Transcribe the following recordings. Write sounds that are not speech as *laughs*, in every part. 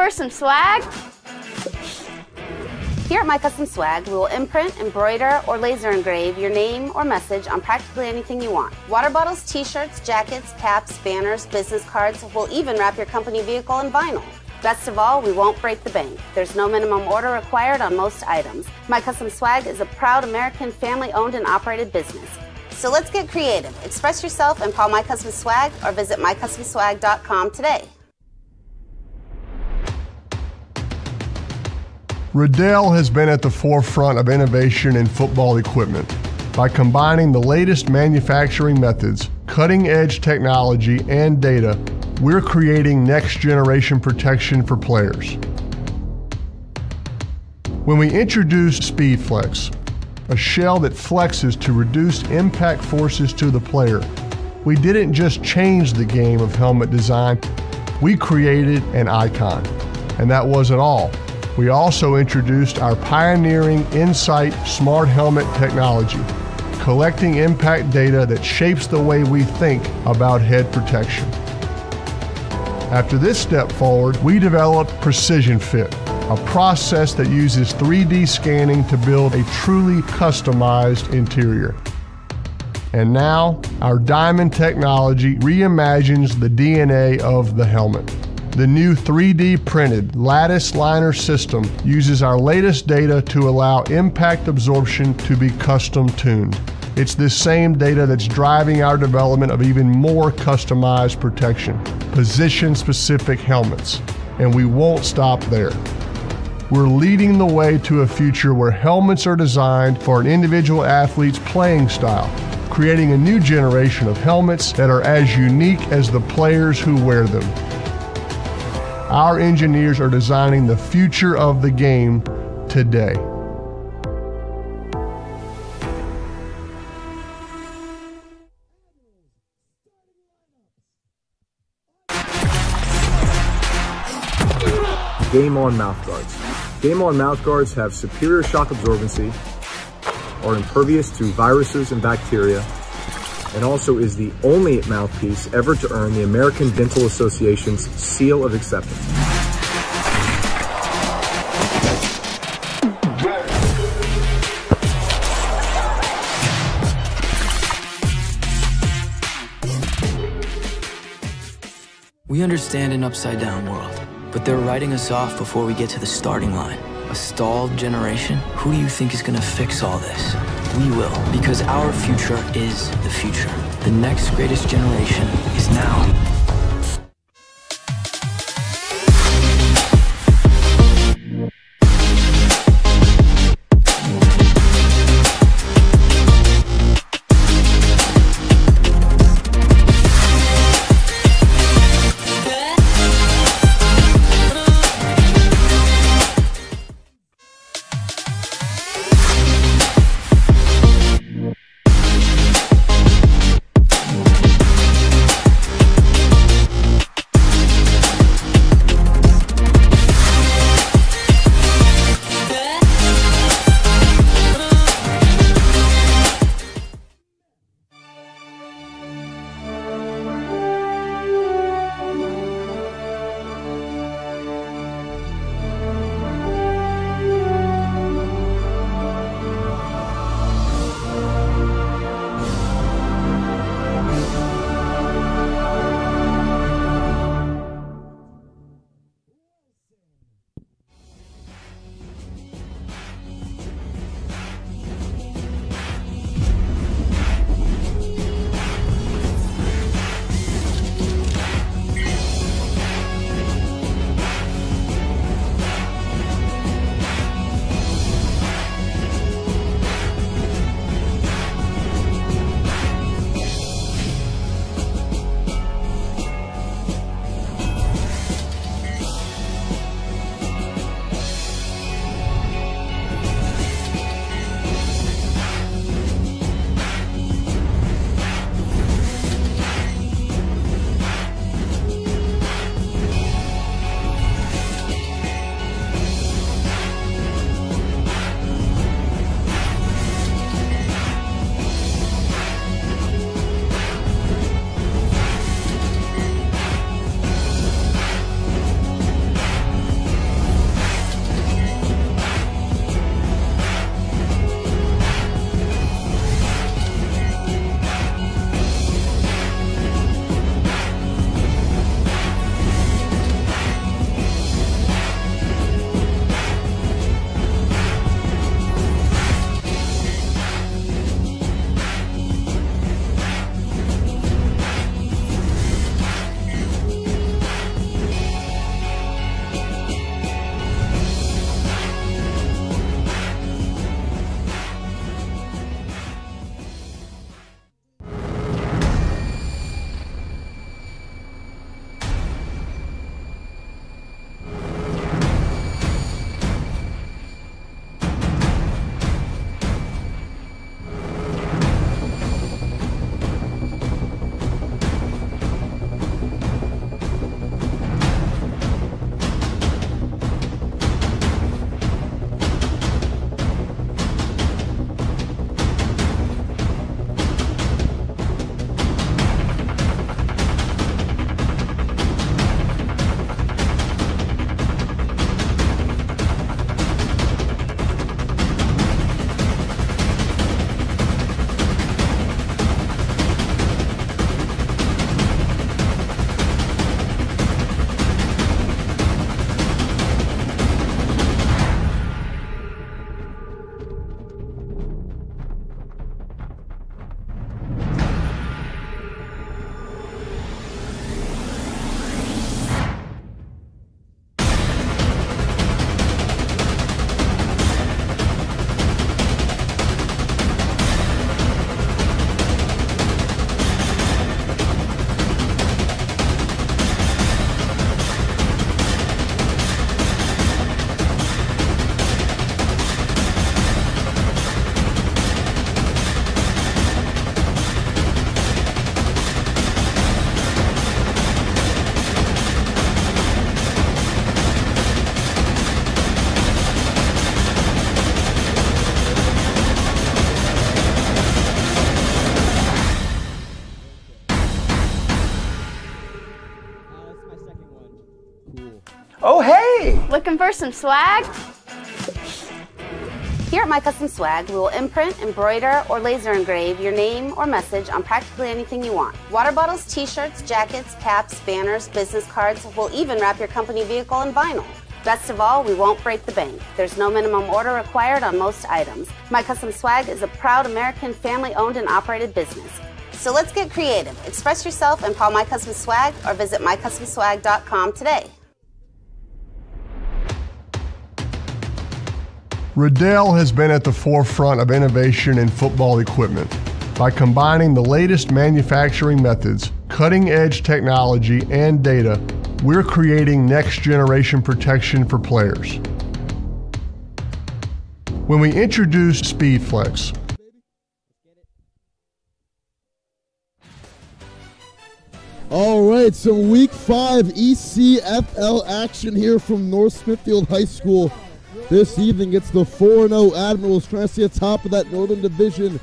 For some swag? Here at My Custom Swag, we will imprint, embroider, or laser engrave your name or message on practically anything you want. Water bottles, t-shirts, jackets, caps, banners, business cards, we'll even wrap your company vehicle in vinyl. Best of all, we won't break the bank. There's no minimum order required on most items. My Custom Swag is a proud American family owned and operated business. So let's get creative. Express yourself and call My Custom Swag or visit mycustomswag.com today. Riddell has been at the forefront of innovation in football equipment by combining the latest manufacturing methods, cutting edge technology, and data. We're creating next generation protection for players. When we introduced SpeedFlex, a shell that flexes to reduce impact forces to the player, we didn't just change the game of helmet design, we created an icon. And that wasn't all. We also introduced our pioneering Insight Smart Helmet technology, collecting impact data that shapes the way we think about head protection. After this step forward, we developed Precision Fit, a process that uses 3D scanning to build a truly customized interior. And now, our diamond technology reimagines the DNA of the helmet. The new 3D printed lattice liner system uses our latest data to allow impact absorption to be custom tuned. It's this same data that's driving our development of even more customized protection, position specific helmets. And we won't stop there. We're leading the way to a future where helmets are designed for an individual athlete's playing style, creating a new generation of helmets that are as unique as the players who wear them. Our engineers are designing the future of the game today. Game On mouthguards. Game On mouthguards have superior shock absorbency, are impervious to viruses and bacteria, and also is the only mouthpiece ever to earn the American Dental Association's seal of acceptance. We understand an upside down world, but they're writing us off before we get to the starting line. A stalled generation? Who do you think is gonna fix all this? We will, because our future is the future. The next greatest generation is now. Looking for some swag? Here at My Custom Swag, we will imprint, embroider, or laser engrave your name or message on practically anything you want. Water bottles, t-shirts, jackets, caps, banners, business cards, we'll even wrap your company vehicle in vinyl. Best of all, we won't break the bank. There's no minimum order required on most items. My Custom Swag is a proud American family owned and operated business. So let's get creative. Express yourself and call My Custom Swag or visit mycustomswag.com today. Riddell has been at the forefront of innovation in football equipment by combining the latest manufacturing methods, cutting edge technology, and data. We're creating next generation protection for players. When we introduced SpeedFlex, All right, so week five ECFL action here from North Smithfield High School. This evening, it's the 4 0 Admirals trying to stay atop of that Northern Division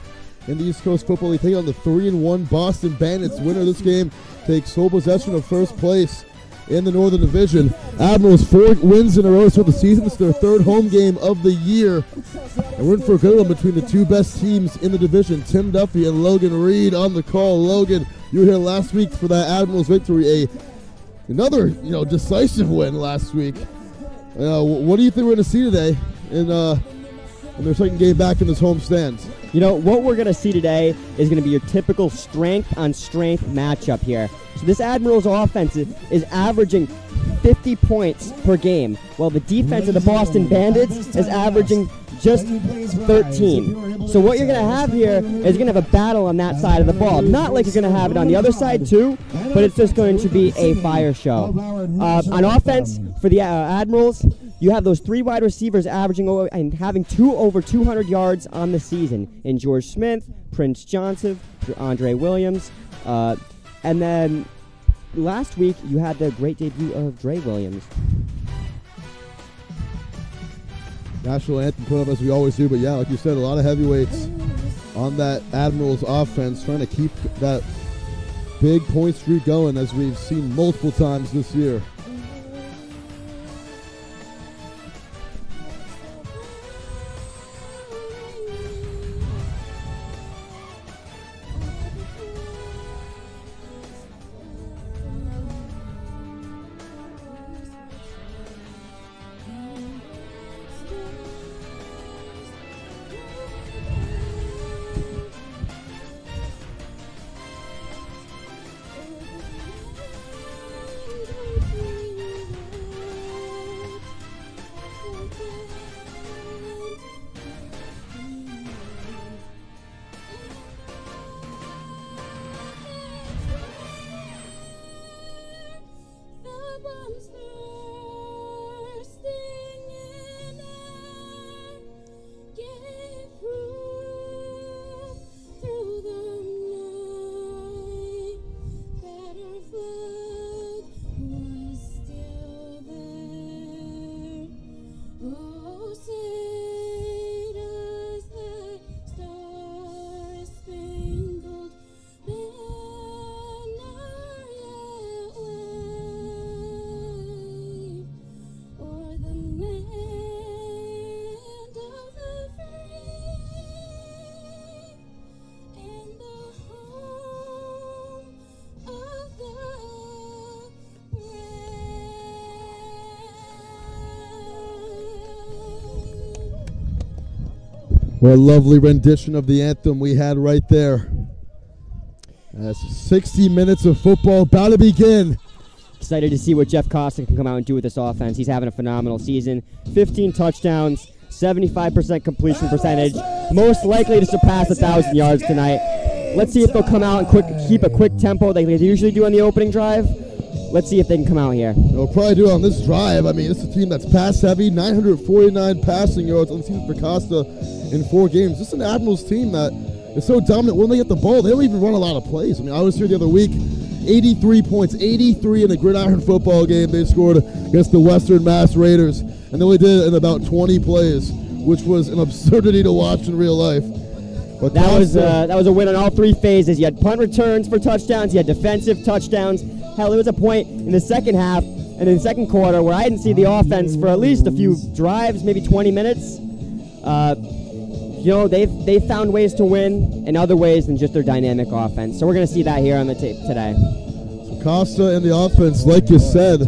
in the East Coast Football League. Taking on the 3 1 Boston Bandits. Winner of this game takes sole possession of first place in the Northern Division. Admirals four wins in a row for the season. It's their third home game of the year. And we're in for a good one between the two best teams in the division, Tim Duffy and Logan Reed on the call. Logan, you were here last week for that Admirals victory, a another you know decisive win last week. Uh, what do you think we're going to see today? In uh, in their second game back in this home stand? You know, what we're going to see today is going to be your typical strength on strength matchup here. So this Admirals offense is averaging 50 points per game, while the defense of the Boston Bandits is averaging just 13. So what you're going to have here is going to have a battle on that side of the ball. Not like you're going to have it on the other side too, but it's just going to be a fire show. Uh, on offense for the uh, Admirals, you have those three wide receivers averaging over, and having two over 200 yards on the season in George Smith, Prince Johnson, Andre Williams, uh, and then last week you had the great debut of Dre Williams. National anthem put up as we always do, but yeah, like you said, a lot of heavyweights on that Admirals offense trying to keep that big point streak going as we've seen multiple times this year. What a lovely rendition of the anthem we had right there. As 60 minutes of football about to begin. Excited to see what Jeff Costa can come out and do with this offense. He's having a phenomenal season. 15 touchdowns, 75% completion percentage, most likely to surpass 1,000 yards tonight. Let's see if they'll come out and quick keep a quick tempo like they usually do on the opening drive. Let's see if they can come out here. They'll probably do it on this drive. I mean, it's a team that's pass heavy, 949 passing yards on the season for Costa in four games. This is an Admirals team that is so dominant when they get the ball. They don't even run a lot of plays. I mean, I was here the other week. 83 points, 83 in a gridiron football game they scored against the Western Mass Raiders. And they only did it in about 20 plays, which was an absurdity to watch in real life. But that was uh, that was a win on all three phases. You had punt returns for touchdowns. You had defensive touchdowns. Hell, there was a point in the second half And in the second quarter, where I didn't see the offense for at least a few drives, maybe 20 minutes, uh, you know, they've they found ways to win in other ways than just their dynamic offense. So we're going to see that here on the tape today. Costa and the offense, like you said,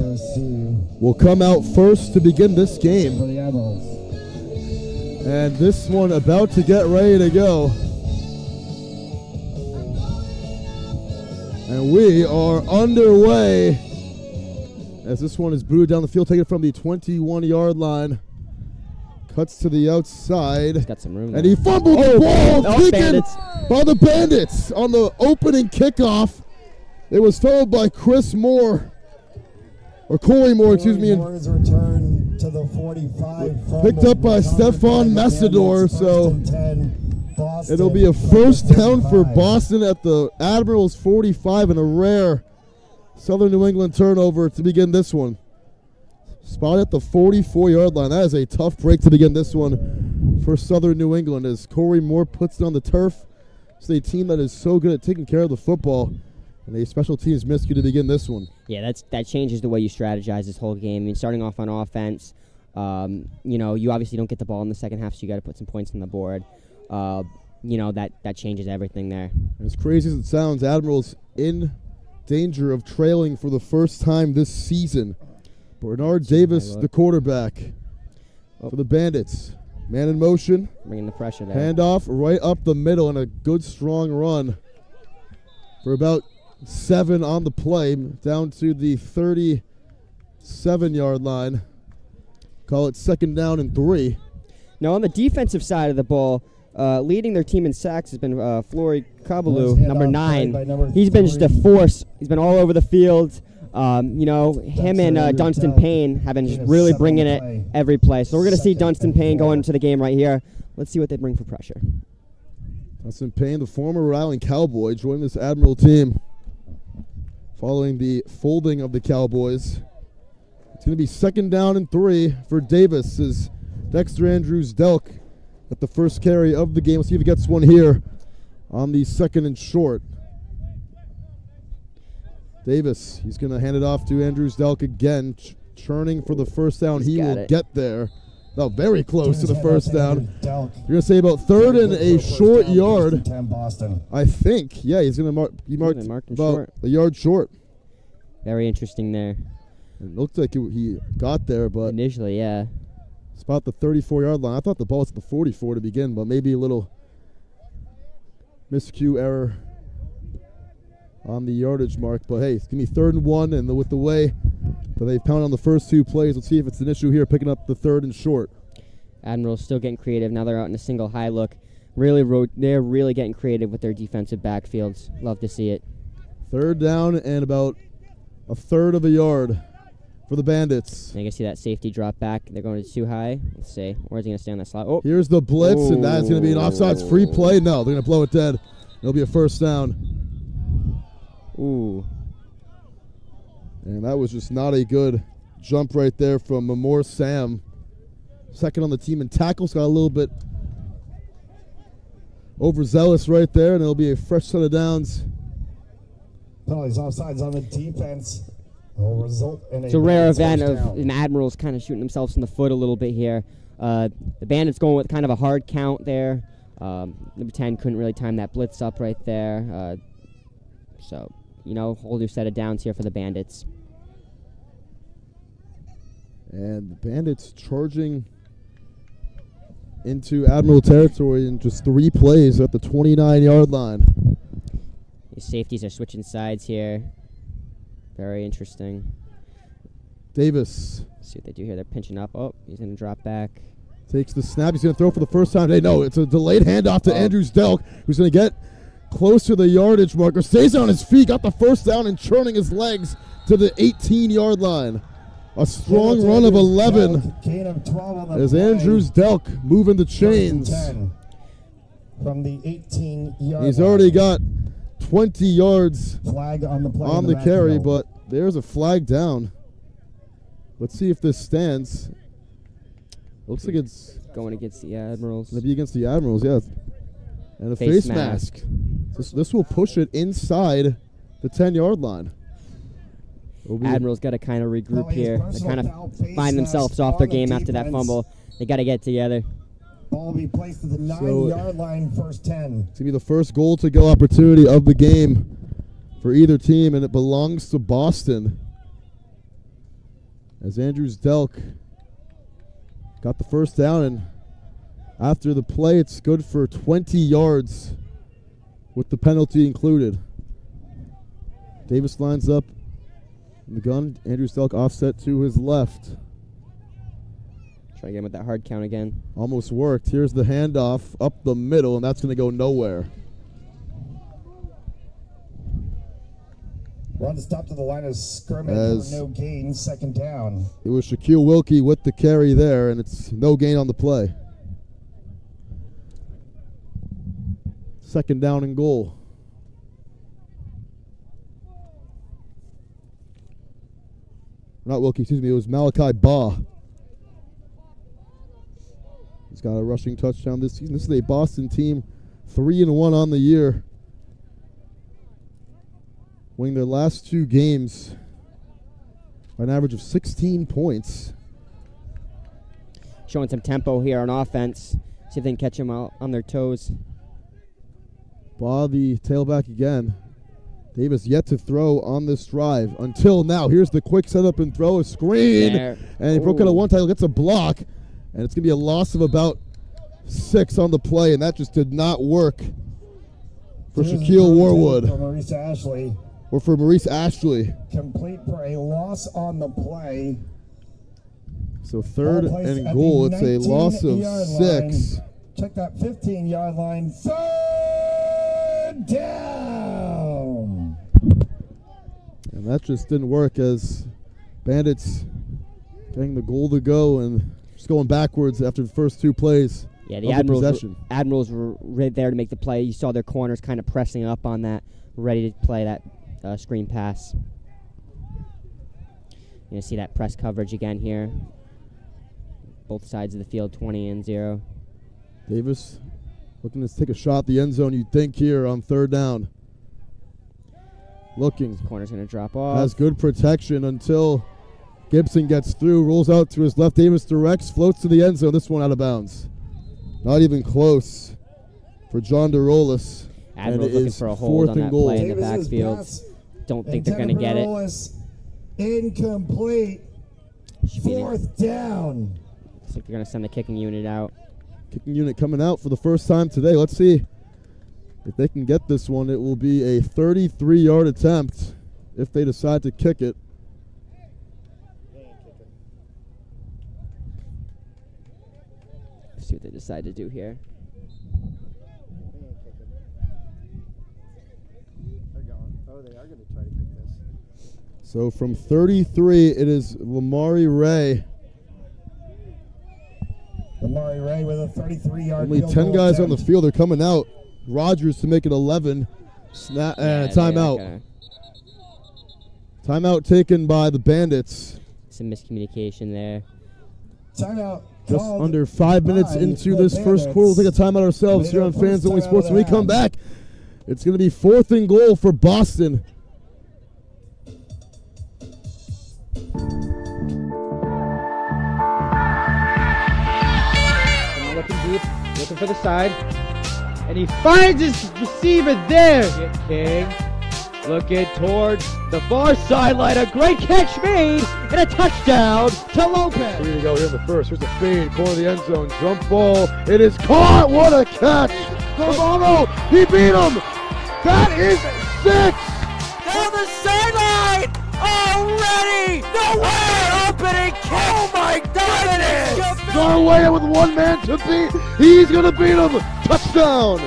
will come out first to begin this game. And this one about to get ready to go. And we are underway as this one is brewed down the field, taken from the 21 yard line. Cuts to the outside. Got some room. And he fumbled the Oh, ball oh, taken Bandits. by the Bandits on the opening kickoff. It was followed by Chris Moore, or Corey Moore, excuse me, and Moore's return to the 45 Picked up by Wisconsin Stefan Bandits. So Boston it'll be a first the down for Boston at the Admirals 45 and a rare Southern New England turnover to begin this one. Spot at the 44 yard line. That is a tough break to begin this one for Southern New England as Corey Moore puts it on the turf. It's a team that is so good at taking care of the football. And a special teams miscue to begin this one. Yeah, that's that changes the way you strategize this whole game. I mean, starting off on offense, um, you know, you obviously don't get the ball in the second half, so you got to put some points on the board. Uh, you know that that changes everything there. As crazy as it sounds, Admirals in danger of trailing for the first time this season. Bernard Davis, the quarterback Oh. for the Bandits. Man in motion, Bringing the pressure there. handoff right up the middle, and a good strong run for about seven on the play, down to the 37 yard line. Call it second down and three. Now on the defensive side of the ball, uh, leading their team in sacks has been uh, Flory Kabalu, number nine. number He's been just a force. He's been all over the field. Um, you know, him and uh, Dexter Dunstan Payne have been just really bringing it play. every play. So we're going to see Second Dunstan Payne four. go into the game right here. Let's see what they bring for pressure. Dustin Payne, the former Rhode Island Cowboy, joined this Admiral team following the folding of the Cowboys. It's going to be second down and three for Davis as Dexter Andrews Delk at the first carry of the game. Let's see if he gets one here on the second and short. Davis, he's going to hand it off to Andrews Delk again, ch- churning for the first down. He's he will it. get there. Oh, very close to the first down. You're going to say about third and a short yard. first and 10 Boston. I think, yeah, he's gonna mark. He marked, they marked about short. a yard short. Very interesting there. It looked like he, he got there, but Initially, yeah. It's about the 34 yard line. I thought the ball was at the 44 to begin, but maybe a little miscue error on the yardage mark. But hey, it's gonna be third and one, and the, with the way that they pounded on the first two plays, let's see if it's an issue here, picking up the third and short. Admirals still getting creative. Now they're out in a single high look. Really, they're really getting creative with their defensive backfields. Love to see it. Third down and about a third of a yard for the Bandits. And you can see that safety drop back. They're going to too high. Let's see. Where's he going to stay on that slot? Oh, Here's the blitz, and that's going to be an offsides free play. No, they're going to blow it dead. It'll be a first down. Ooh. And that was just not a good jump right there from Mamor Sam. Second on the team in tackles. Got a little bit overzealous right there, and it'll be a fresh set of downs. Penalties offsides on the defense will result in It's a rare event first of down. an Admirals kind of shooting themselves in the foot a little bit here. Uh, the Bandits going with kind of a hard count there. Um, number 10 couldn't really time that blitz up right there. Uh, so, you know, whole new set of downs here for the Bandits. And the Bandits charging into Admiral territory in just three plays at the 29 yard line. These safeties are switching sides here. Very interesting. Davis see what they do here. They're pinching up. Oh, he's going to drop back. takes the snap. He's going to throw for the first time today. No, it's a delayed handoff to Oh. Andrews Delk, who's going to get close to the yardage marker. Stays on his feet, got the first down, and churning his legs to the 18 yard line. A strong run of 11 Gain of 12 on the as. Andrews Delk moving the chains. From the 18 yard He's line. already got 20 yards flag on the play on in the carry, backfield. but there's a flag down. Let's see if this stands. Looks like it's Going against the Admirals. going to be against the Admirals, yeah. And a Face face, mask. This, this will push it inside the 10 yard line. Will be- Admiral's got to kind of regroup oh, Penalty is here. They kind of find themselves off their on the game after that fumble. They got to get together. Ball will be placed at the nine So- yard line, first 10. It's gonna be the first goal to go opportunity of the game for either team, and it belongs to Boston. As Andrews Delk got the first down, and after the play, it's good for 20 yards with the penalty included. Davis lines up in the gun. Andrew Stelk offset to his left. Try to get him with that hard count again. Almost worked. Here's the handoff up the middle, and that's going to go nowhere. Run to stop to the line of scrimmage As- no gain, second down. It was Shaquille Wilkie with the carry there, and it's no gain on the play. Second down and goal. Not Wilkie, excuse me. It was Malachi Baugh. He's got a rushing touchdown this season. This is a Boston team, three and one on the year, winning their last two games by an average of 16 points. Showing some tempo here on offense. See if they can catch them out on their toes. Baugh the tailback again. Davis yet to throw on this drive until now. Here's the quick setup and throw, a screen, There. and he broke out Ooh. of one title, gets a block, and it's gonna be a loss of about six on the play, and that just did not work for Here's Shaquille third Warwood For Maurice Ashley, or for Maurice Ashley. complete for a loss on the play. So third and goal, it's a loss of six. line. Check that 15 yard line. Third down. And that just didn't work as Bandits getting the goal to go and just going backwards after the first two plays. Yeah, the Admirals, were, possession. Admirals were right there to make the play. You saw their corners kind of pressing up on that, ready to play that uh, screen pass. You're going to see that press coverage again here. Both sides of the field, 20 and 0. Davis looking to take a shot at the end zone, you'd think here on third down. Looking, Corner's going to drop off. has good protection until Gibson gets through, rolls out to his left. Davis directs, floats to the end zone. This one out of bounds. Not even close for John DeRolis. And Admirals it looking is for a hold on that goal. play in the backfield. Don't think they're going to get it. Incomplete. Should be the- Fourth down. Looks like they're going to send the kicking unit out. Kicking unit coming out for the first time today. Let's see if they can get this one. It will be a 33 yard attempt if they decide to kick it. See what they decide to do here. So from 33, it is Lamari Ray. Amari Ray with a 33 yard Only 10 guys on the field are coming out. Rogers to make it 11. Snap uh, Yeah, and timeout. gonna- Timeout taken by the Bandits. Some miscommunication there. Timeout. Just under five minutes into the this first quarter. We'll take a timeout ourselves Made here on Fans Only Sports. When we come back, it's going to be fourth and goal for Boston. Looking for the side. And he finds his receiver there. King looking towards the far sideline. A great catch made and a touchdown to Lopez. Here we go. Here's the first. Here's the fade. Corner of the end zone. Jump ball. It is caught. What a catch. Romano. He beat him. That is six. Down the sideline already. No way. Opening kick. Oh my goodness. Norway with one man to beat. He's going to beat him. Touchdown.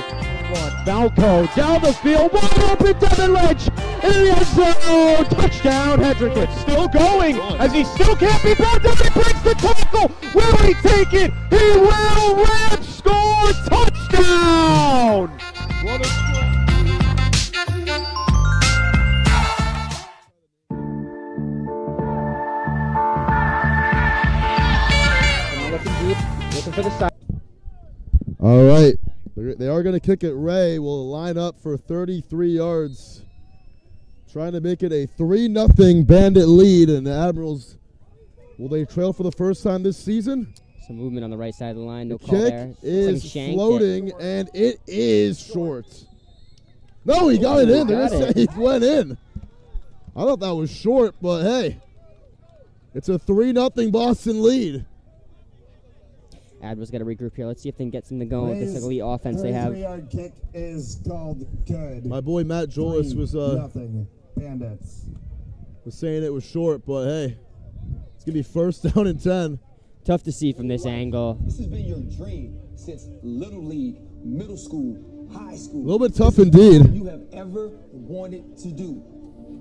Falco down the field, wide open Devin Lynch in the end zone, touchdown Hendrick. It's still going as he still can't be brought down. He breaks the tackle. Will he take it? He will. Rams score touchdown. Looking for the side. All right. They're- going to kick it. Ray will line up for 33 yards. trying to make it a 3 nothing Bandit lead, and the Admirals will they trail for the first time this season? Some movement on the right side of the line. No The call kick there. Looks like is it. floating, and it is short. No, he got it in. They're Got gonna it. *laughs* say it went in. I thought that was short, but hey, it's a 3 nothing Boston lead. Admirals got to regroup here. Let's see if they can get something going with this elite offense they have. 33-yard kick is called good. My boy Matt Jolis Three was uh, nothing. Bandits. was saying it was short, but hey, it's gonna be first *laughs* down and 10. Tough to see from this angle. This has been your dream since little league, middle school, high school. A little bit tough indeed. You have ever wanted to do.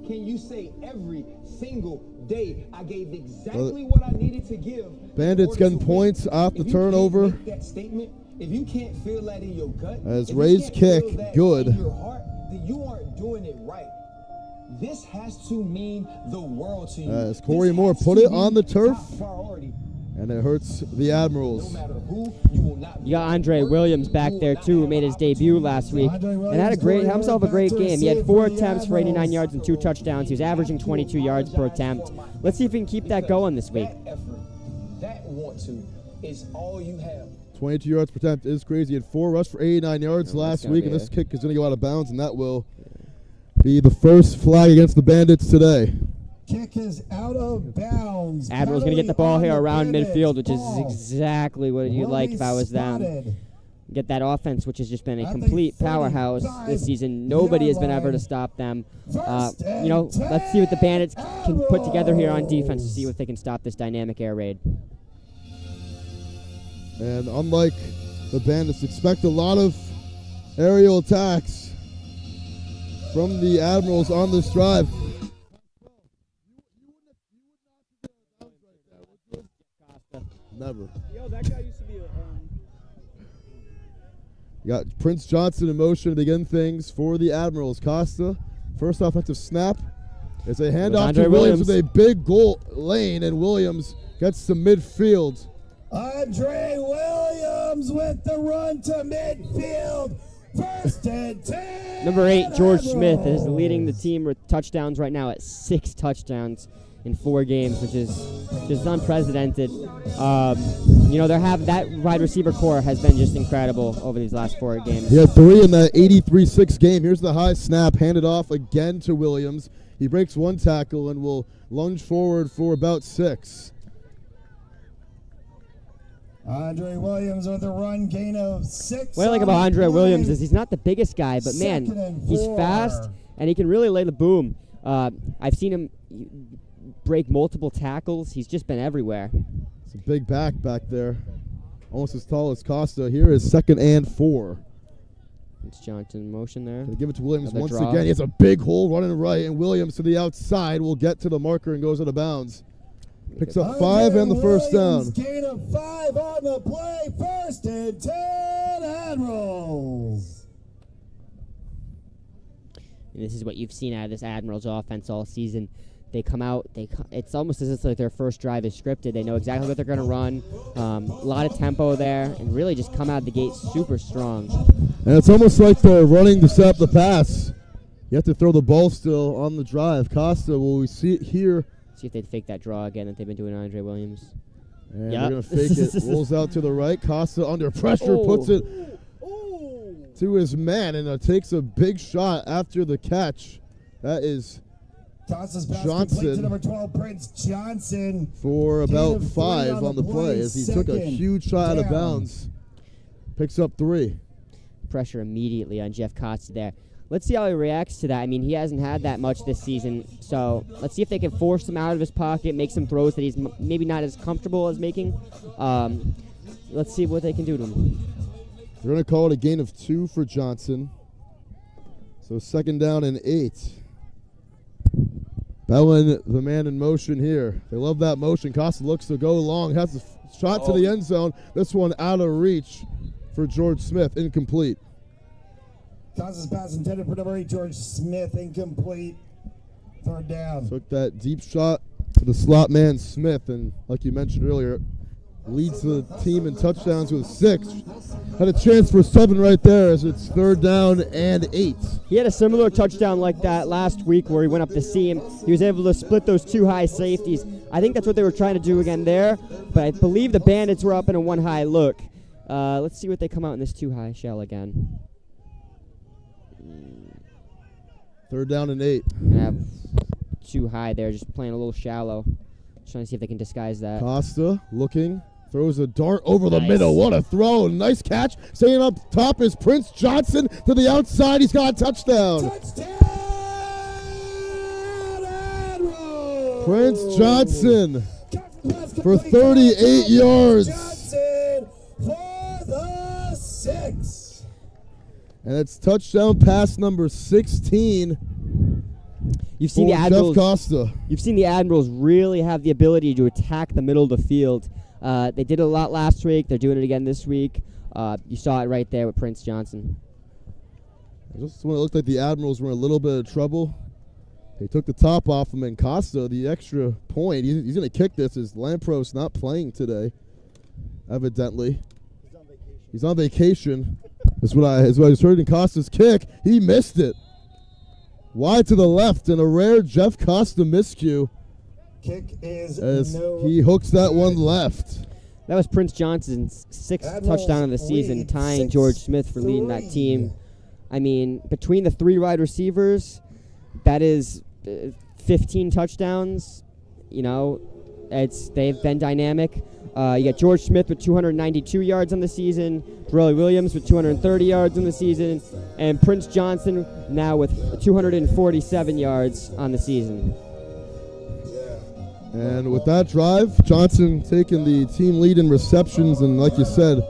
Can you say every single day I gave exactly what I needed to give? Bandits getting points win? off the turnover. that statement, if you can't feel that in your gut, As Ray's kick, good. heart, then you aren't doing it right. This has to mean the world to you. As This Corey Moore put it on the turf. priority. And it hurts the Admirals. No matter who, you will not You got Andre Williams back there too, who made his debut last week and had a great, had himself a great game. He had four attempts for 89 yards and two touchdowns. He was averaging 22 yards per attempt. Let's see if we can keep that going this week. That want to, is all you have. 22 yards per attempt is crazy. He had four rush for 89 yards Yeah, last week, and this kick is going to go out of bounds, and that will be the first flag against the Bandits today. Kick is out of bounds. Admirals going to get the ball here around midfield, which is exactly what you'd will like if I was them. Get that offense, which has just been a complete powerhouse this season. Nobody has been ever to stop them. Uh, you know, let's see what the Bandits c- can put together here on defense to see if they can stop this dynamic air raid. And unlike the Bandits, expect a lot of aerial attacks from the Admirals on this drive. Never. Yo, that guy used to be a. Um, You got Prince Johnson in motion to begin things for the Admirals. Costa, first offensive snap. It's a handoff Andre to Williams, Williams. with a big goal lane, and Williams gets to midfield. Andre Williams with the run to midfield. First and ten. Number eight, George Smith, is leading the team with touchdowns right now at six touchdowns in four games, which is just unprecedented. Um, you know, they have that wide receiver core has been just incredible over these last four games. He had three in that 83-6 game. Here's the high snap, handed off again to Williams. He breaks one tackle and will lunge forward for about six. Andre Williams with a run gain of six. What I like about Andre play. Williams is he's not the biggest guy, but man, Second and he's fast and he can really lay the boom. Uh, I've seen him break multiple tackles. He's just been everywhere. It's a big back back there. Almost as tall as Costa. Here is second and four. It's Johnson in motion there. Gonna give it to Williams Another once draw. again. He has a big hole running right, and Williams to the outside will get to the marker and goes out of bounds. Picks up five and the first down. Gain of five on the play. First and ten. Admirals. And this is what you've seen out of this Admirals offense all season. They come out. They co- it's almost as if like their first drive is scripted. They know exactly what they're going to run. Um, a lot of tempo there, and really just come out of the gate super strong. And it's almost like they're running to set up the pass. You have to throw the ball still on the drive. Costa, will we see it here? See if they fake that draw again that they've been doing on Andre Williams. And Yep. they're going to fake it. *laughs* Rolls out to the right. Costa under pressure Oh. puts it to his man and uh, takes a big shot after the catch. That is Tosses pass Johnson. to number 12, Prince Johnson. for about five on on the the play play. as he took a huge shot out of down. bounds. Picks up three. Pressure immediately on Jeff Costa there. Let's see how he reacts to that. I mean, he hasn't had that much this season, so let's see if they can force him out of his pocket, make some throws that he's m- maybe not as comfortable as making. Um, let's see what they can do to him. They're going to call it a gain of two for Johnson. So second down and eight. Bellin, the man in motion here. They love that motion. Costa looks to go long, has a shot to the oh. end zone. This one out of reach for George Smith, incomplete. Costa's pass intended for number 8, George Smith. Incomplete. Third down. Took that deep shot to the slot man Smith, and like you mentioned earlier, leads the team in touchdowns with six. Had a chance for seven right there as it's third down and eight. He had a similar touchdown like that last week where he went up to see him. He was able to split those two high safeties. I think that's what they were trying to do again there, but I believe the Bandits were up in a one high look. Uh, let's see what they come out in this two high shell again. Third down and eight. Have too high there, just playing a little shallow. Trying to see if they can disguise that. Costa looking, throws a dart over the Nice. middle. What a throw! Nice catch. Staying up top is Prince Johnson to the outside. He's got a touchdown. Prince Johnson for 38 yards. Johnson for the six. And it's touchdown pass number 16 You've seen for the Jeff Admirals. Costa. You've seen the Admirals really have the ability to attack the middle of the field. Uh, they did it a lot last week. They're doing it again this week. Uh, you saw it right there with Prince Johnson. Just when it looked like the Admirals were in a little bit of trouble, they took the top off him. And Costa, the extra point, he's, he's going to kick this. As Lampros not playing today, evidently. He's on vacation. That's what I. That's what I was heard in Costa's kick. He missed it. Wide to the left, and a rare Jeff Costa miscue Kick is as no. he hooks that one left. That was Prince Johnson's sixth Admirals touchdown of the season, lead tying George Smith for leading that team. I mean, between the three wide receivers, that is uh, 15 touchdowns. You know, it's they've been dynamic. Uh, you got George Smith with 292 yards on the season, Dorelli Williams with 230 yards on the season, and Prince Johnson now with 247 yards on the season. And with that drive, Johnson taking the team lead in receptions and, like you said,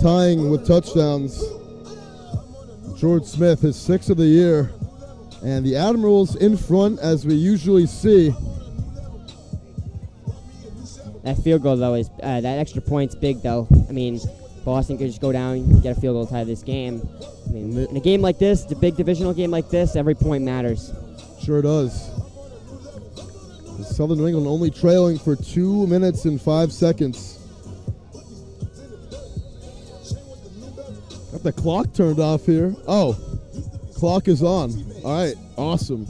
tying with touchdowns. George Smith, his sixth of the year. And the Admirals in front, as we usually see. That field goal though is uh, that extra point's big though. I mean, Boston could just go down and get a field goal tie this game. I mean, in a game like this, a big divisional game like this, every point matters. Sure does. Southern New England only trailing for two minutes and five seconds. Got the clock turned off here. Oh, clock is on. All right, awesome.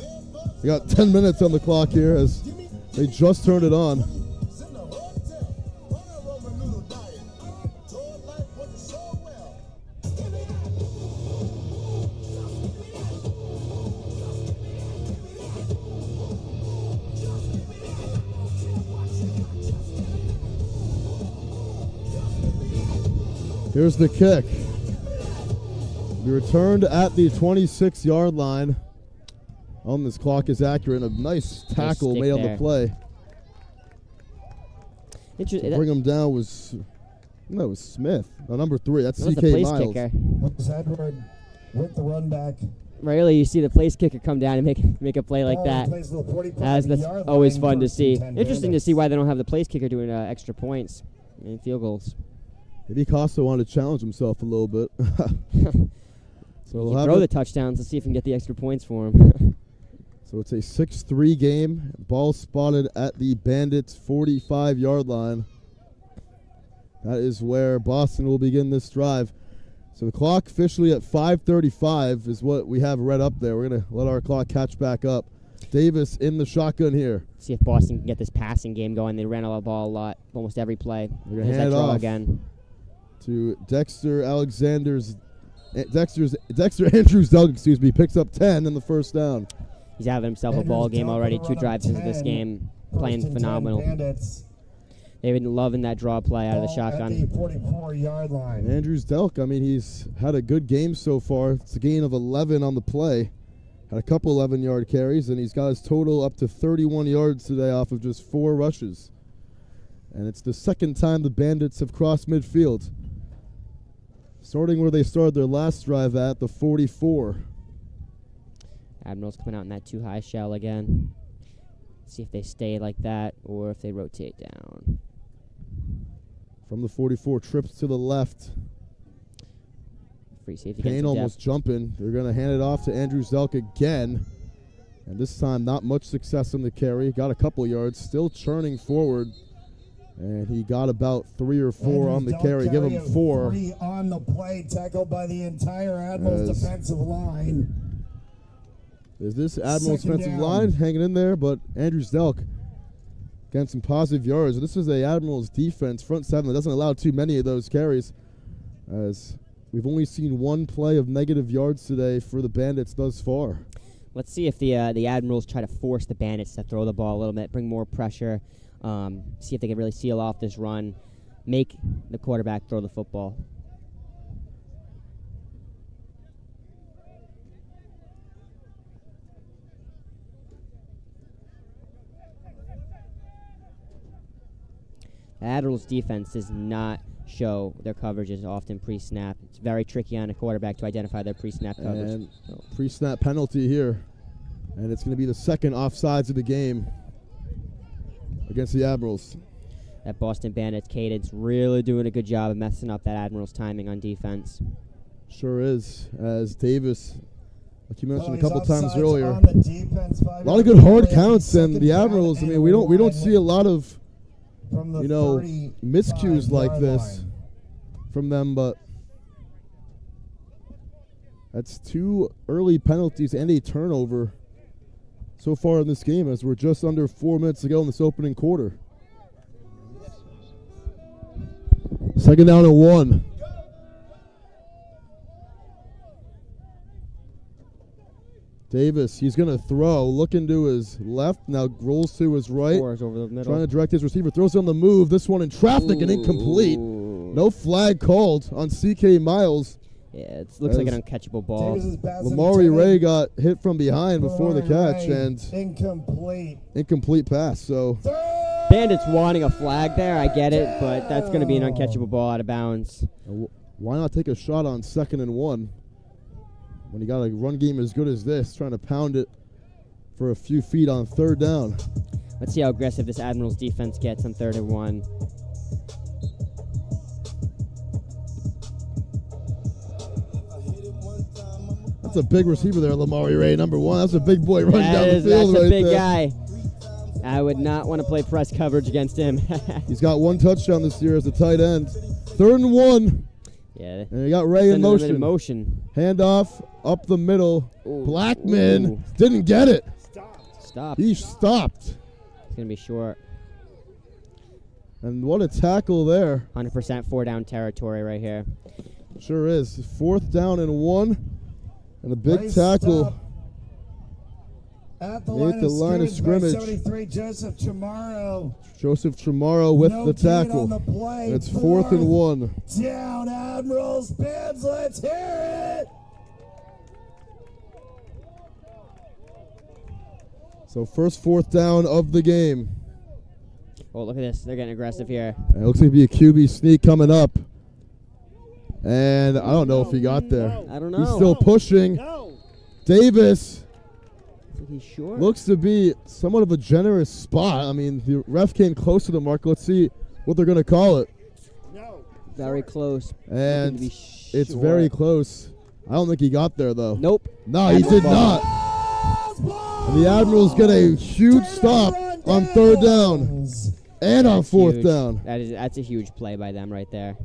We got 10 minutes on the clock here as they just turned it on. Here's the kick. Be returned at the 26 yard line. On this clock is accurate. A nice tackle made on the play. Inter- To bring him down was no, it was Smith. Uh, number three. That's that was CK the place Miles. kicker. Was Edward with the run back. Rarely you see the place kicker come down and make make a play like Oh, that. plays the 45 As that's always fun to see. and 10 Interesting to see why they don't have the place kicker doing uh, extra points and field goals. Maybe Costa wanted to challenge himself a little bit. *laughs* so we'll throw the touchdowns to see if we can get the extra points for him. *laughs* So it's a 6 3 game. Ball spotted at the Bandits' 45 yard line. That is where Boston will begin this drive. So the clock officially at 5:35 is what we have read up there. We're gonna let our clock catch back up. Davis in the shotgun here. see if Boston can get this passing game going. They ran the ball a lot, almost every play. They're gonna hand that it draw off. again. To Dexter Alexander's eh, Dexter's Dexter *laughs* Andrews Doug, excuse me, picks up 10 in the first down. He's having himself a ball game already. Two drives into this game, First playing phenomenal. They've been loving that draw play out of the Ball At the shotgun. 44 yard line. Andrews Delk, I mean, he's had a good game so far. It's a gain of 11 on the play. Had a couple 11 yard carries, and he's got his total up to 31 yards today off of just four rushes. And it's the second time the Bandits have crossed midfield. Starting where they started their last drive at, the 44. Admirals coming out in that too high shell again. See if they stay like that or if they rotate down. From the 44, trips to the left. Free safety Payne almost jumping. They're going to hand it off to Andrews Delk again. And this time, not much success on the carry. Got a couple yards. Still churning forward. And he got about three or four on the Delk carry. Give him four. Three on the play, tackled by the entire Admirals As- defensive line. Is this Admiral's Second defensive down. line hanging in there? But Andrews Delk getting some positive yards. This is a Admirals defense front seven that doesn't allow too many of those carries. As we've only seen one play of negative yards today for the Bandits thus far. Let's see if the uh, the Admirals try to force the Bandits to throw the ball a little bit, bring more pressure, um, see if they can really seal off this run, make the quarterback throw the football. Admirals defense does not show their coverages often pre-snap. It's very tricky on a quarterback to identify their pre-snap coverage. And pre-snap penalty here. And it's going to be the second offsides of the game against the Admirals. that Boston Bandits cadence really doing a good job of messing up that Admirals timing on defense. Sure is. As Davis, like you mentioned Oh, a couple times earlier, defense, a lot of good hard counts, and the Admirals. I mean, we don't we don't see a lot of from the you know miscues like this line. from them, but that's two early penalties and a turnover so far in this game, as we're just under four minutes to go in this opening quarter. Second down and one. Davis, he's going to throw, looking to his left, now rolls to his right. Over the middle. Trying to direct his receiver, throws on the move. This one in traffic and incomplete. No flag called on CK Miles. Yeah, it looks like an uncatchable ball. Davis Lamari Ray got hit from behind before the catch Ray, and incomplete. incomplete pass. So Bandits wanting a flag there, I get it, but that's going to be an uncatchable ball out of bounds. why not take a shot on second and one when you got a run game as good as this, trying to pound it for a few feet on third down. Let's see how aggressive this Admirals defense gets on third and one. That's a big receiver there, Lamari Ray, number one. That's a big boy running That down is- the field that's a big there. guy. I would not want to play press coverage against him. *laughs* He's got one touchdown this year as a tight end. Third and one. yeah. And you got Ray in motion. in motion. Handoff up the middle. Ooh. Blackman Ooh. didn't get it. Stop. He stopped. It's going to be short. And what a tackle there. 100% four down territory right here. Sure is. Fourth down and one. And a big Nice tackle. stop At the, Made line, the of line of scrimmage, 73 Joseph Chamorro. Joseph Chamorro with No the gain on tackle. the play. It's fourth and one. Down Admirals fans, let's hear it. So first fourth down of the game. Oh, look at this. They're getting aggressive here. It looks like to be a QB sneak coming up. And I don't know if he got there. I don't know. He's still pushing. Davis looks to be somewhat of a generous spot. I mean, the ref came close to the mark. Let's see what they're going to call it. No. Very close. And it's very close. I don't think he got there, though. Nope. No, he did not. And the Admirals get a huge stop on third down and on fourth Huge. down. That is that's a huge play by them right there.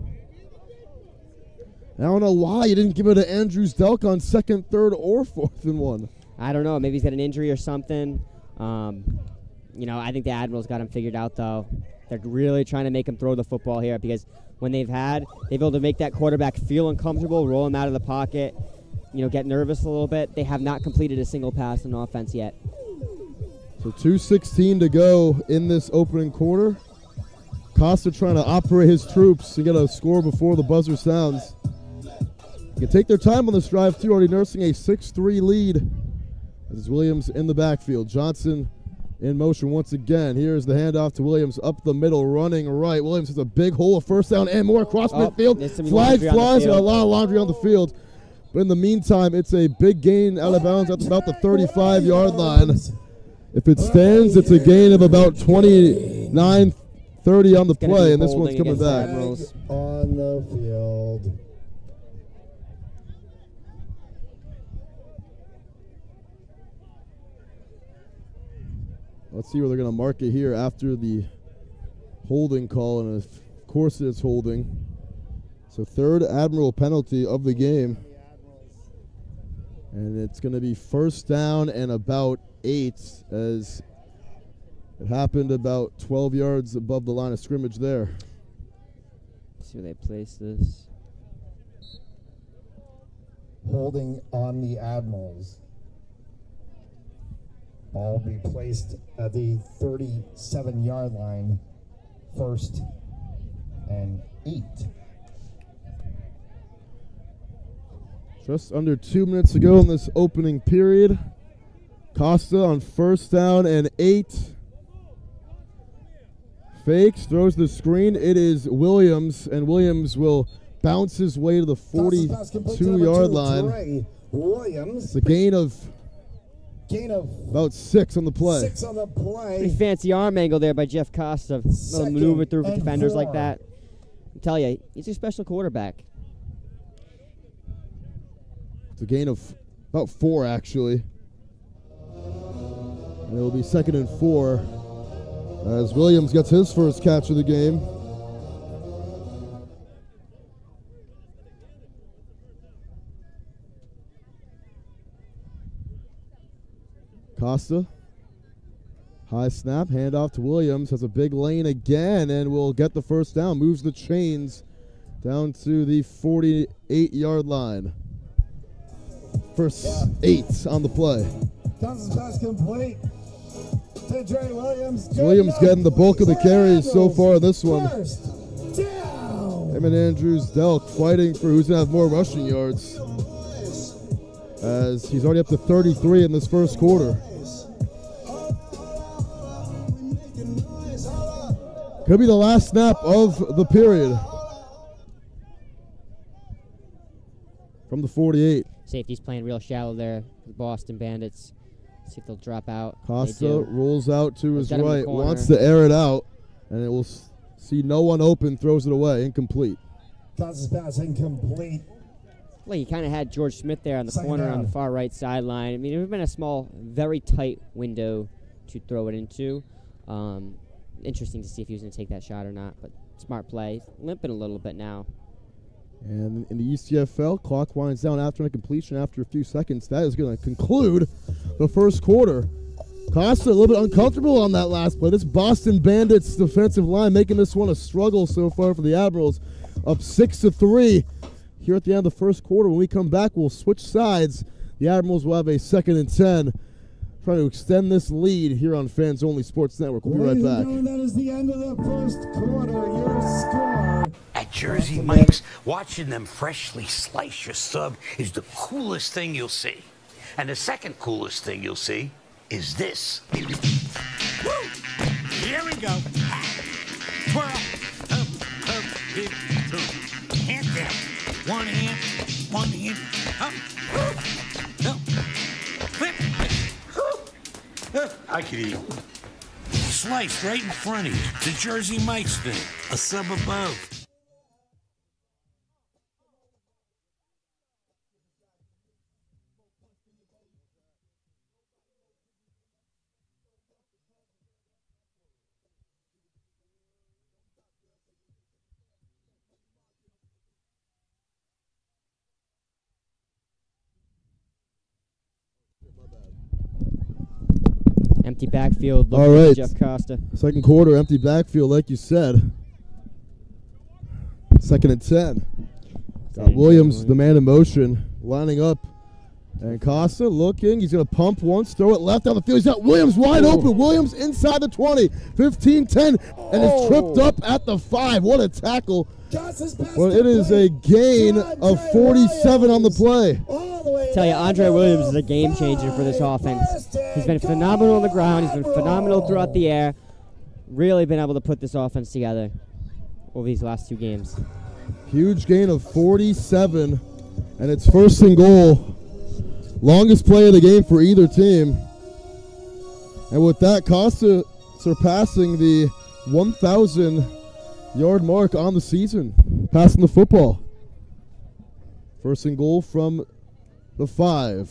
I don't know why you didn't give it to Andrews Delk on second, third, or fourth and one. I don't know. Maybe he's got an injury or something. Um, you know, I think the Admirals got him figured out though. They're really trying to make him throw the football here because when they've had, they've been able to make that quarterback feel uncomfortable, roll him out of the pocket, you know, get nervous a little bit. They have not completed a single pass on offense yet. So 2.16 to go in this opening quarter. Costa trying to operate his troops and get a score before the buzzer sounds. You can take their time on this drive, too, already nursing a 6-3 lead. This is Williams in the backfield. Johnson in motion once again. Here's the handoff to Williams up the middle, running right. Williams has a big hole, a first down and more across Oh, midfield. there's some Flag laundry on the flies, and a lot of laundry on the field. But in the meantime, it's a big gain out of bounds at about the 35 yard line. If it stands, it's a gain of about 29 30 on the play, and this one's coming back. On the field. Let's see where they're going to mark it here after the holding call, and of course it is holding. So third Admiral penalty of the game. And it's going to be first down and about eight as it happened about 12 yards above the line of scrimmage there. see where they place this. Holding on the Admirals. Ball will be placed at the 37 yard line, first and eight. Just under two minutes ago in this opening period. Costa on first down and eight. Fakes, throws the screen. It is Williams, and Williams will bounce his way to the 42 yard line. It's a gain of Gain of about six on the play. six on the play. Pretty fancy arm angle there by Jeff Costa. Little Second maneuver through for and defenders like that. I tell you, he's a special quarterback. It's a gain of about four, actually. And it will be second and four as Williams gets his first catch of the game. Costa. High snap, handoff to Williams. Has a big lane again and will get the first down. Moves the chains down to the 48 yard line. First eight on the play. Thompson's pass complete to Dre Williams. Good Williams getting the bulk of the carries so far this one. Him and Andrews Delk fighting for who's going to have more rushing yards. As he's already up to 33 in this first quarter. Could be the last snap of the period. From the 48. Safety's playing real shallow there. The Boston Bandits. See if they'll drop out. Costa rolls out to his got him in the right, wants to air it out, and it will see no one open, throws it away, incomplete. Thompson's pass incomplete. Well, you kind of had George Smith there on the Second corner on the far right sideline. I mean, it would have been a small, very tight window to throw it into. Um, interesting to see if he was going to take that shot or not, but smart play. Limping a little bit now. And in the ECFL, clock winds down after a completion after a few seconds. That is going to conclude the first quarter. Costa a little bit uncomfortable on that last play. This Boston Bandits defensive line making this one a struggle so far for the Admirals. Up six to three here at the end of the first quarter. When we come back, we'll switch sides. The Admirals will have a second and ten, trying to extend this lead here on Fans Only Sportz Network. We'll be right back. that is the end of the first quarter. Your score. At Jersey Mike's, watching them freshly slice your sub is the coolest thing you'll see. And the second coolest thing you'll see is this. Woo! Here we go. Twirl. Up, up, big two. Hand down. One hand, I could eat. Sliced right in front of you. The Jersey Mike's thing. A sub above. Empty backfield. All looking for right. Jeff Costa. Second quarter, empty backfield, like you said. Second and 10. Got Williams, the man in motion, lining up. And Costa looking. He's going to pump once, throw it left down the field. He's got Williams wide oh. open. Williams inside the 20, 15 10, and is tripped oh. up at the 5. What a tackle. Well, it is a gain of 47 on the play. tell you, Andre Williams is a game changer for this offense. He's been phenomenal on the ground. He's been phenomenal throughout the air. Really been able to put this offense together over these last two games. Huge gain of 47, and it's first and goal. Longest play of the game for either team. And with that, Costa uh, surpassing the 1,000 yard mark on the season, passing the football. First and goal from the five.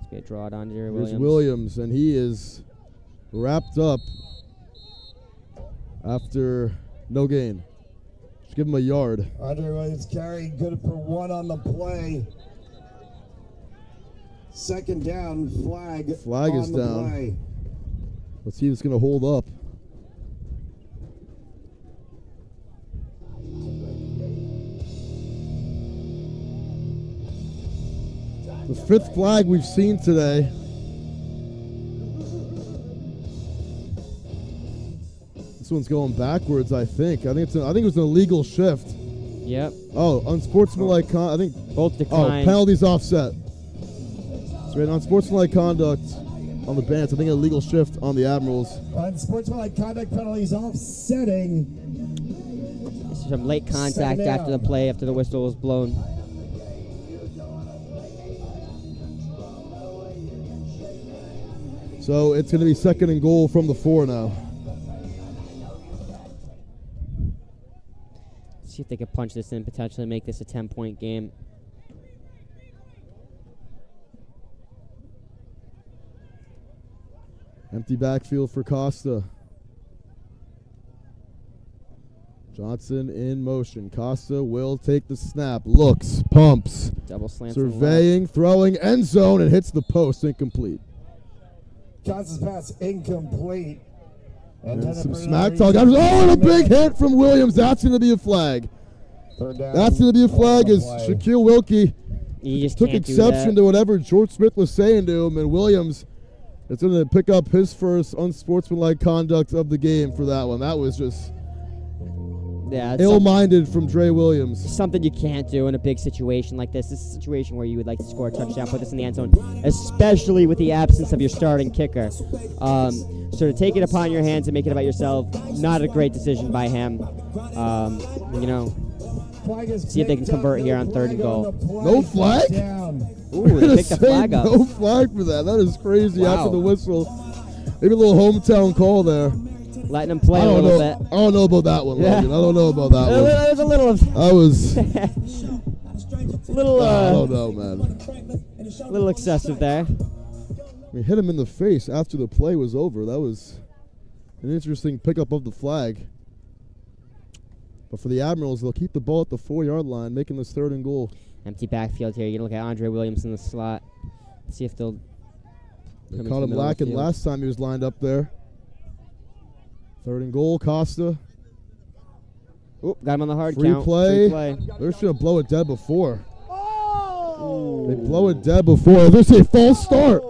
Let's get a draw it on Jerry Here's Williams. Williams, and he is wrapped up after no gain. Just give him a yard. Andre Williams carry good for one on the play. Second down, flag. Flag on is the down. play. Let's see if it's going to hold up. The fifth flag we've seen today. This one's going backwards, I think. I think it's a, I think it was an illegal shift. Yep. Oh, unsportsmanlike con- I think Both oh, declined. Oh, penalties offset. So we had unsportsmanlike conduct on the bench. I think a legal shift on the Admirals. Unsportsmanlike conduct penalties offsetting. Some late contact after the play, after the whistle was blown. So it's going to be second and goal from the four now. See if they can punch this in, potentially make this a 10 point game. Empty backfield for Costa. Johnson in motion. Costa will take the snap. Looks, pumps, Double slant. from the left. surveying, throwing, end zone, and hits the post incomplete. Johnson's pass incomplete. And then some a smack penalty. talk. Oh, and a big hit from Williams. That's going to be a flag. Third down. That's going to be a flag as play. Shaquille Wilkie You just took exception to whatever George Smith was saying to him, and Williams is going to pick up his first unsportsmanlike conduct of the game for that one. That was just Yeah, ill-minded from Dre Williams. something you can't do in a big situation like this. This is a situation where you would like to score a touchdown, put this in the end zone, especially with the absence of your starting kicker. Um, so to take it upon your hands and make it about yourself, not a great decision by him. Um, you know, see if they can convert here on third and goal. the play. No flag? Down. Ooh, they picked the *laughs* flag up. No flag for that. That is crazy Wow. after the whistle. Maybe a little hometown call there. Letting him play I a little know. bit. I don't know about that one, Yeah. Logan. I don't know about that Uh, one. There's a little, of- *laughs* I was. *laughs* little, I uh, don't know, man. little excessive there. We hit him in the face after the play was over. That was an interesting pickup of the flag. But for the Admirals, they'll keep the ball at the four-yard line, making this third and goal. Empty backfield here. You can look at Andre Williams in the slot. See if they'll. They caught him middle of the lacking last time he was lined up there. Third and goal, Costa. Oop, got him on the hard Free count. play. Free play. They should have blow it dead before. Oh! They blow it dead before. There's a false start.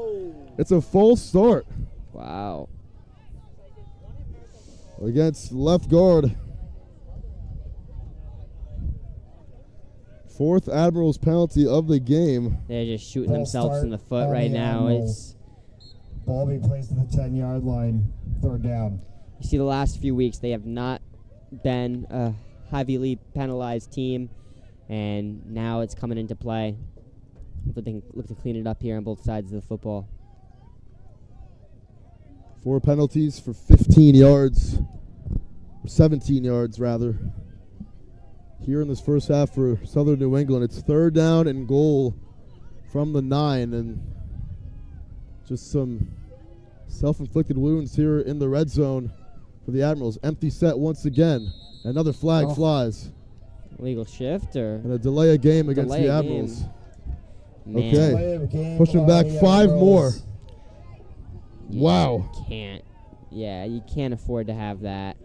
It's a false start Wow. against left guard. Fourth Admirals penalty of the game. They're just shooting False themselves start in the foot right the now. Admirals. It's Ball being placed at the 10 yard line. Third down. You see the last few weeks they have not been a heavily penalized team, and now it's coming into play. Hopefully they look to clean it up here on both sides of the football. Four penalties for 15 yards, 17 yards rather. Here in this first half for Southern New England, it's third down and goal from the nine, and just some self-inflicted wounds here in the red zone for the Admirals. Empty set once again. Another flag Oh. flies, Legal shift or and a delay a game against Delay the Admirals. game. Okay. Play of game Pushing back the five more. You Wow. can't. Yeah, you can't afford to have that.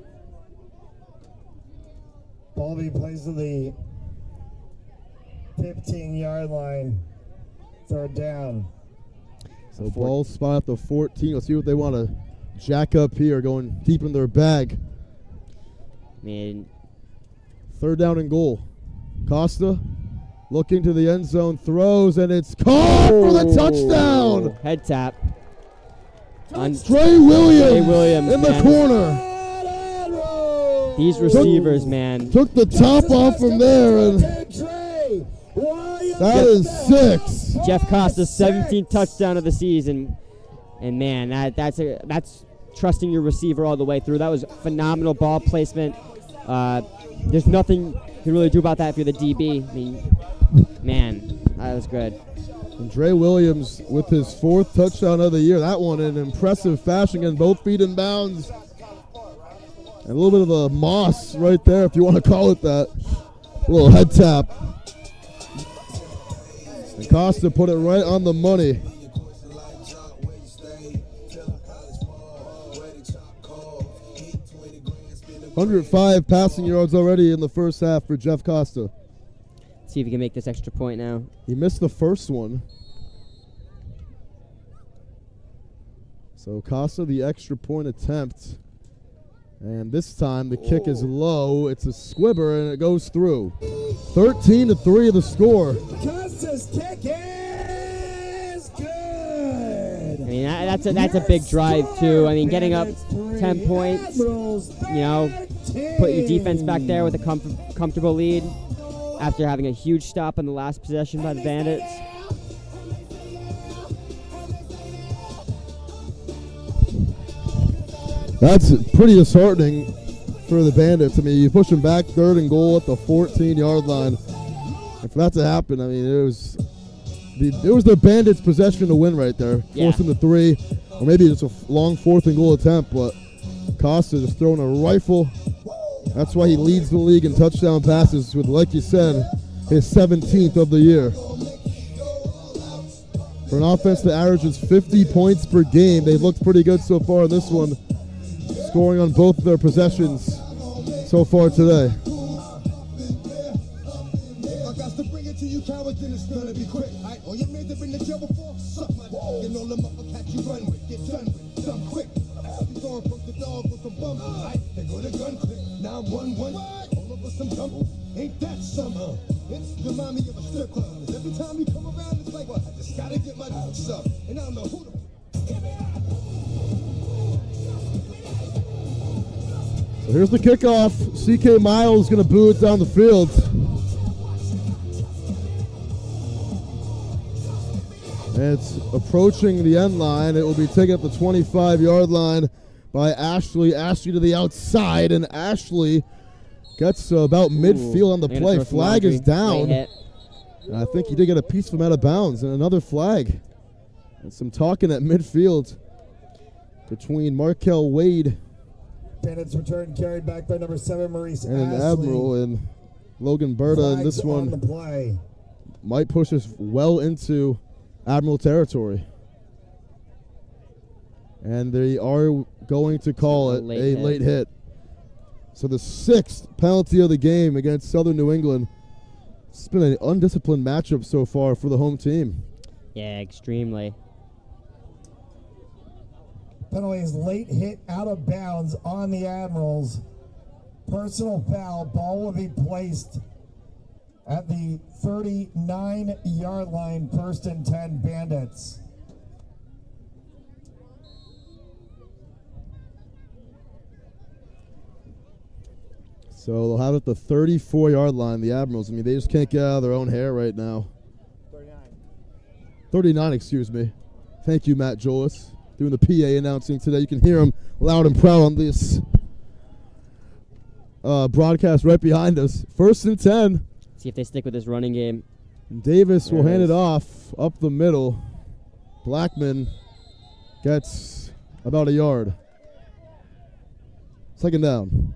Ball being placed at the 15 yard line. Third down. So ball spot at the 14. Let's see what they want to jack up here, going deep in their bag. I mean, Third down and goal. Costa looking to the end zone, throws, and it's caught for the touchdown. Oh, head tap. On Trey Williams, Trey Williams, in the corner. these receivers, man. Took the top off from there, and that is six. Jeff Costa's 17th touchdown of the season, and man, that that's a that's trusting your receiver all the way through. That was phenomenal ball placement. Uh, there's nothing you can really do about that if you're the DB. I mean, man, that was good. And Trey Williams with his fourth touchdown of the year. That one in impressive fashion, and both feet in bounds And a little bit of a moss right there, if you want to call it that. A little head tap. And Costa put it right on the money. Hundred five passing yards already in the first half for Jeff Costa. Let's See if he can make this extra point now. He missed the first one. So Costa the extra point attempt. And this time the kick is low. It's a squibber and it goes through. 13 to 3 of the score. Costa's kick is good. I mean, that, that's a that's a big drive too. I mean, getting up 10 points, you know, put your defense back there with a comf- comfortable lead after having a huge stop on the last possession by the Bandits. That's pretty disheartening for the Bandits. I mean, you push them back third and goal at the 14 yard line. And for that to happen, I mean, it was the, it was the Bandits' possession to win right there. Yeah. Force them to three, or maybe just a long fourth and goal attempt. But Costa just throwing a rifle. That's why he leads the league in touchdown passes with, like you said, his 17th of the year. For an offense that averages 50 points per game, they've looked pretty good so far in this one, scoring on both of their possessions so far today. I got to bring it to you, cowards, then it's gonna be quick. Aight, all your men that been to jail before, suck my dick. And all them other cats you run with, get done with, some quick. You saw him from the dog with some bums. Aight, they go to gun click. Now I'm one one. All of us some. Ain't that summer? It's remind me of a strip club. every time you come around, it's like, what? I just gotta get my up. And I don't know who the So here's the kickoff. CK Miles going to boo it down the field. It's approaching the end line. It will be taken up the 25 yard line by Ashley. Ashley to the outside, and Ashley gets uh, about midfield on the play. Flag is down. And I think he did get a piece from out of bounds, and another flag. And some talking at midfield between Markel Wade Bandits return carried back by number seven, Maurice and an Ashley. Admiral and Logan Berta. And this Flags on the one play. might push us well into Admiral territory. And they are going to call it Late a hit. late hit. So the sixth penalty of the game against Southern New England. It's been an undisciplined matchup so far for the home team. Yeah, extremely. Penalties late hit out of bounds on the Admirals. Personal foul. Ball will be placed at the 39 yard line. First and 10 Bandits. So they'll have it at the 34 yard line, the Admirals. I mean, they just can't get out of their own hair right now. 39, 39, excuse me. Thank you, Matt Jolis, doing the PA announcing today. You can hear him loud and proud on this uh, broadcast right behind us. First and 10. See if they stick with this running game. Davis will it hand is. it off up the middle. Blackman gets about a yard. Second down.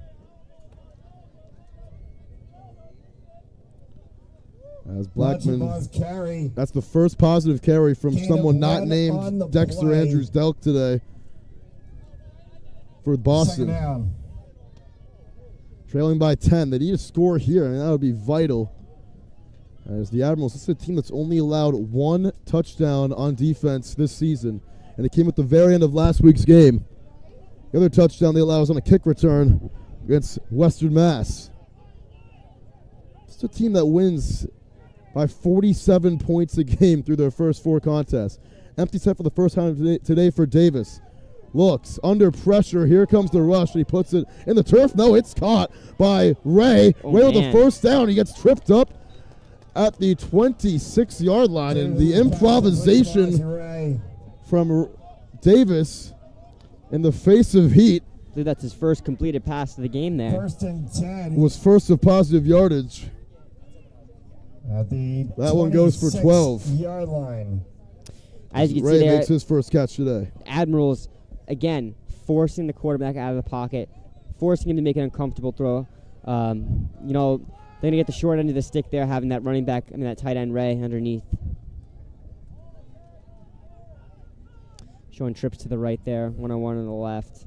As Blackman, carry. that's the first positive carry from Gain of someone not named Dexter play. Andrews Delk today for Second Boston. Trailing by 10. They need a score here, and that would be vital. As the Admirals, this is a team that's only allowed one touchdown on defense this season, and it came at the very end of last week's game. The other touchdown they allowed was on a kick return against Western Mass. It's a team that wins by 47 points a game through their first four contests. Empty set for the first time today for Davis. Looks under pressure. Here comes the rush. He puts it in the turf. No, it's caught by Ray. Oh, Ray with the first down. He gets tripped up at the 26 yard line. And the improvisation from Davis in the face of heat I believe that's his first completed pass of the game there. First and 10. was first of positive yardage. At the That one goes for 12. Yard line. As you can Ray see there, makes his first catch today. Admirals again forcing the quarterback out of the pocket, forcing him to make an uncomfortable throw. Um, you know, they're going to get the short end of the stick there, having that running back, I mean, that tight end Ray underneath. Showing trips to the right there, one on one on the left.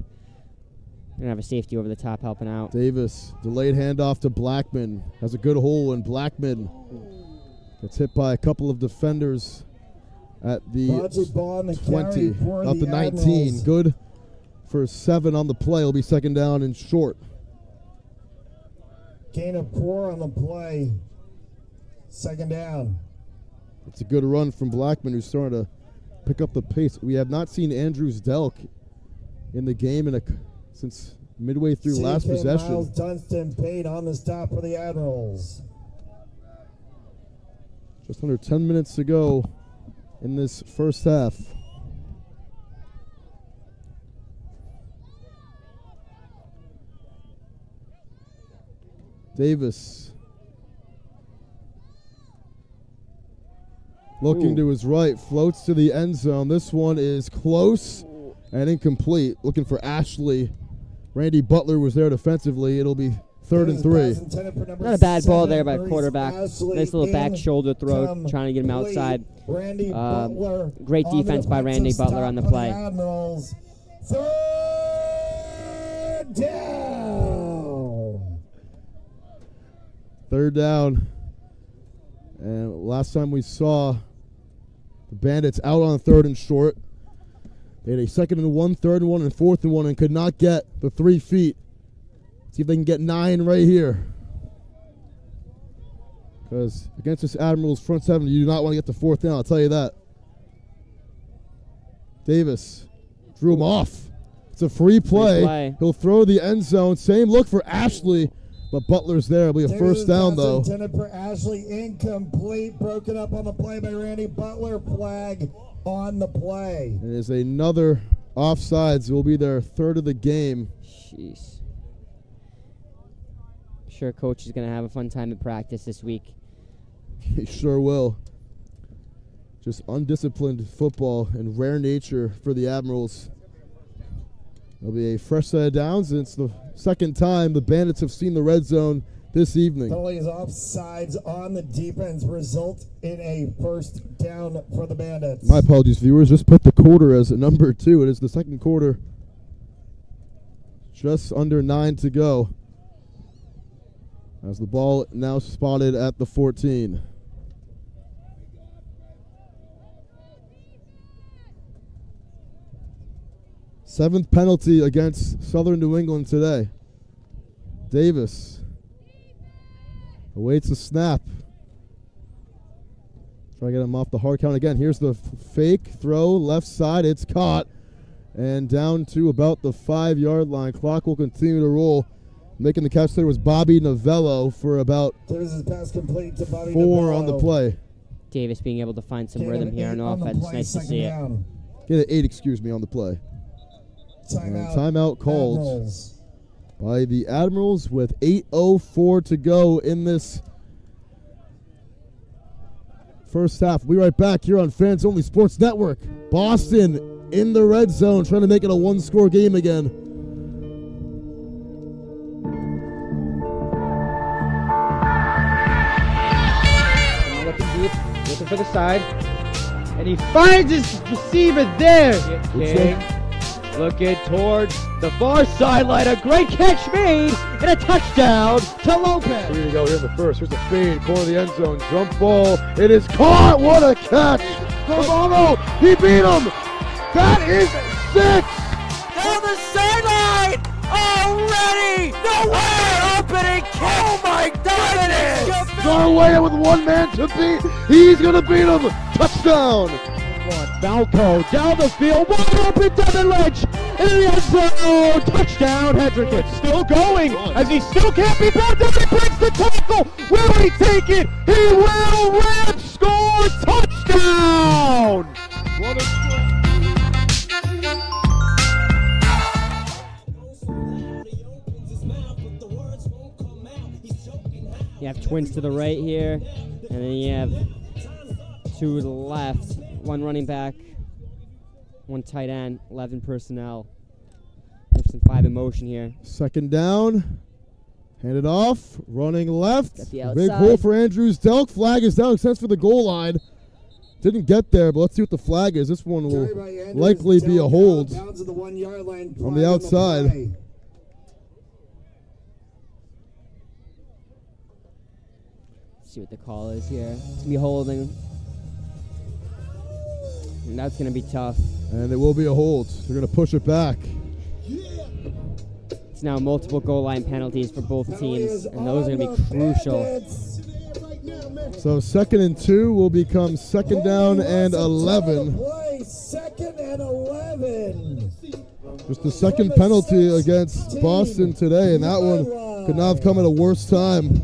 Gonna have a safety over the top helping out. Davis, delayed handoff to Blackman. Has a good hole, and Blackman gets hit by a couple of defenders at the Roger ball on the 20, not the the 19. Admirals. Good for seven on the play. It'll be second down and short. Gain of four on the play. Second down. It's a good run from Blackman, who's starting to pick up the pace. We have not seen Andrews Delk in the game in a, since midway through last possession. Miles Dunstan paid on the stop for the Admirals. Just under 10 minutes to go in this first half. Davis. Looking Ooh. to his right, floats to the end zone. This one is close and incomplete. Looking for Ashley. Randy Butler was there defensively. It'll be third and three. Pass intended for number Not a bad ball there by quarterback. Ashley Nice little back shoulder throw, trying to get him outside. Randy Um, Butler great defense by Randy Butler on the stop for play. Admirals. Third down. Third down. And last time we saw the Bandits out on third and short. They had a second and one, third and one, and fourth and one, and could not get the three feet. See if they can get nine right here. Because against this Admirals front seven, you do not want to get the fourth down, I'll tell you that. Davis drew him off. It's a free play. play. He'll throw the end zone. Same look for Ashley, but Butler's there. It'll be a Davis first down, though. Intended for Ashley, incomplete. Broken up on the play by Randy Butler. Flag on the play. And is another offsides. It Will be their third of the game. Jeez. Sure, coach is gonna have a fun time at practice this week. *laughs* He sure will. Just undisciplined football and rare nature for the Admirals. It'll be a fresh set of downs, and it's the second time the Bandits have seen the red zone this evening. Penalties offsides on the defense result in a first down for the Bandits. My apologies, viewers. Just put the quarter as a number *laughs* two. It is the second quarter. Just under nine to go. As the ball now spotted at the 14. Seventh penalty against Southern New England today. Davis awaits a snap. Try to get him off the hard count again. Here's the fake throw, left side. It's caught. And down to about the five yard line. Clock will continue to roll. Making the catch there was Bobby Novello for about Davis' pass complete to Bobby four on the play. Davis being able to find some Gain rhythm here on offense. play, Nice to second see it. down. Get an eight, excuse me, on the play. Timeout. And timeout called Admirals. by the Admirals with 8.04 to go in this first half. We'll be right back here on Fans Only Sportz Network. Boston in the red zone, trying to make it a one score game again. Looking for the side. And he finds his receiver there. King looking towards the far sideline. A great catch made and a touchdown to Lopez. Here you go. Here's the first. Here's the fade. Corner of the end zone. Jump ball. It is caught. What a catch. Carvalho. Oh, he beat him. That is six. Down the sideline! Already! No way! Opening kick! Oh my goodness! Garway with one man to beat. He's going to beat him. Touchdown. Falco down the field, wide open Devin Lynch in the end zone. Touchdown, Hedrick. It's still going as he still can't be down. He breaks the tackle. Will he take it? He will. Rams score touchdown. What a You have twins to the right here, and then you have two to the left. One running back, one tight end, 11 personnel. If Boston five in motion here. Second down. Hand it off. Running left. Big hole for Andrews. Delk flag is down. Extends for the goal line. Didn't get there, but let's see what the flag is. This one will Carry by Andrews, likely be a hold. out of bounds of the one yard line, On the outside. play. Let's see what the call is here. It's gonna be holding. And that's gonna be tough. And it will be a hold. They're going to push it back. It's now multiple goal line penalties for both teams, and those are gonna be crucial. So second and two will become second down and 11. Play second and 11. Just the second penalty against Boston today, and that one could not have come at a worse time.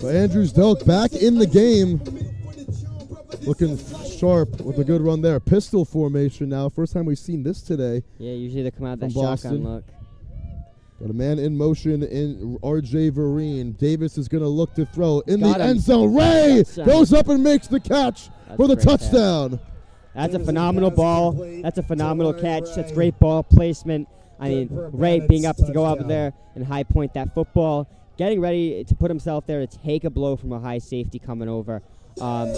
But Andrews Delk back in the game, looking sharp with a good run there. Pistol formation now. First time we've seen this today. Yeah, usually they come out that Boston. shotgun look. Got a man in motion in RJ Vereen. Davis is going to look to throw in Got the him. end zone. Ray goes up and makes the catch That's for the a great catch. touchdown. That's a phenomenal ball. That's a phenomenal catch. That's great ball placement. I mean, Ray being up to go up there and high point that football, getting ready to put himself there to take a blow from a high safety coming over. Um,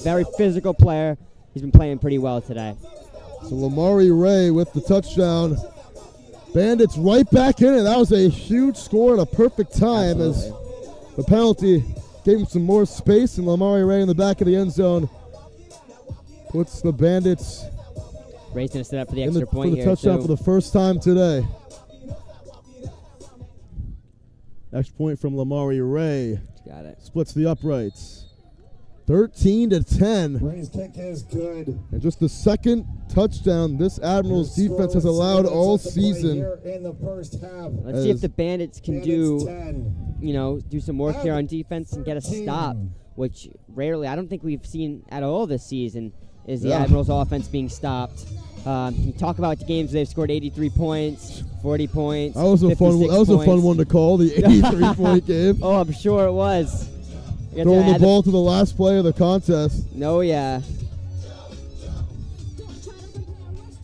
very physical player. He's been playing pretty well today. So Lamari Ray with the touchdown. Bandits right back in it. That was a huge score at a perfect time as the penalty gave him some more space, and Lamari Ray in the back of the end zone puts the Bandits Ray's gonna set up for the extra the, for point the here touchdown too. for the first time today. Extra point from Lamari Ray. Got it. Splits the uprights. 13 to 10. Ray's kick is good. And just the second touchdown this Admirals defense has allowed all season. Here in the first half. Let's see if the Bandits can Bandits do, 10. you know, do some work here on defense and get a stop, which rarely, I don't think we've seen at all this season, is the Yeah. Admirals' offense being stopped. Um, you talk about the games they've scored 83 points, 40 points. That was a fun. 56 That was a fun one to call. The 83 point *laughs* game. Oh, I'm sure it was. You got to Throwing the ball to the last play of the contest. No, yeah.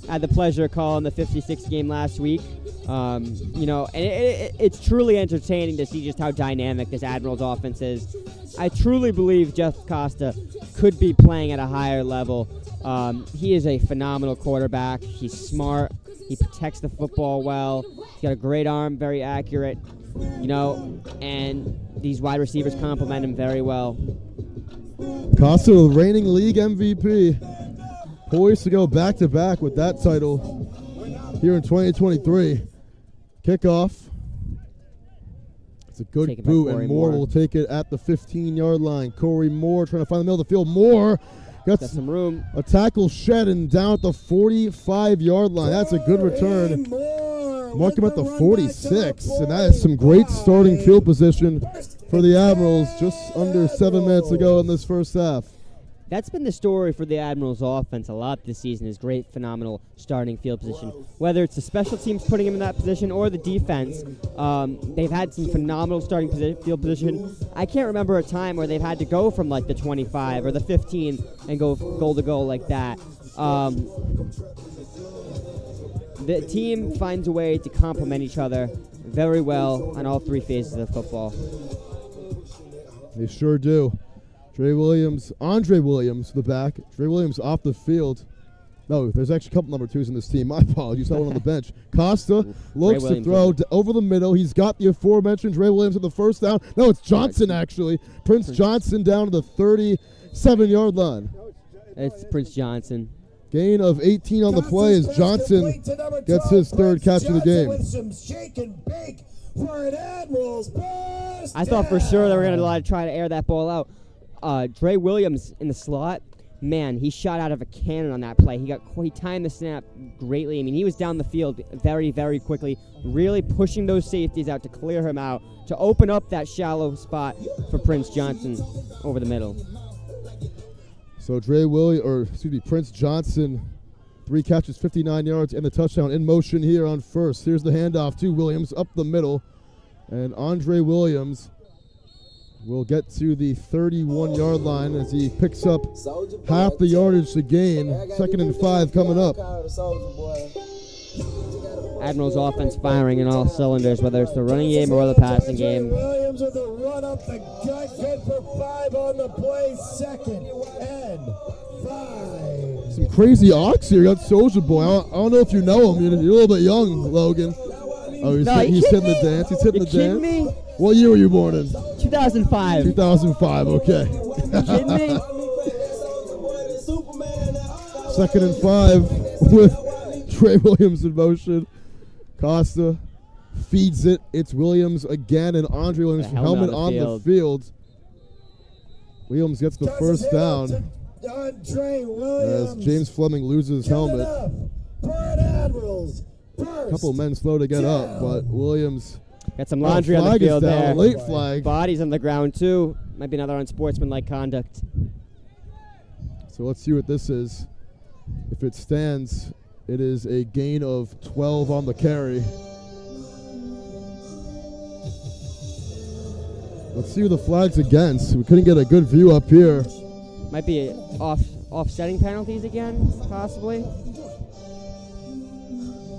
I had the pleasure of calling the 56 game last week. Um, you know, and it, it, it's truly entertaining to see just how dynamic this Admirals offense is. I truly believe Jeff Costa could be playing at a higher level. Um, he is a phenomenal quarterback. He's smart. He protects the football well. He's got a great arm, very accurate. You know, and these wide receivers complement him very well. Costa, reigning league MVP, poised to go back to back with that title here in 2023. Kickoff. It's a good Taken boot, and Moore, Moore. will take it at the 15 yard line. Corey Moore trying to find the middle of the field. Moore got, Got some room. a tackle shed and down at the 45 yard line. That's a good return. Mark him at the 46, and that is some great starting field position for the Admirals just under seven minutes ago in this first half. That's been the story for the Admirals offense a lot this season is great, phenomenal starting field position. Whether it's the special teams putting him in that position or the defense, um, they've had some phenomenal starting posi- field position. I can't remember a time where they've had to go from like the 25 or the 15 and go goal to goal like that. Um, the team finds a way to complement each other very well on all three phases of football. They sure do. Dre Williams, Andre Williams, the back. Dre Williams off the field. No, there's actually a couple number twos in this team. *laughs* My apologies. That one on the *laughs* bench. Costa looks to throw was- d- over the middle. He's got the aforementioned Dre Williams at the first down. No, it's Johnson actually. *laughs* Prince Johnson down to the 37 yard line. It's Prince Johnson. Gain of 18 on the play as Johnson gets his third catch of the game. With some shake and bake for an Admirals burst. I thought for sure they were going to try to air that ball out. Uh, Dre Williams in the slot, man, he shot out of a cannon on that play. He got he timed the snap greatly. I mean, he was down the field very, very quickly, really pushing those safeties out to clear him out to open up that shallow spot for Prince Johnson over the middle. So Dre Williams, or excuse me, Prince Johnson, three catches, 59 yards, and the touchdown in motion here on first. Here's the handoff to Williams up the middle, and Andre Williams will get to the 31 yard line as he picks up half the yardage to gain. Second and five coming up. Admirals offense firing in all cylinders, whether it's the running game or the passing game. Williams with the run up the gut, good for five on the play. Second and five. Some crazy ox here. You got Soldier Boy. I don't, I don't know if you know him. You're, you're a little bit young, Logan. Oh, he's, No, hit- he's kidding hitting the dance. He's hitting You the dance. me? What year were you born in? 2005. 2005. Okay. You kidding me? Second and five with *laughs* Trey Williams in motion. Costa feeds it. It's Williams again, and Andre Williams The helmet helmet on the on the field. Williams gets the Tosses first down out to Andre as James Fleming loses his helmet. enough. Bird Admirals. A First. couple men slow to get up, but Williams Got some Oh, laundry on the field there. Late flag. Bodies on the ground too. Might be another unsportsmanlike conduct. So let's see what this is. If it stands, it is a gain of 12 on the carry. Let's see who the flag's against. We couldn't get a good view up here. Might be off offsetting penalties again, possibly.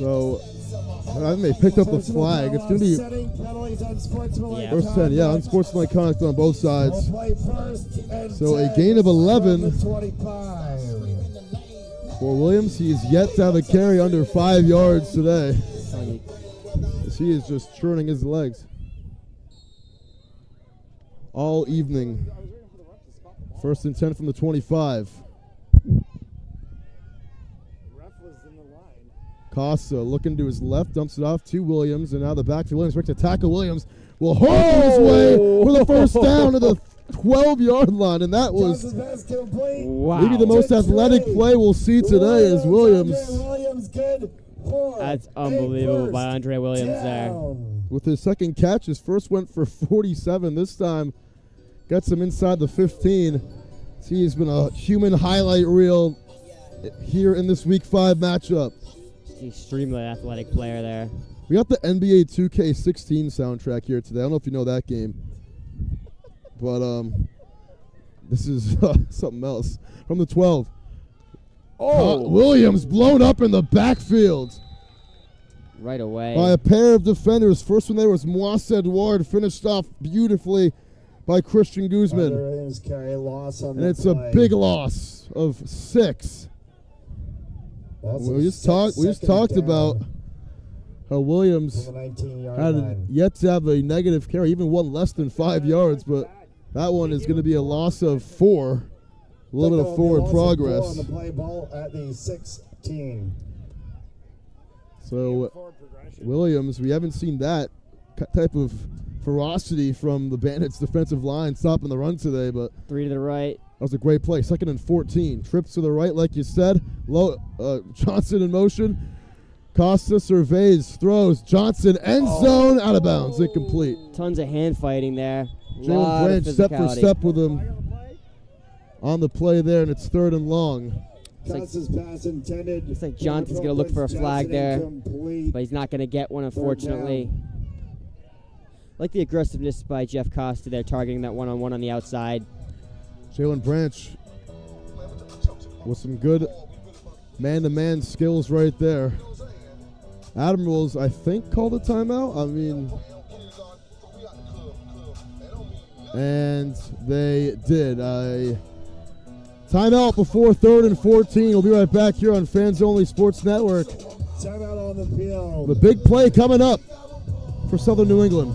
So I think they picked up the flag. It's to be Setting penalties unsportsmanlike first 10. Yeah, unsportsmanlike conduct on both sides. play first and So a gain of 11. the 25. For Williams, he is yet to have a carry under five yards today. Telling you, As he is just churning his legs all evening. First and 10 from the 25. Costa uh, looking to his left, dumps it off to Williams, and now the backfield. Williams breaks to tackle. Williams will hold his way for the first down to the 12 yard line, and that was Costa's pass complete. Wow. maybe the most athletic play we'll see today is Williams Williams good That's unbelievable by Andre Williams there. with his second catch. His first went for 47. This time gets him inside the 15. See, he's been a human highlight reel here in this Week 5 matchup. Extremely athletic player there. We got the NBA 2K16 soundtrack here today. I don't know if you know that game, but um, this is *laughs* uh, something else from the 12. Oh, Uh, Williams blown up in the backfield right away. by a pair of defenders. First one there was Moise Edouard, finished off beautifully by Christian Guzman. Andre Williams loss on And the it's a big loss of six. Loss we just talked. We just talked down about how Williams from the 19 yard had line. yet to have a negative carry, even one less than five yards. But that one is going to be a loss of four. A little bit of forward progress. On the play ball at the 16. So Williams, we haven't seen that type of ferocity from the Bandits' defensive line stopping the run today. But Three to the right. That was a great play. Second and 14. Trips to the right, like you said. Low, uh, *laughs* Johnson in motion. Costa surveys, throws. Johnson, end zone, out of bounds, incomplete. Tons of hand fighting there. Jalen Branch step for step with him on the play there, and it's third and long. like- Costa's pass intended. Looks like Johnson's gonna look for a flag there, but he's not going to get one, unfortunately. Like the aggressiveness by Jeff Costa there, targeting that one-on-one on the outside. Jalen Branch with some good man-to-man skills right there. Admirals, I think, called a timeout. I mean, and they did. I timeout before third and 14. We'll be right back here on Fans Only Sportz Network. Timeout on the field. The big play coming up for Southern New England.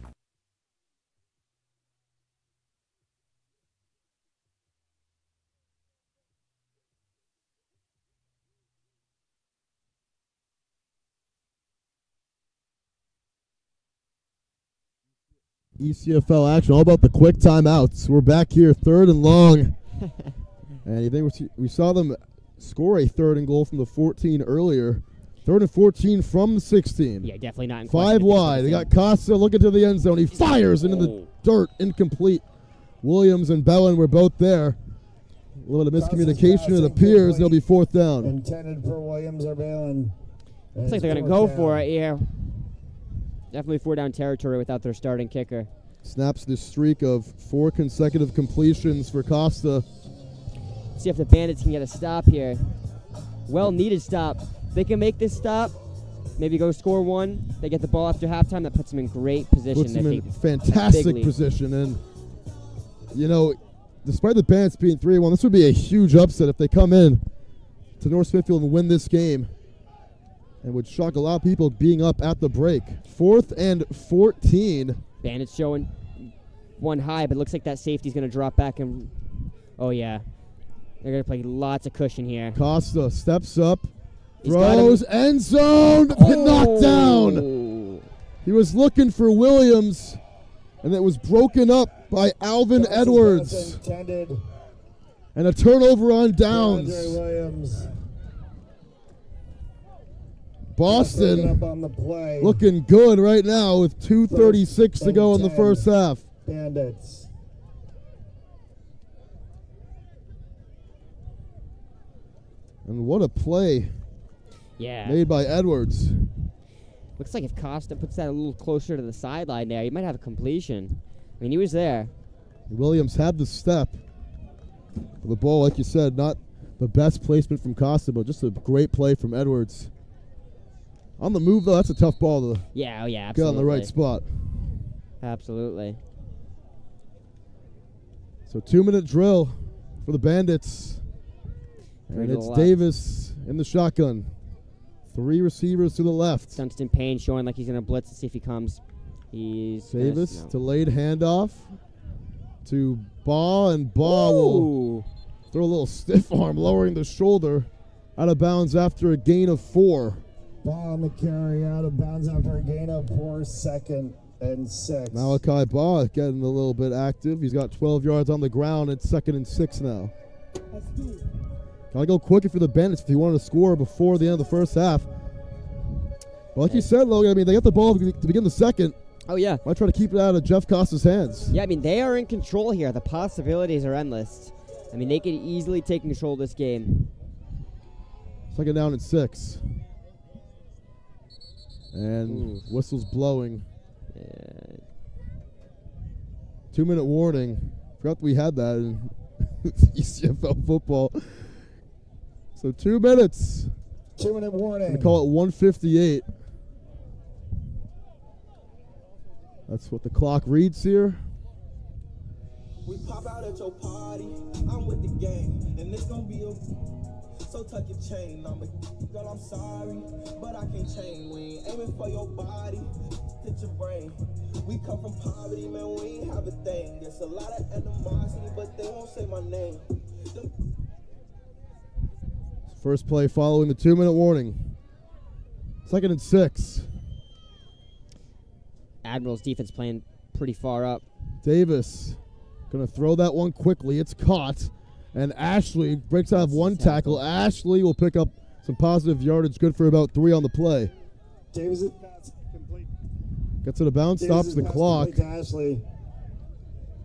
ECFL action, all about the quick timeouts. We're back here, third and long. *laughs* and you think we saw them score a third and goal from the 14 earlier. Third and 14 from the 16. Yeah, definitely not in Five if wide. They got Costa looking to the end zone. He fires into the oh. dirt, incomplete. Williams and Bellin were both there. A little bit of miscommunication, it appears. They'll be fourth down. Intended for Williams or Bellin. Looks like they're going to go for it here. Definitely four down territory without their starting kicker. Snaps the streak of four consecutive completions for Costa. See if the Bandits can get a stop here. Well needed stop. They can make this stop. Maybe go score one. They get the ball after halftime. That puts them in great position. Puts them in fantastic position. And, you know, despite the Bandits being 3 1, this would be a huge upset if they come in to North Smithfield and win this game. And would shock a lot of people being up at the break. Fourth and 14. Bandits showing one high, but it looks like that safety's going to drop back and. Oh, yeah. They're going to play lots of cushion here. Costa steps up, He's got him. throws, end zone, oh. knocked down. Oh. He was looking for Williams, and it was broken up by Alvin Edwards. And a turnover on Andre downs. Williams. Broken Boston up on the play. looking good right now with 2.36 to go in the first half. Bandits. And what a play Yeah. made by Edwards. Looks like if Costa puts that a little closer to the sideline there, he might have a completion. I mean, he was there. Williams had the step. The ball, like you said, not the best placement from Costa, but just a great play from Edwards. On the move, though, that's a tough ball to Yeah, oh yeah, get on the right spot. Absolutely. So two minute drill for the Bandits. Three And it's. Davis in the shotgun. Three receivers to the left. Dunstan Payne showing like he's going to blitz to see if he comes. He's gonna- Davis no. delayed handoff to Baugh, and Baugh will throw a little *laughs* stiff arm, lowering the shoulder out of bounds after a gain of four. Ball on the carry out of bounds after a gain of four, second and six. Malachi Baugh getting a little bit active. He's got 12 yards on the ground. It's second and six now. Gotta go quick if you're the Bandits if you want to score before the end of the first half. But like you said, Logan, I mean, they got the ball to begin the second. Oh, yeah. Might try to keep it out of Jeff Costa's hands. Yeah, I mean, they are in control here. The possibilities are endless. I mean, they could easily take control of this game. Second down and six. And whistles blowing. Two minute warning. Forgot we had that in *laughs* ECFL football. So two minutes. Two minute warning. Gonna call it 158. That's what the clock reads here. We pop out at your party. I'm with the gang, and it's gonna be a. So tuck your chain. I'm girl. I'm sorry, but I can't change. We ain't aiming for your body. Hit your brain. We come from poverty, man. We ain't have a thing. There's a lot of animosity, but they won't say my name. Them First play following the two minute warning. Second and six. Admiral's defense playing pretty far up. Davis gonna throw that one quickly. It's caught. And Ashley breaks out of one tackle. Ashley will pick up some positive yardage, good for about three on the play. Davis is pass complete. Gets it a bounce, Davis stops is the pass clock. to Ashley.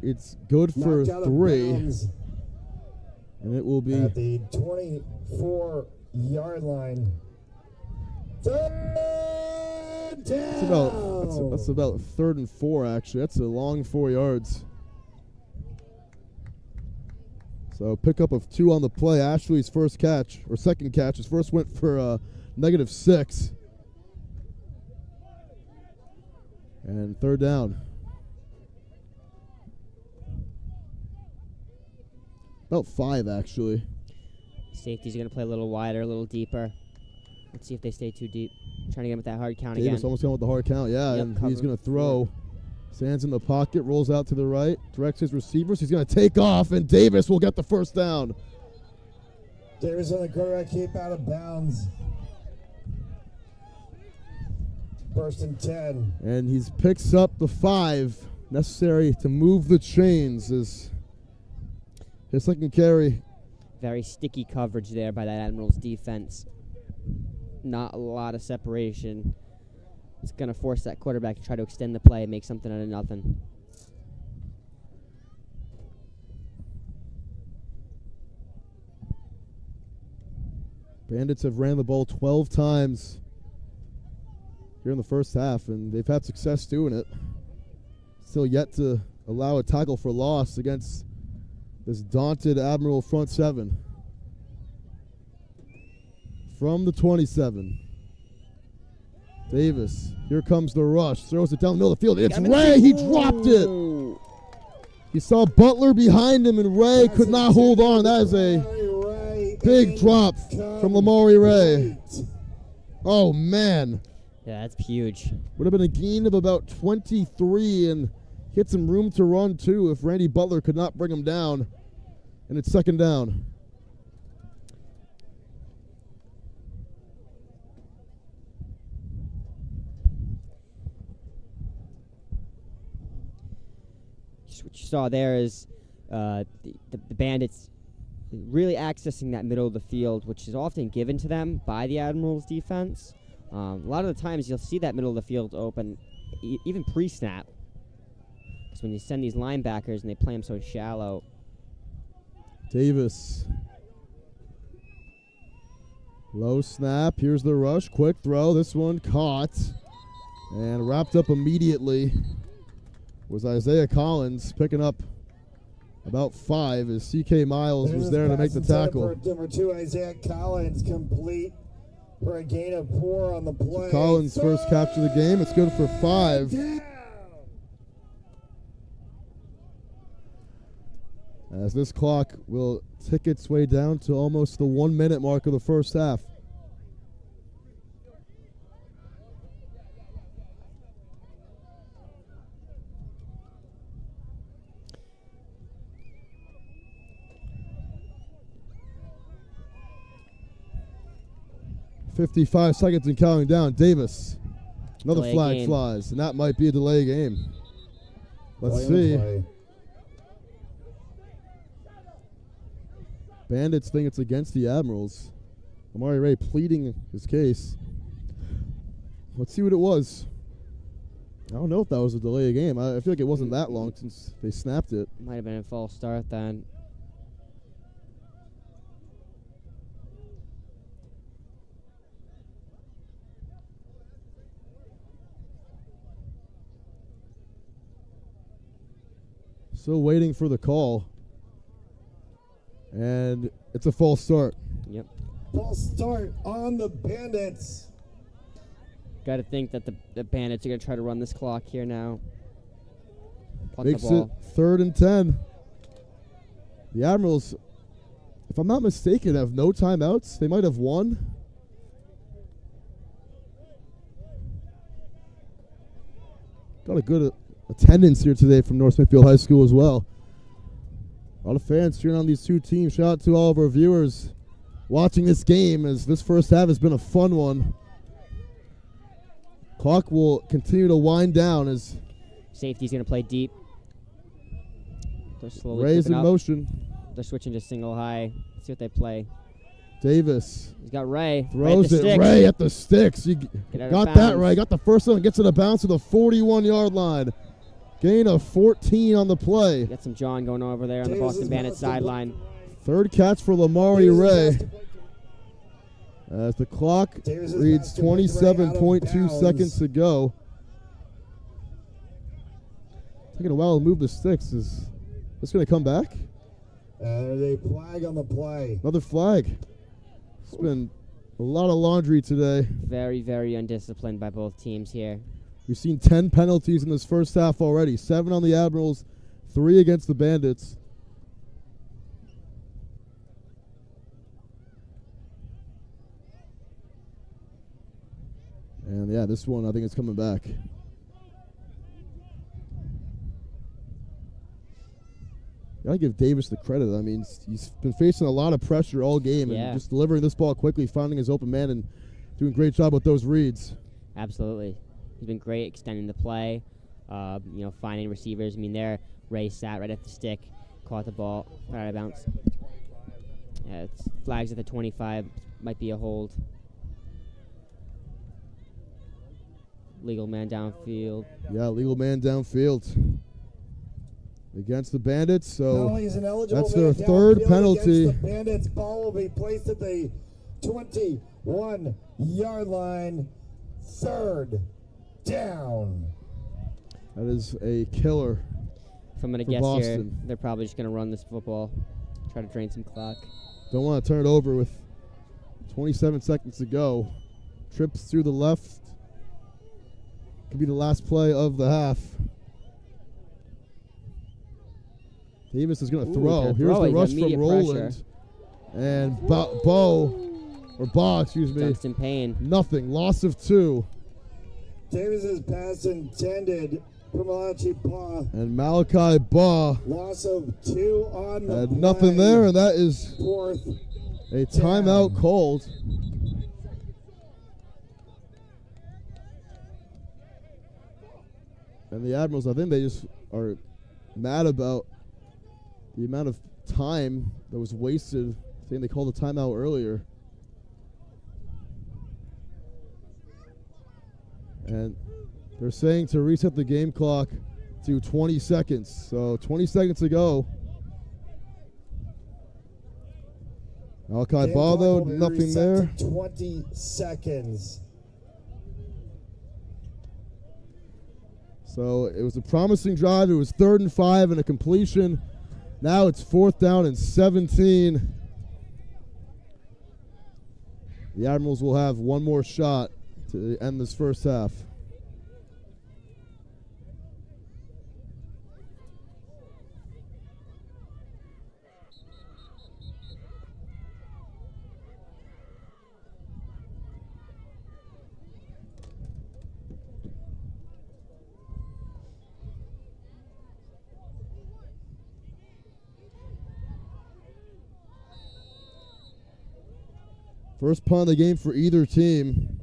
It's good for Knocked out of three. And it will be At the 24 yard line. Third down. That's about that's, that's about third and four actually. That's a long four yards. So pickup of two on the play. Ashley's first catch or second catch. His first went for uh, negative six. And third down. About five actually. Safety's going to play a little wider, a little deeper. Let's see if they stay too deep. Trying to get him with that hard count Davis again. almost going with the hard count. Yeah, Yep, and he's going to throw. Stands in the pocket, rolls out to the right, directs his receivers. He's going to take off, and Davis will get the first down. Davis on the quarterback keep out of bounds. First and 10. And he picks up the five necessary to move the chains as his second carry. Very sticky coverage there by that Admirals defense. Not a lot of separation. It's going to force that quarterback to try to extend the play and make something out of nothing. Bandits have ran the ball 12 times here in the first half, and they've had success doing it. Still yet to allow a tackle for loss against this daunted Admiral front seven. From the 27. Davis, here comes the rush, throws it down the middle of the field. It's Got him in the Ray, he dropped it. He saw Butler behind him, and Ray could not hold on. That is a big drop from Lamari Ray. Oh, man. Yeah, that's huge. Would have been a gain of about 23 and hit some room to run, too, if Randy Butler could not bring him down. And it's second down. You saw there is uh, the, the, Bandits really accessing that middle of the field, which is often given to them by the Admirals defense. Um, a lot of the times you'll see that middle of the field open, e- even pre-snap. Because when you send these linebackers and they play them so shallow, Davis. Low snap. Here's the rush. Quick throw. This one caught and wrapped up immediately. Was Isaiah Collins picking up about five as CK Miles was there to make the tackle. Number two, Isaiah Collins, complete for a gain of four on the play. Collins' first capture of the game. It's good for five. As this clock will tick its way down to almost the one minute mark of the first half. Fifty-five seconds and counting down. Davis, another Delay flag game. flies, and that might be a delay game. Let's Play see. play. Bandits think it's against the Admirals. Amari Ray pleading his case. Let's see what it was. I don't know if that was a delay of game. I, I feel like it wasn't that long since they snapped it. might have been a false start then. Still waiting for the call. And it's a false start. Yep. False start on the Bandits. Got to think that the, the Bandits are going to try to run this clock here now. Punt Makes it third and ten. The Admirals, if I'm not mistaken, have no timeouts. They might have one. Got a good attendance here today from North Smithfield High School as well. A lot of fans cheering on these two teams. Shout out to all of our viewers watching this game as this first half has been a fun one. Clock will continue to wind down as Safety's going to play deep. They're slowly Ray's in up. motion. They're switching to single high. Let's see what they play. Davis He's got Ray. throws Ray it. at the sticks. Ray at the sticks. You g- Get out of got that right. Got the first one. Gets it a bounce to the 41 yard line. Gain of 14 on the play. Got some John going over there on the Boston is Bandits sideline. Third catch for Lamari Ray. As the clock Davis reads about to put Ray out of 27.2 seconds to go. Taking a while to move the sticks. Is this going to come back? And there's a flag on the play. Another flag. It's been a lot of laundry today. Very, very undisciplined by both teams here. We've seen 10 penalties in this first half already. Seven on the Admirals, three against the Bandits. And yeah, this one I think is coming back. Gotta give Davis the credit. I mean, he's been facing a lot of pressure all game, Yeah. and just delivering this ball quickly, finding his open man, and doing a great job with those reads. Absolutely. He's been great extending the play, uh, you know, finding receivers. I mean, there, Ray sat right at the stick, caught the ball, right out of bounds. Yeah, it's flags at the 25, might be a hold. Legal man downfield. Yeah, legal man downfield against the Bandits. So is an that's their third penalty. The Bandits ball will be placed at the 21 yard line. Third down. That is a killer. If I'm going to for guess here, they're probably just going to run this football, try to drain some clock. Don't want to turn it over with 27 seconds to go. Trips through the left. Could be the last play of the half. Davis is going to throw. gonna Here's throw. the rush from Roland. pressure. And Bo, Bo, or Ba, excuse me. Dunstan Payne. Nothing. Loss of two. Davis's pass intended for Malachi Baugh. And Malachi Ba Loss of two on the had nothing there, and that is Fourth a timeout called. And the Admirals, I think they just are mad about the amount of time that was wasted, saying they called the timeout earlier. And they're saying to reset the game clock to 20 seconds. So 20 seconds to go. Malachi Game Ba, clock though, will be nothing there. 20 seconds. So it was a promising drive. It was third and five and a completion. Now it's fourth down and 17. The Admirals will have one more shot to end this first half. First punt of the game for either team.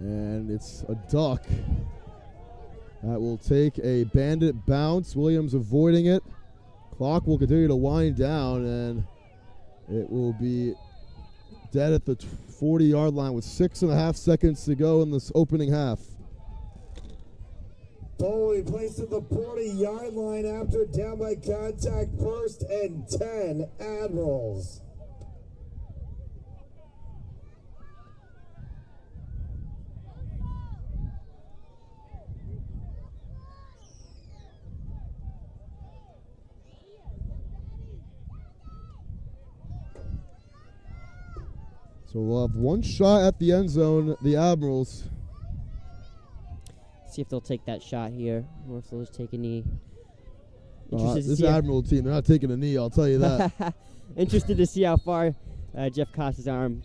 And it's a duck. That will take a bandit bounce. Williams avoiding it. Clock will continue to wind down, and it will be dead at the 40 yard line with six and a half seconds to go in this opening half. Be placed at the 40 yard line after down by contact. First and 10 Admirals. So we'll have one shot at the end zone, the Admirals. See if they'll take that shot here, or if they'll just take a knee. Uh, this see Admiral team, they're not taking a knee, I'll tell you that. *laughs* Interested to see how far uh, Jeff Costa's arm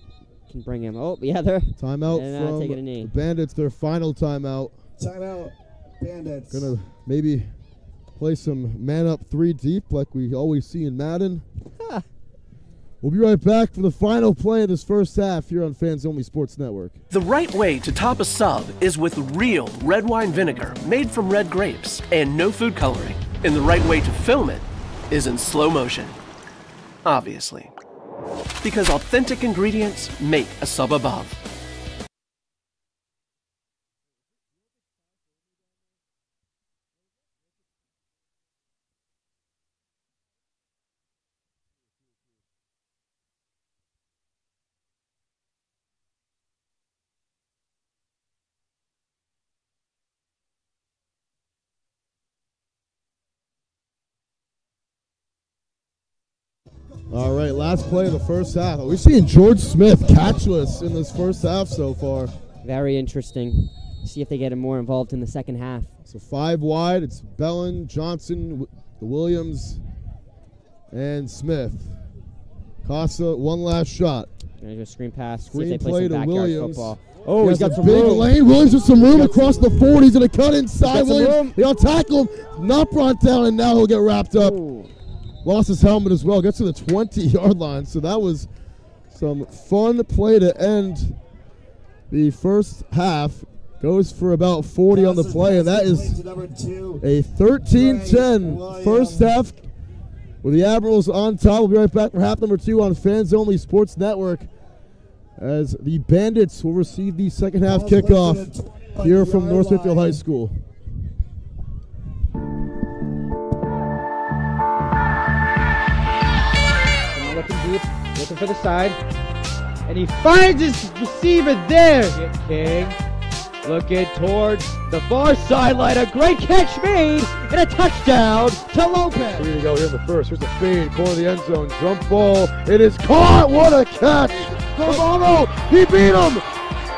can bring him. Oh, yeah, they're Timeout they're not from taking a the knee. Bandits, their final timeout. Timeout, Bandits. Gonna maybe play some man up three deep like we always see in Madden. We'll be right back for the final play of this first half here on Fans Only Sportz Network. The right way to top a sub is with real red wine vinegar made from red grapes and no food coloring. And the right way to film it is in slow motion. Obviously. Because authentic ingredients make a sub above. All right, last play of the first half. We're seeing George Smith catchless in this first half so far. Very interesting. See if they get him more involved in the second half. So five wide. It's Bellin, Johnson, the Williams, and Smith. Costa, one last shot. Gonna do a screen pass. See if they play Screenplay some to Williams. football. Oh, he's He has got a some big room. lane. Williams with some room across the 40. He's going to cut inside. some Williams. room. They'll tackle him. Not brought down, and now he'll get wrapped up. Lost his helmet as well. Gets to the 20 yard line. So that was some fun play to end the first half. Goes for about 40 on the play, and that is a 13 10 first half with the Admirals on top. We'll be right back for half number two on Fans Only Sportz Network as the Bandits will receive the second half kickoff here from North Smithfield High School. Deep, looking for the side. And he finds his receiver there. King looking towards the far sideline. A great catch made and a touchdown to Lopez. Here you go. Here's the first. Here's the fade. Corner of the end zone. Jump ball. It is caught. What a catch. Carbano. He beat him.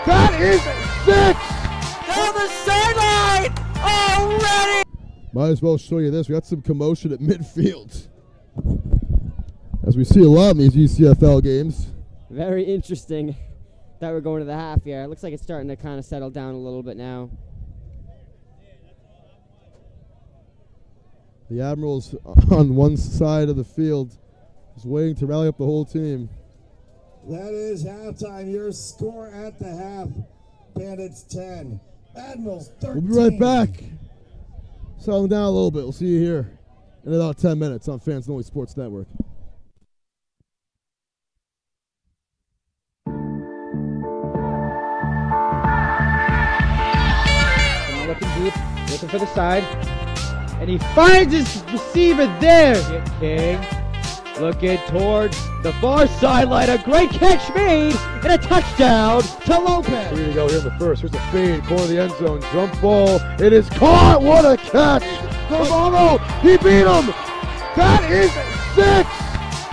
That is six. Down the sideline already. Might as well show you this. We got some commotion at midfield. As we see a lot in these ECFL games. Very interesting that we're going to the half here. It looks like it's starting to kind of settle down a little bit now. The Admirals on one side of the field, just waiting to rally up the whole team. That is halftime. Your score at the half. Bandits 10. Admirals 13. We'll be right back. Settling down a little bit. We'll see you here in about 10 minutes on Fans Only Sportz Network. And looking deep, looking for the side. And he finds his receiver there. King looking towards the far sideline. A great catch made and a touchdown to Lopez. Here you go. Here's the first. Here's the fade. Corner of the end zone. Jump ball. It is caught. What a catch. Carbano. He beat him. That is six.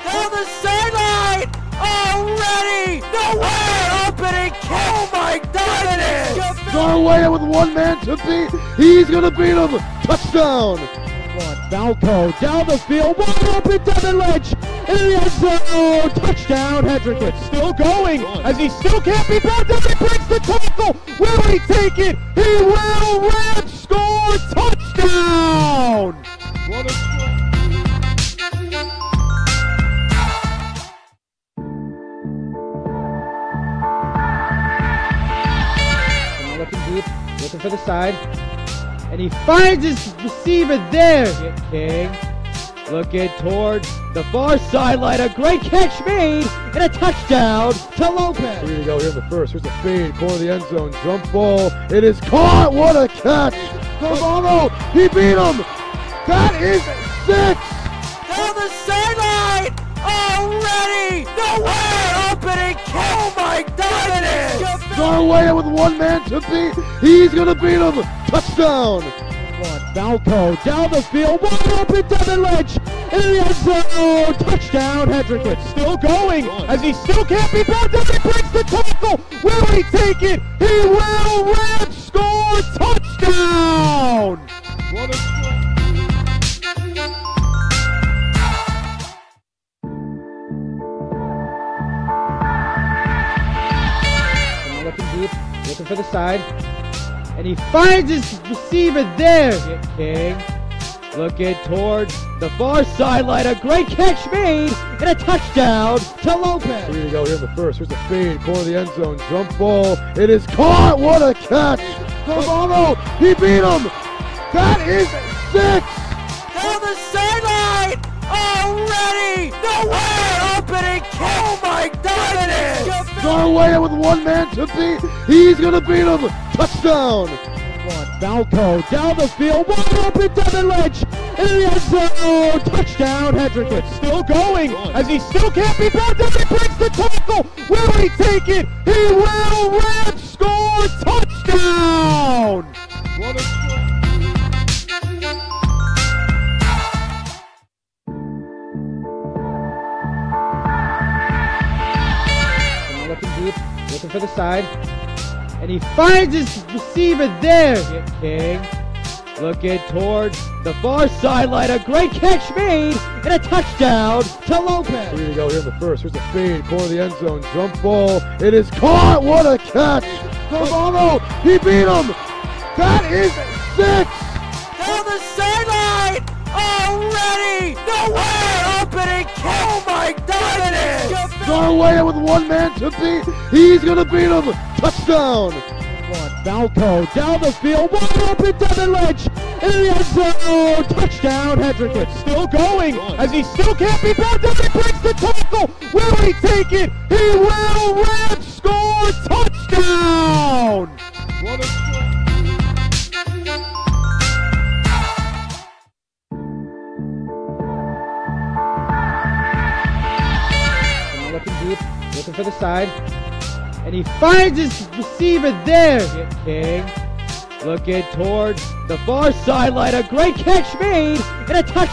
Down the sideline already. No way. Opening kick. Oh my goodness. Norway with one man to beat. He's going to beat him. Touchdown. Falco down the field, wide open Devin Lynch in the end zone. Touchdown, Hedrick. It's still going as he still can't be brought down. He breaks the tackle. Will he take it? He will. Rams score touchdown. Looking deep, looking for the side. And he finds his receiver there. King looking towards the far sideline. A great catch made and a touchdown to Lopez. Here we go. Here's the first. Here's the fade. Corner of the end zone. Jump ball. It is caught. What a catch. Carbano. He beat him. That is six. Down the sideline already. No way. Opening kick. Oh my goodness. Norway with one man to beat. He's going to beat him. Touchdown. Falco down the field, wide open Devin Lynch in the end zone. Touchdown, Hedrick. It's still going as he still can't be down. He breaks the tackle. Will he take it? He will. Rams score touchdown. Deep, looking for the side. And he finds his receiver there. King looking towards the far sideline. A great catch made and a touchdown to Lopez. Here you go. Here's the first. Here's the fade. Corner of the end zone. Jump ball. It is caught. What a catch. Carbano. He beat him. That is six. Down the sideline already. No way. Opening kick. Oh my goodness. Norway with one man to beat. He's going to beat him. Touchdown. Falco down the field, wide open Devin Lynch in the end zone. Touchdown, Hedrick. It's still going as he still can't be brought down. He breaks the tackle. Will he take it? He will. Rams score touchdown. Deep, looking for the side. And he finds his receiver there. King Looking towards the far sideline. A great catch made and a touchdown to Lopez. Here you go. Here's the first. Here's the fade. Corner of the end zone. Jump ball. It is caught. What a catch. Carvalho. He beat him. That is six. Down the sideline! Already! No way! Opening kick! Oh my goodness! Garway with one man to beat. He's going to beat him. Touchdown. Falco down the field, wide open Devin Lynch in the end zone. Touchdown, Hendrick. It's still going as he still can't be brought down. He breaks the tackle. Will he take it? He will. Rams score touchdown. Deep, looking for the side. And he finds his receiver there. King looking towards the far sideline. A great catch made and a touch.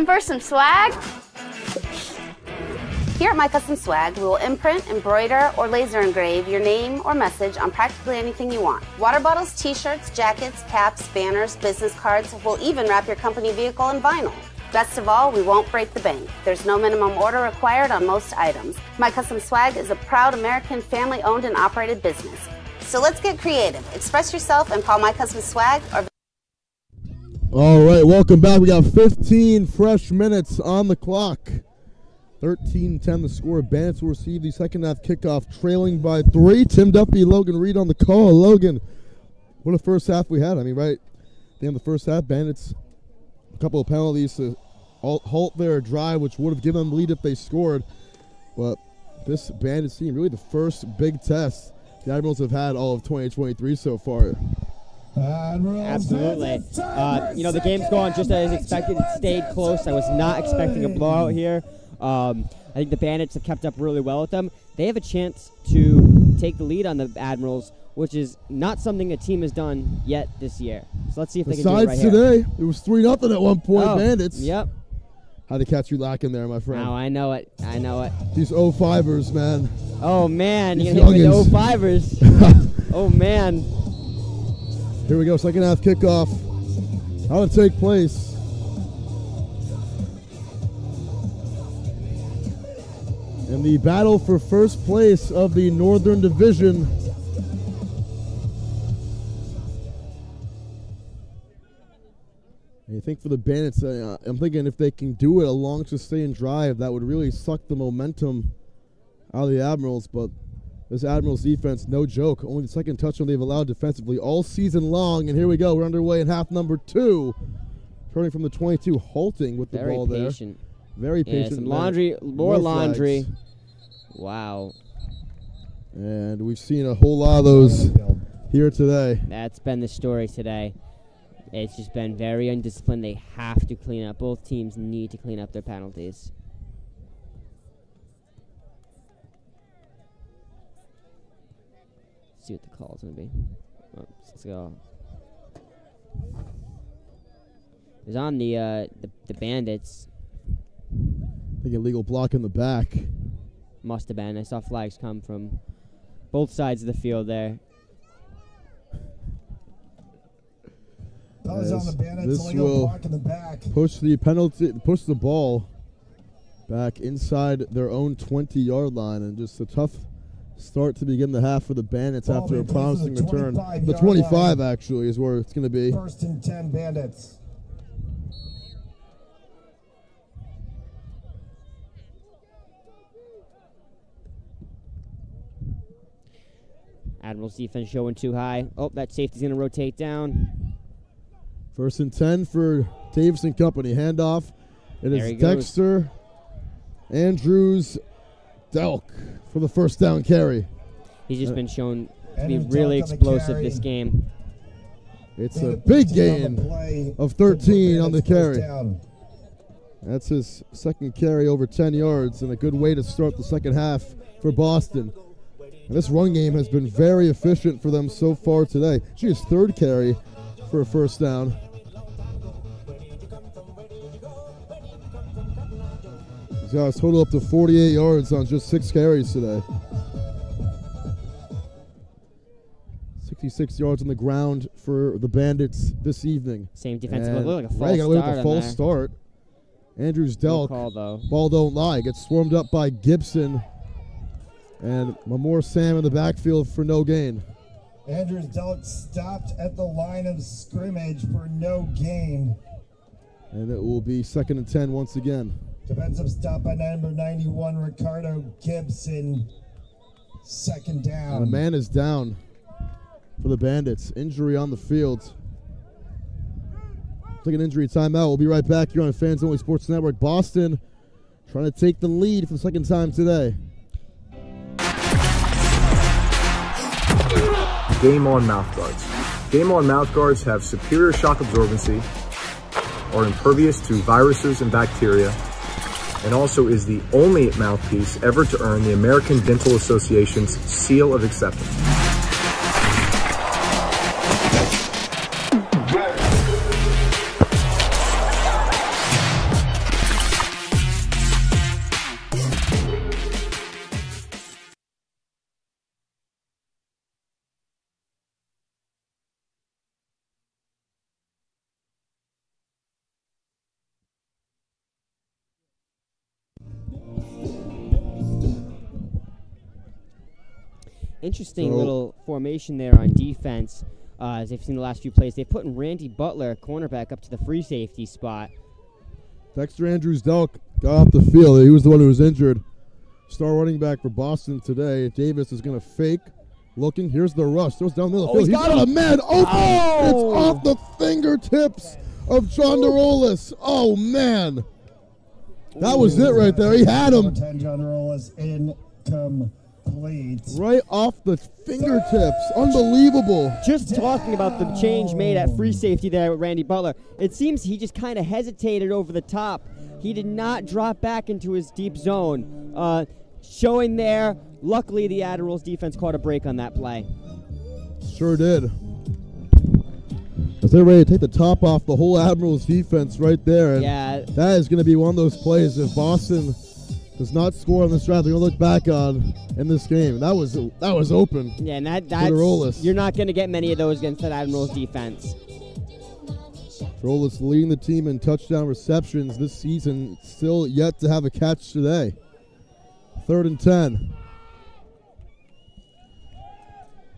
Looking for some swag? Here at My Custom Swag, we will imprint, embroider, or laser engrave your name or message on practically anything you want. Water bottles, t-shirts, jackets, caps, banners, business cards, we'll even wrap your company vehicle in vinyl. Best of all, we won't break the bank. There's no minimum order required on most items. My Custom Swag is a proud American family owned and operated business. So let's get creative. Express yourself and call My Custom Swag or All right, welcome back. We got 15 fresh minutes on the clock. 13-10 the score. Bandits will receive the second half kickoff, trailing by three. Tim Duffy, Logan Reed on the call. Logan, what a first half we had. I mean, right at the end of the first half, Bandits a couple of penalties to halt- their drive, which would have given them the lead if they scored. But this Bandits team, really the first big test the Admirals have had all of 2023 so far. Absolutely. Uh, you know, the game's gone just as expected. It stayed close. I was not expecting a blowout here. Um, I think the Bandits have kept up really well with them. They have a chance to take the lead on the Admirals, which is not something a team has done yet this year. So let's see if they can do it Besides right here. today, it was 3 nothing at one point, Oh, Bandits. Yep. How to catch you lacking there, my friend. Now I know it. I know it. These 05ers, man. Oh man, These you're hit with youngins. the 05ers. *laughs* oh man. Here we go, second half kickoff. How to take place. In the battle for first place of the Northern Division. And you think for the Bandits, uh, I'm thinking if they can do it a long sustained drive, that would really suck the momentum out of the Admirals. But this Admirals defense, no joke. Only the second touchdown they've allowed defensively all season long. And here we go. We're underway in half number two. Turning from the 22, halting with the Very ball there. Very patient. Yeah, patient. some laundry, more, flags. laundry. Wow. And we've seen a whole lot of those here today. That's been the story today. It's just been very undisciplined. They have to clean up. Both teams need to clean up their penalties. See what the call is gonna be. Oh, let's go. It was on the uh, the, the bandits. I think illegal block in the back. Must have been. I saw flags come from both sides of the field there. That was on the bandits. this Illegal will block in the back. push the penalty, push the ball back inside their own 20-yard line, and just a tough start to begin the half for the Bandits Ball after a promising the return. The 25 line. actually is where it's going to be. First and 10 bandits. Admirals defense showing too high. Oh, that safety's gonna rotate down. First and 10 for Davis and Company. Handoff. It There he is goes. Dexter Andrews Delk for the first down carry. He's just Uh, been shown to be really Delk on the explosive this game. It's a a big big on the gain of 13 on the carry. That's his second carry over 10 yards and a good way to start the second half for Boston. And this run game has been very efficient for them so far today. She his third carry for a first down. He's got a total up to 48 yards on just six carries today. 66 yards on the ground for the Bandits this evening. Same defensive And- look like a right, false gotta look start a false start. Andrews No Delk. call, though. Ball don't lie. Gets swarmed up by Gibson. And Mamor Sam in the backfield for no gain. Andrews Delk stopped at the line of scrimmage for no gain. And it will be second and 10 once again. Defensive stop by number 91, Ricardo Gibson. Second And down. a man is down for the Bandits. Injury on the field. Take an injury timeout. We'll be right back here on Fans Only Sportz Network. Boston trying to take the lead for the second time today. Game On mouthguards. Game On mouthguards have superior shock absorbency, are impervious to viruses and bacteria, and also is the only mouthpiece ever to earn the American Dental Association's seal of acceptance. Interesting So- little formation there on defense. Uh, as they've seen the last few plays, they've put Randy Butler, cornerback, up to the free safety spot. Dexter Andrews Delk got off the field. He was the one who was injured. Star running back for Boston today. Davis is going to fake. Looking. Here's the rush. Throws down the middle. Oh, field. he's He's got got a man open. Oh! It's off the fingertips of John Derolis. Oh, man. That was it right there. He had him. 10 John Rollis incomplete. Right off the fingertips. Unbelievable. Just talking about the change made at free safety there with Randy Butler, it seems he just kind of hesitated over the top. He did not drop back into his deep zone. Uh, showing there, luckily the Admirals defense caught a break on that play. Sure did. As they're ready to take the top off the whole Admirals defense right there. And Yeah. That is going to be one of those plays if Boston does not score on this drive, they're going to look back on in this game. That was that was open. Yeah, and that that's you're not going to get many of those against that Admirals defense. Derolis leading the team in touchdown receptions this season, still yet to have a catch today. Third and 10.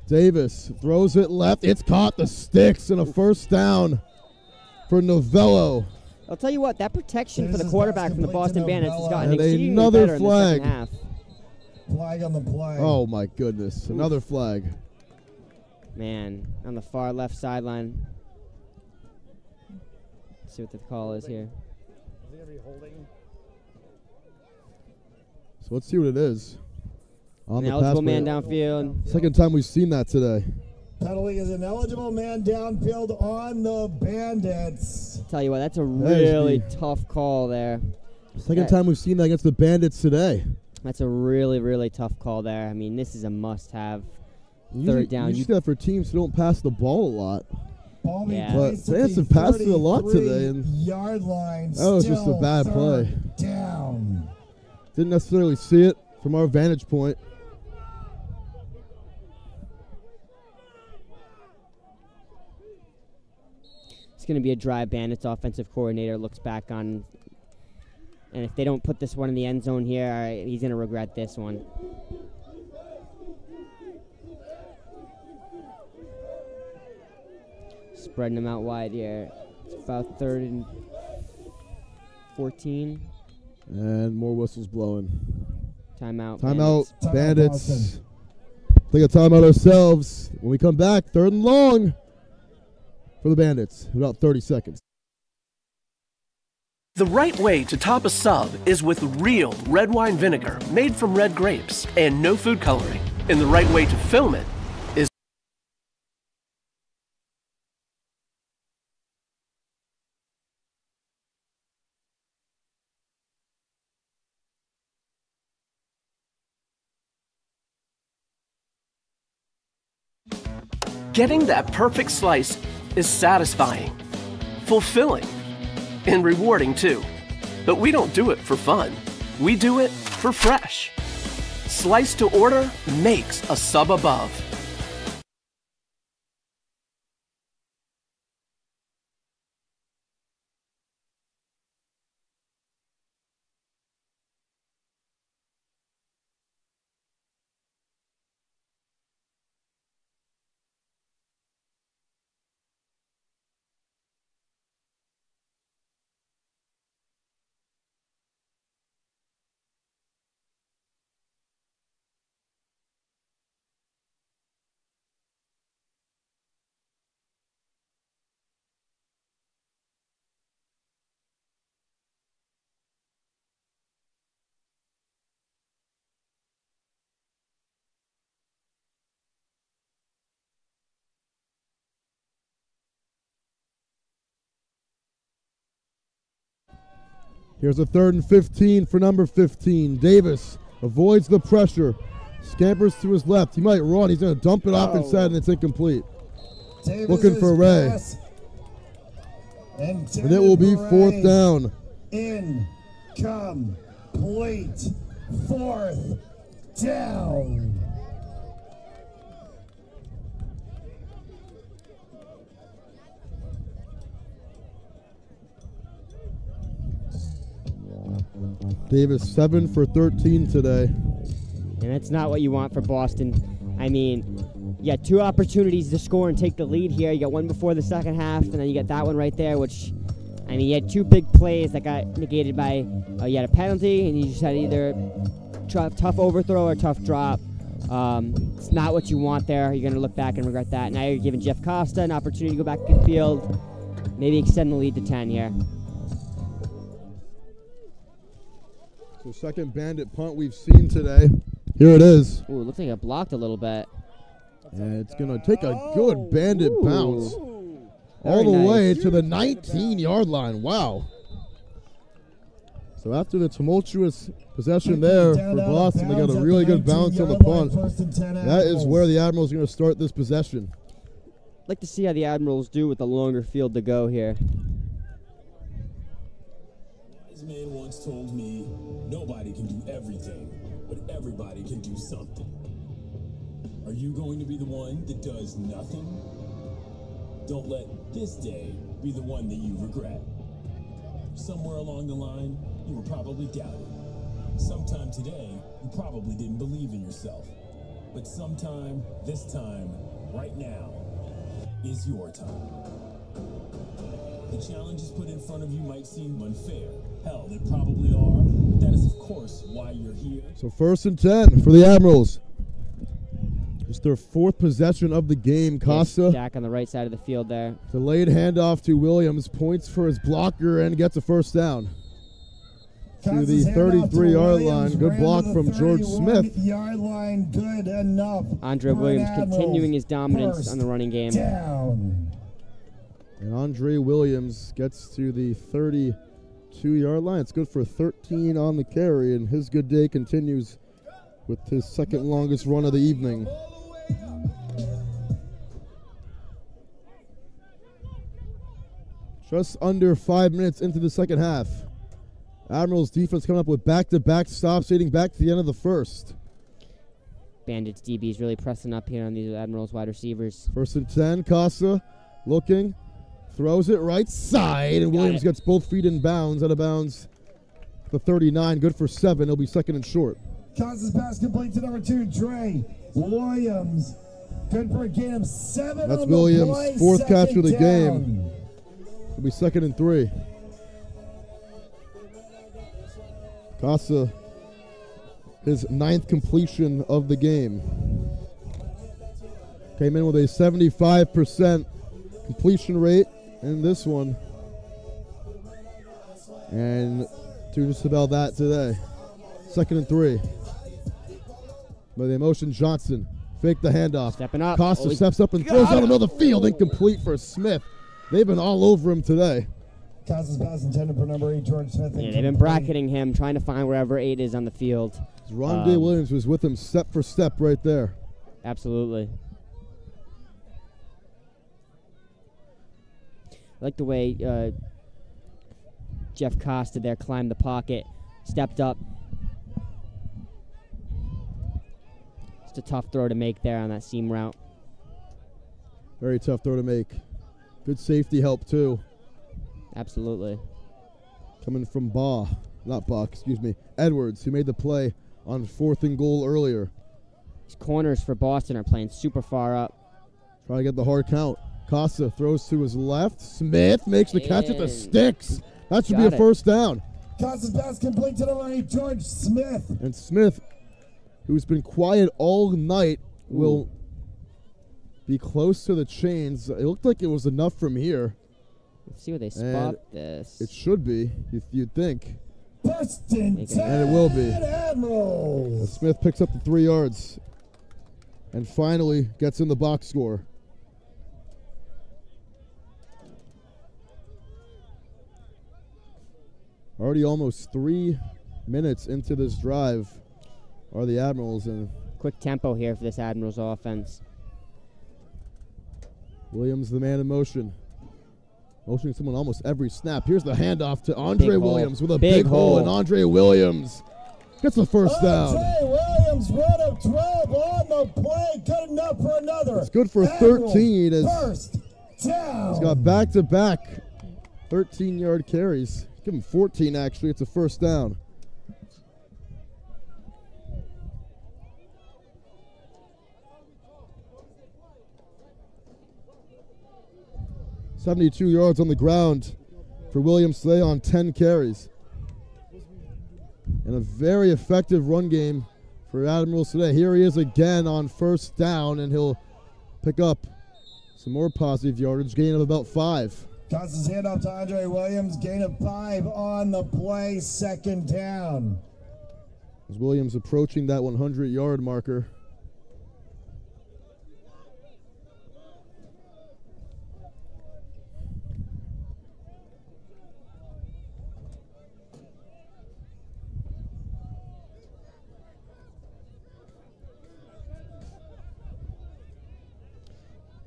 Davis throws it left. It's caught the sticks and a first down for Novello. I'll tell you what, that protection for the quarterback from the Boston Bandits has gotten And exceedingly another better in the flag. second half. Flag on the play. Oh my goodness. Another flag. Man, on the far left sideline. Let's see what the call is here. So let's see what it is. On An the eligible pass man play. downfield. Second time we've seen that today. Penalty is an eligible man downfield on the Bandits. Tell you what, that's a really the- tough call there. Second That- time we've seen that against the Bandits today. That's a really, really tough call there. I mean, this is a must-have. Usually- Third down. You You, usually have for teams who don't pass the ball a lot. Ball Yeah. But placed at Bandits the have passed it a lot today, and yard line. that was just a bad play. Down. Didn't necessarily see it from our vantage point. It's going to be a dry Bandits offensive coordinator looks back on, and if they don't put this one in the end zone here, right, he's going to regret this one. Spreading them out wide here. It's about third and 14. And more whistles blowing. Timeout. Timeout, Bandits. Bandits. Take a timeout ourselves. When we come back, third and long for the Bandits. About 30 seconds. The right way to top a sub is with real red wine vinegar made from red grapes and no food coloring. And the right way to film it is Getting that perfect slice is satisfying, fulfilling, and rewarding too. But we don't do it for fun. We do it for fresh. Slice to order makes a sub above. Here's a third and 15 for number 15. Davis avoids the pressure. Scampers to his left. He might run. He's going to dump it off Oh. inside, and it's incomplete. Davis's Looking for Ray. pass And it will be for fourth Ray. down. Incomplete. Fourth down. Davis 7 for 13 today. And that's not what you want for Boston. I mean, you got two opportunities to score and take the lead here. You got one before the second half, and then you got that one right there, which, I mean, you had two big plays that got negated by, uh, you had a penalty, and you just had either tough, tough overthrow or tough drop. Um, it's not what you want there. You're going to look back and regret that. Now you're giving Jeff Costa an opportunity to go back in the field, maybe extend the lead to 10 here. So second bandit punt we've seen today. Here it is. Ooh, looks like it blocked a little bit. And it's going to take a good bandit bounce. All Very the nice. way to the 19 yard line. Wow. So after the tumultuous possession there for Boston, they got a really good bounce on the punt. That is where the Admirals are going to start this possession. I'd like to see how the Admirals do with the longer field to go here. This man once told me nobody can do everything, but everybody can do something. Are you going to be the one that does nothing? Don't let this day be the one that you regret. Somewhere along the line, you were probably doubted. Sometime today, you probably didn't believe in yourself. But sometime, this time, right now, is your time. The challenges put in front of you might seem unfair. Hell, they probably are. But that is, of course, why you're here. So first and 10 for the Admirals. It's their fourth possession of the game. Costa Jack on the right side of the field there. delayed handoff to Williams. Points for his blocker and gets a first down. To the 33 yard line. Good block from George Smith. Yard line, good enough. Andre for Williams Admirals. continuing his dominance on the running game. Down. And Andre Williams gets to the 32 yard line. It's good for 13 on the carry, and his good day continues with his second longest run of the evening. Just under five minutes into the second half. Admirals defense coming up with back to back stops leading back to the end of the first. Bandits DBs really pressing up here on these Admirals wide receivers. First and 10, Costa looking, throws it right side, and Got Williams it. gets both feet in bounds, out of bounds. The 39, good for seven. He'll be second and short. Costa's pass complete to number two, Dre Williams. Good for a gain of seven. That's on the Williams' play, fourth catch of the down. game. He'll be second and three. Costa, his ninth completion of the game. Came in with a 75% completion rate in this one. And do just about that today. Second and three. By the emotion, Johnson. Fake the handoff. Stepping up. Costa he steps up and got throws out it. the middle of the field. Incomplete for Smith. They've been all over him today. Costa's pass intended for number eight, George Smith. Yeah, they've been bracketing him, trying to find wherever eight is on the field. Ron Um, Williams was with him step for step right there. Absolutely. I like the way uh, Jeff Costa there climbed the pocket, stepped up. It's a tough throw to make there on that seam route. Very tough throw to make. Good safety help too. Absolutely. Coming from Baugh, not Baugh, excuse me, Edwards, who made the play on fourth and goal earlier. These corners for Boston are playing super far up. Try to get the hard count. Costa throws to his left. Smith makes the catch at the sticks. That should be a it. first down. Costa's pass complete to the eight, George Smith. And Smith, who's been quiet all night, will be close to the chains. It looked like it was enough from here. Let's see where they And spot this. It should be, if you'd think. First and it- And it will be. Admirals. Smith picks up the three yards and finally gets in the box score. Already almost three minutes into this drive are the Admirals, and Quick tempo here for this Admirals offense. Williams the man in motion. Motioning someone almost every snap. Here's the handoff to Andre Big hole. Williams with a Big big, hole, hole. and Andre Williams gets the first down. Andre Williams, run of 12 on the play. Good enough for another. It's good for Admirals 13 as- First down. He's got back to back 13 yard carries. Give him 14, actually. It's a first down. Seventy-two yards on the ground for Williams Slay on ten carries, and a very effective run game for Admirals today. Here he is again on first down, and he'll pick up some more positive yardage, gain of about five. Costa's handoff to Andre Williams. Gain of five on the play. Second down. As Williams approaching that 100 yard marker.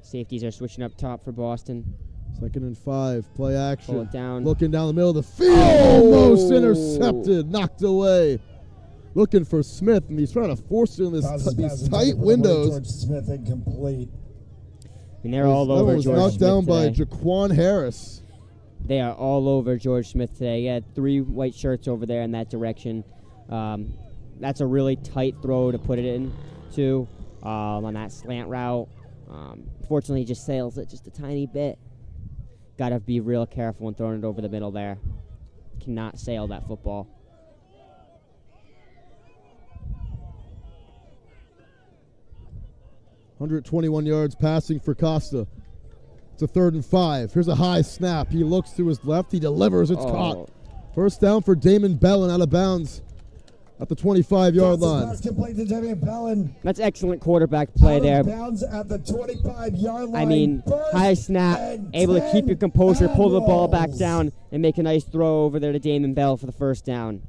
Safeties are switching up top for Boston. Second and five, play action. Pull it down. Looking down the middle of the field, Oh! almost intercepted, knocked away. Looking for Smith, and he's trying to force it in this Tosses t- these intended tight for the way windows. George Smith incomplete. And they're all that over one was George knocked Smith down by. Jaquan Harris. They are all over George Smith today. He had three white shirts over there in that direction. Um, that's a really tight throw to put it in to um, on that slant route. Um, fortunately, he just sails it just a tiny bit. Got to be real careful when throwing it over the middle there. Cannot sail that football. Hundred twenty-one yards passing for Costa. It's a third and five. Here's a high snap. He looks to his left. He delivers. It's Oh. caught. First down for Damon Bellin out of bounds at the 25-yard line. pass complete to Damian Bellin. That's excellent quarterback play there. at the 25 yard line. I mean, First high snap, able to keep your composure, pull the ball back down, and make a nice throw over there to Damon Bell for the first down.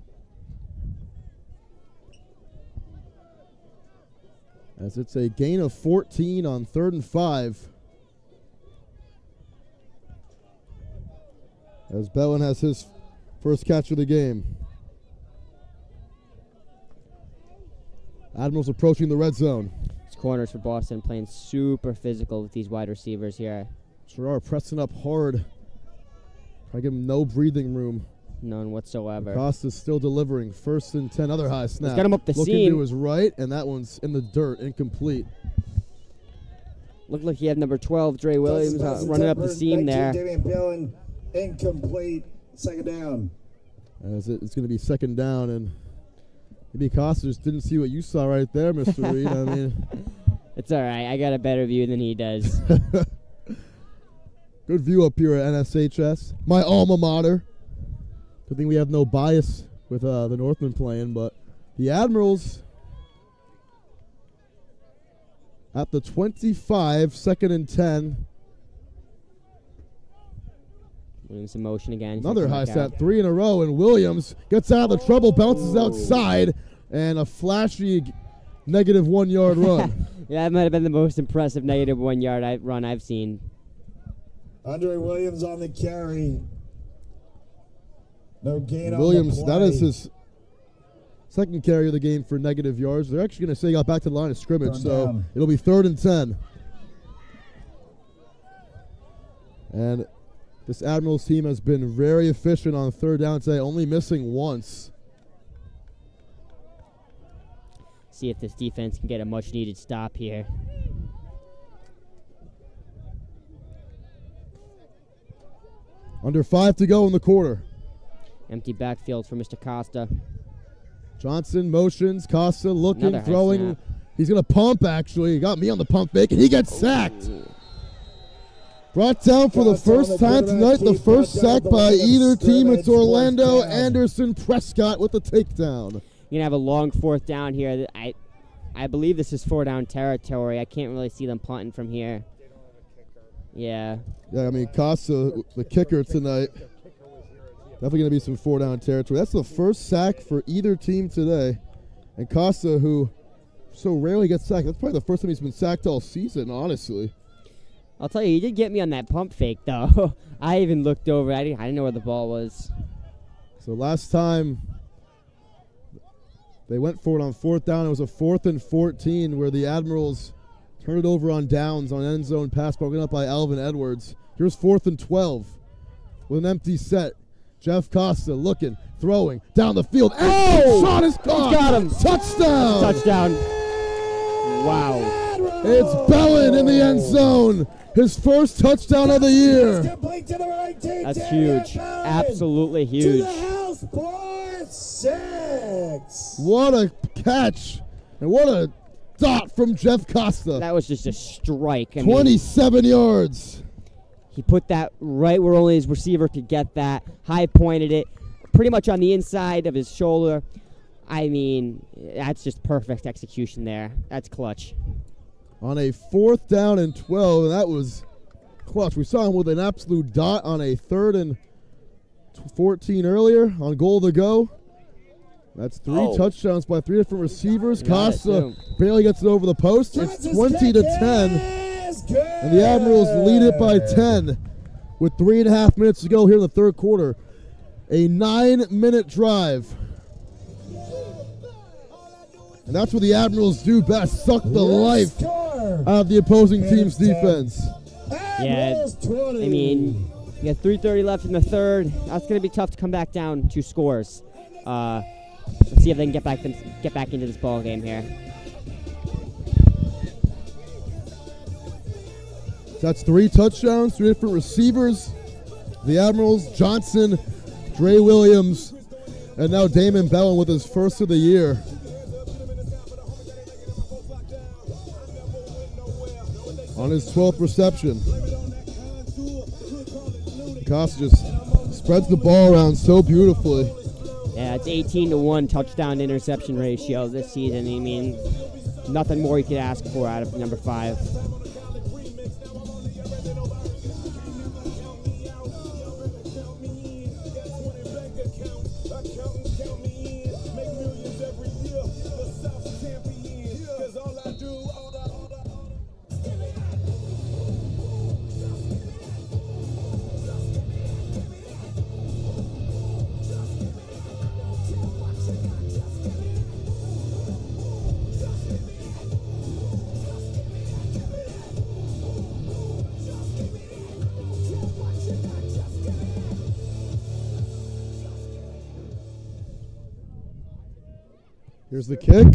As it's a gain of 14 on third and five. As Bellin has his first catch of the game. Admirals approaching the red zone. These corners for Boston playing super physical with these wide receivers here. Gerard pressing up hard. Trying to give him no breathing room. None whatsoever. Costa's still delivering. First and 10, other high snap. got him up the Looking seam. to his right, and that one's in the dirt, incomplete. Looked like he had number 12, Dre Williams, uh, running up the seam there. Damian incomplete. Second down. As it, it's going to be second down, and maybe Costa just didn't see what you saw right there, Mr. Reed. I *laughs* mean, It's all right. I got a better view than he does. *laughs* good view up here at NSHS, my alma mater. Good thing we have no bias with uh, the Northmen playing, but the Admirals at the 25, second and 10. Williams in motion again. Another high set, three in a row, and Williams gets out of the trouble, bounces outside, and a flashy negative one yard run. Yeah, *laughs* that might have been the most impressive negative one yard I, run I've seen. Andre Williams on the carry. No gain Williams, on the that is his second carry of the game for negative yards. They're actually going to say he got back to the line of scrimmage, Third so down. it'll be third and 10. And this Admirals team has been very efficient on third down today, only missing once. See if this defense can get a much needed stop here. Under five to go in the quarter. Empty backfield for Mr. Costa. Johnson motions, Costa looking, throwing. He's going to pump, actually. He got me on the pump fake, and he gets sacked. Brought down for the first time tonight. The first sack by either team. It's Orlando. Anderson Prescott with the takedown. You're gonna have a long fourth down here. I, I believe this is four down territory. I can't really see them punting from here. Yeah, Yeah, I mean, Costa, the kicker tonight. Definitely going to be some four down territory. That's the first sack for either team today. And Costa, who so rarely gets sacked, that's probably the first time he's been sacked all season, honestly. I'll tell you, he did get me on that pump fake though. *laughs* I even looked over. I didn't, I didn't know where the ball was. So last time they went for it on fourth down, it was a fourth and 14 where the Admirals turned it over on downs on end zone pass broken up by Alvin Edwards. Here's fourth and 12 with an empty set. Jeff Costa looking, throwing down the field. Oh! shot is caught. got him. Touchdown. Touchdown. Wow. It's Bellin in the end zone. His first touchdown of the year. Complete to the right team. That's huge. Absolutely To huge. the house six. What a catch. And what a dot from Jeff Costa. That was just a strike. I mean, 27 yards. He put that right where only his receiver could get that. High pointed it, pretty much on the inside of his shoulder. I mean, that's just perfect execution there. That's clutch. On a fourth down and 12, and that was clutch. We saw him with an absolute dot on a third and 14 earlier on goal to go. That's three Oh. touchdowns by three different receivers. Costa barely gets it over the post. It's 20 to 10. And the Admirals lead it by 10 with three and a half minutes to go here in the third quarter. A nine minute drive. And that's what the Admirals do best suck the life Score. out of the opposing And team's it's 10. defense. Yeah, I mean, you got 3:30 left in the third. That's going to be tough to come back down two scores. Uh, let's see if they can get back them, get back into this ball game here. That's three touchdowns, three different receivers. The Admirals, Johnson, Dre Williams, and now Damon Bellin with his first of the year. On his 12th reception. Costa just spreads the ball around so beautifully. Yeah, it's 18 to 1 touchdown interception ratio this season. I mean, nothing more you could ask for out of number five. Here's the kick,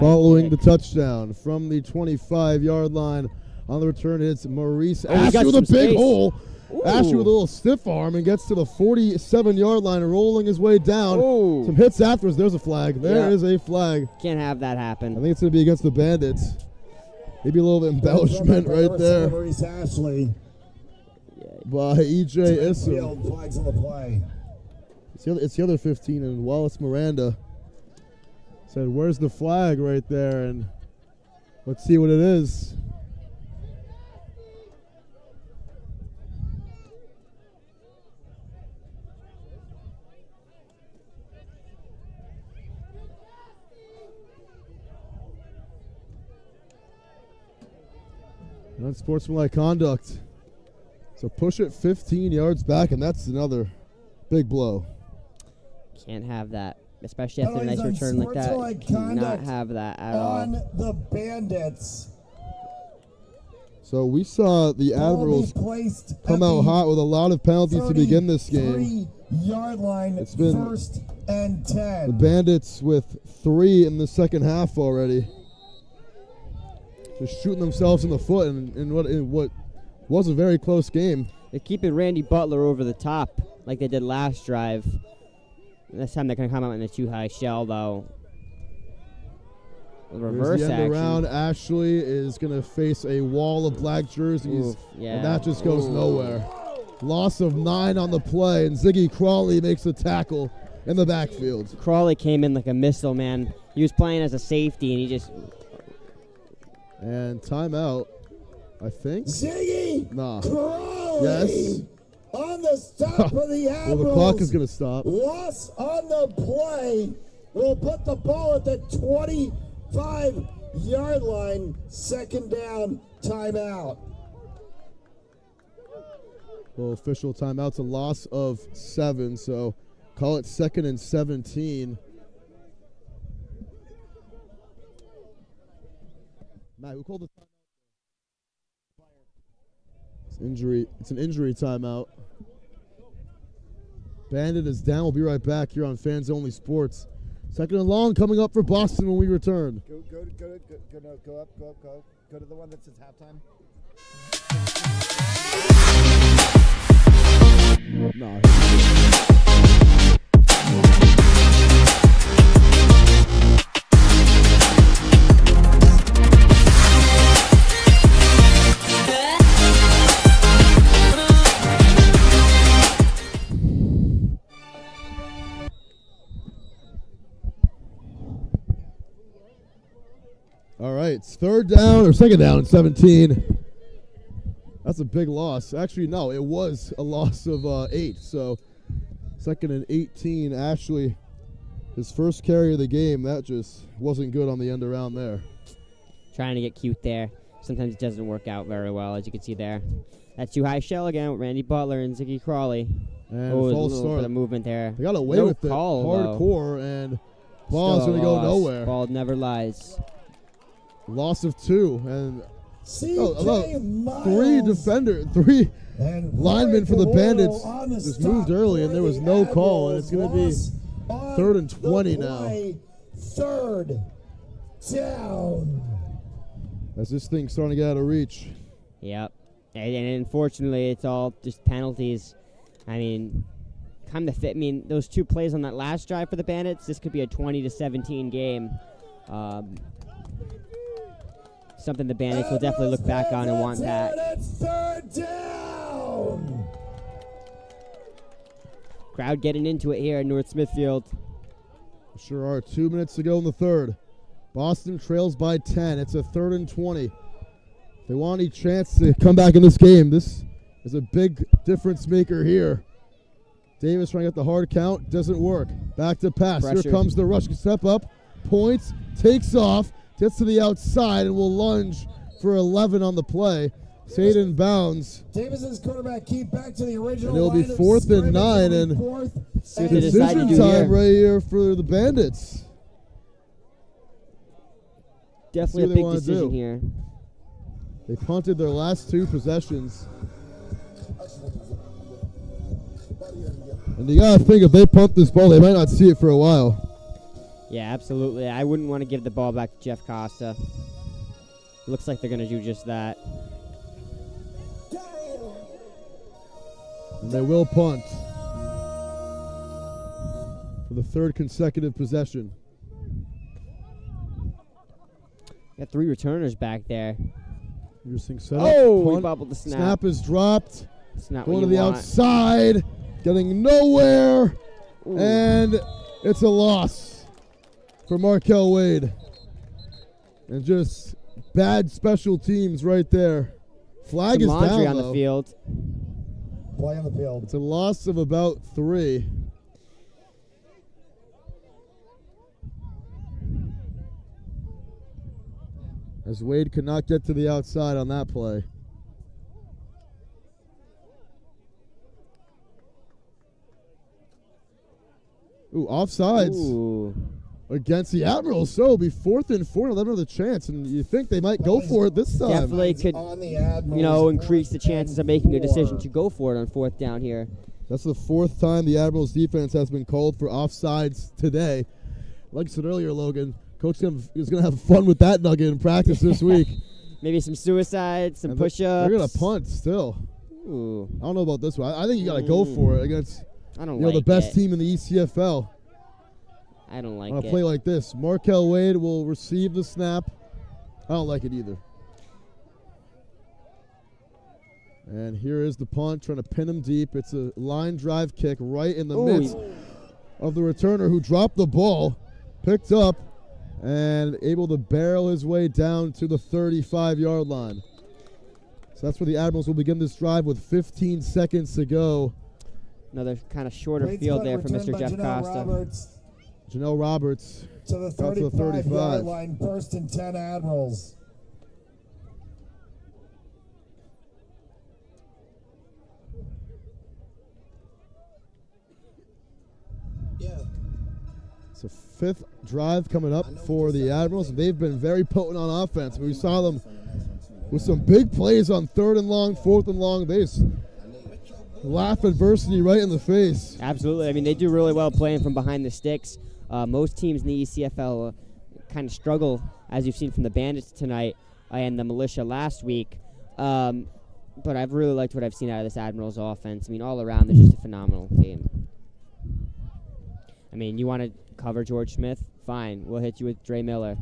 following kick. the touchdown from the 25 yard line. On the return, it's Maurice Oh, Ashley with a big space. hole. Ooh. Ashley with a little stiff arm and gets to the 47 yard line, rolling his way down. Ooh. Some hits afterwards. There's a flag. There Yeah. is a flag. Can't have that happen. I think it's going to be against the Bandits. Maybe a little embellishment right there Maurice Ashley. by EJ Issam. Flags on the play. It's the, other, it's the other 15, and Wallace Miranda said, Where's the flag right there? And let's see what it is. Unsportsmanlike conduct. So push it 15 yards back, and that's another big blow. Can't have that, especially after a nice return like that. sportsmanlike Cannot have that at on all. the Bandits. So we saw the Admirals come out hot with a lot of penalties to begin this game. Yard line, It's been- first and ten. The Bandits with three in the second half already. Just shooting themselves in the foot in, in what in what was a very close game. They're keeping Randy Butler over the top like they did last drive. This time they're going to come out in a two high shell, though. The Here's reverse the end action. around. Ashley is going to face a wall of black jerseys, Oof, yeah. and that just goes Ooh. nowhere. Loss of nine on the play, and Ziggy Crawley makes a tackle in the backfield. Crawley came in like a missile, man. He was playing as a safety, and he just And timeout, I think. Ziggy Nah. Crawley Yes. On the stop of the *laughs* Well, Admirals. the clock is going to stop. Loss on the play will put the ball at the 25 yard line. Second down, timeout. Well, official timeout's a loss of seven, so call it second and 17. Matt, who called the? It's injury. It's an injury timeout. Bandit is down. We'll be right back here on Fans Only Sportz. Second and long coming up for Boston when we return. Go, go, go, go, go, no, go up, go up, go up. Go to the one that says halftime. No. All right, it's third down or second down and 17. That's a big loss. Actually, no, it was a loss of uh, eight. So, second and 18. Ashley, his first carry of the game, that just wasn't good on the end around there. Trying to get cute there. Sometimes it doesn't work out very well, as you can see there. That's two high shell again with Randy Butler and Ziggy Crawley. And oh, a false little start. bit of movement there. They got away no with it call, though. hardcore, and ball's going to go nowhere. Ball never lies. Loss of two, and CJ oh, three Miles. defender, three And linemen for the Bandits Doyle the just moved early, and there was no call, and it's going to be third and 20 now. Third down. As this thing's starting to get out of reach. Yep. And, and unfortunately, it's all just penalties. I mean, come to fit. I mean, those two plays on that last drive for the Bandits, this could be a 20 to 17 game. Um, something the Bandits will definitely look back on and want back. It's third down. Crowd getting into it here at North Smithfield. Sure are. Two minutes to go in the third. Boston trails by 10. It's a third and 20. If they want any chance to come back in this game, this is a big difference maker here. Davis trying to get the hard count. Doesn't work. Back to pass. Pressure. Here comes the rush. Step up. Points. Takes off. Gets to the outside and will lunge for 11 on the play. Stayed in bounds. Davis's quarterback keep back to the original. And it'll be fourth and nine, and fourth See what they and Decision time here. right here for the Bandits. Definitely a big wanna decision here. They punted their last two possessions. And you gotta think if they punt this ball, they might not see it for a while. Yeah, absolutely. I wouldn't want to give the ball back to Jeff Costa. Looks like they're going to do just that. And they will punt for the third consecutive possession. Got three returners back there. Interesting setup. Oh, we bobbled the snap. Snap is dropped. It's not Going to the want. outside. Getting nowhere. Ooh. And it's a loss for Markel Wade. And just bad special teams right there. Flag Some is laundry down on though. the field. Play on the field. It's a loss of about three. As Wade could not get to the outside on that play. Ooh, offsides Ooh. Against the Admirals. So it'll be fourth and four, and let them have the chance. And you think they might go for it this time. Definitely could, On the Admirals. you know, increase the chances of making a decision to go for it on fourth down here. That's the fourth time the Admirals defense has been called for offsides today. Like I said earlier, Logan, coach is going to have fun with that nugget in practice this *laughs* week. Maybe some suicides, some And push-ups. They're going to punt still. Ooh, I don't know about this one. I, I think you got to go for it against I don't you know like the best it. team in the ECFL I don't like on a it. play like this. Markel Wade will receive the snap. I don't like it either. And here is the punt, trying to pin him deep. It's a line drive kick right in the Ooh, midst of the returner who dropped the ball, picked up, and able to barrel his way down to the 35 yard line. So that's where the Admirals will begin this drive with 15 seconds to go. Another kind of shorter Great field there for Mr. Jeff Janelle Costa. Roberts Janelle Roberts to the out to the 35 yard line. First and 10 Admirals. Yeah. It's a fifth drive coming up for the Admirals, and they've been very potent on offense. We saw them with some big plays on third and long, fourth and long. They just laugh adversity right in the face. Absolutely. I mean, they do really well playing from behind the sticks. Uh, most teams in the ECFL uh, kind of struggle, as you've seen from the Bandits tonight, and the militia last week. Um, but I've really liked what I've seen out of this Admirals offense. I mean, all around, they're just a phenomenal team. I mean, you want to cover George Smith? Fine, we'll hit you with Dre Miller.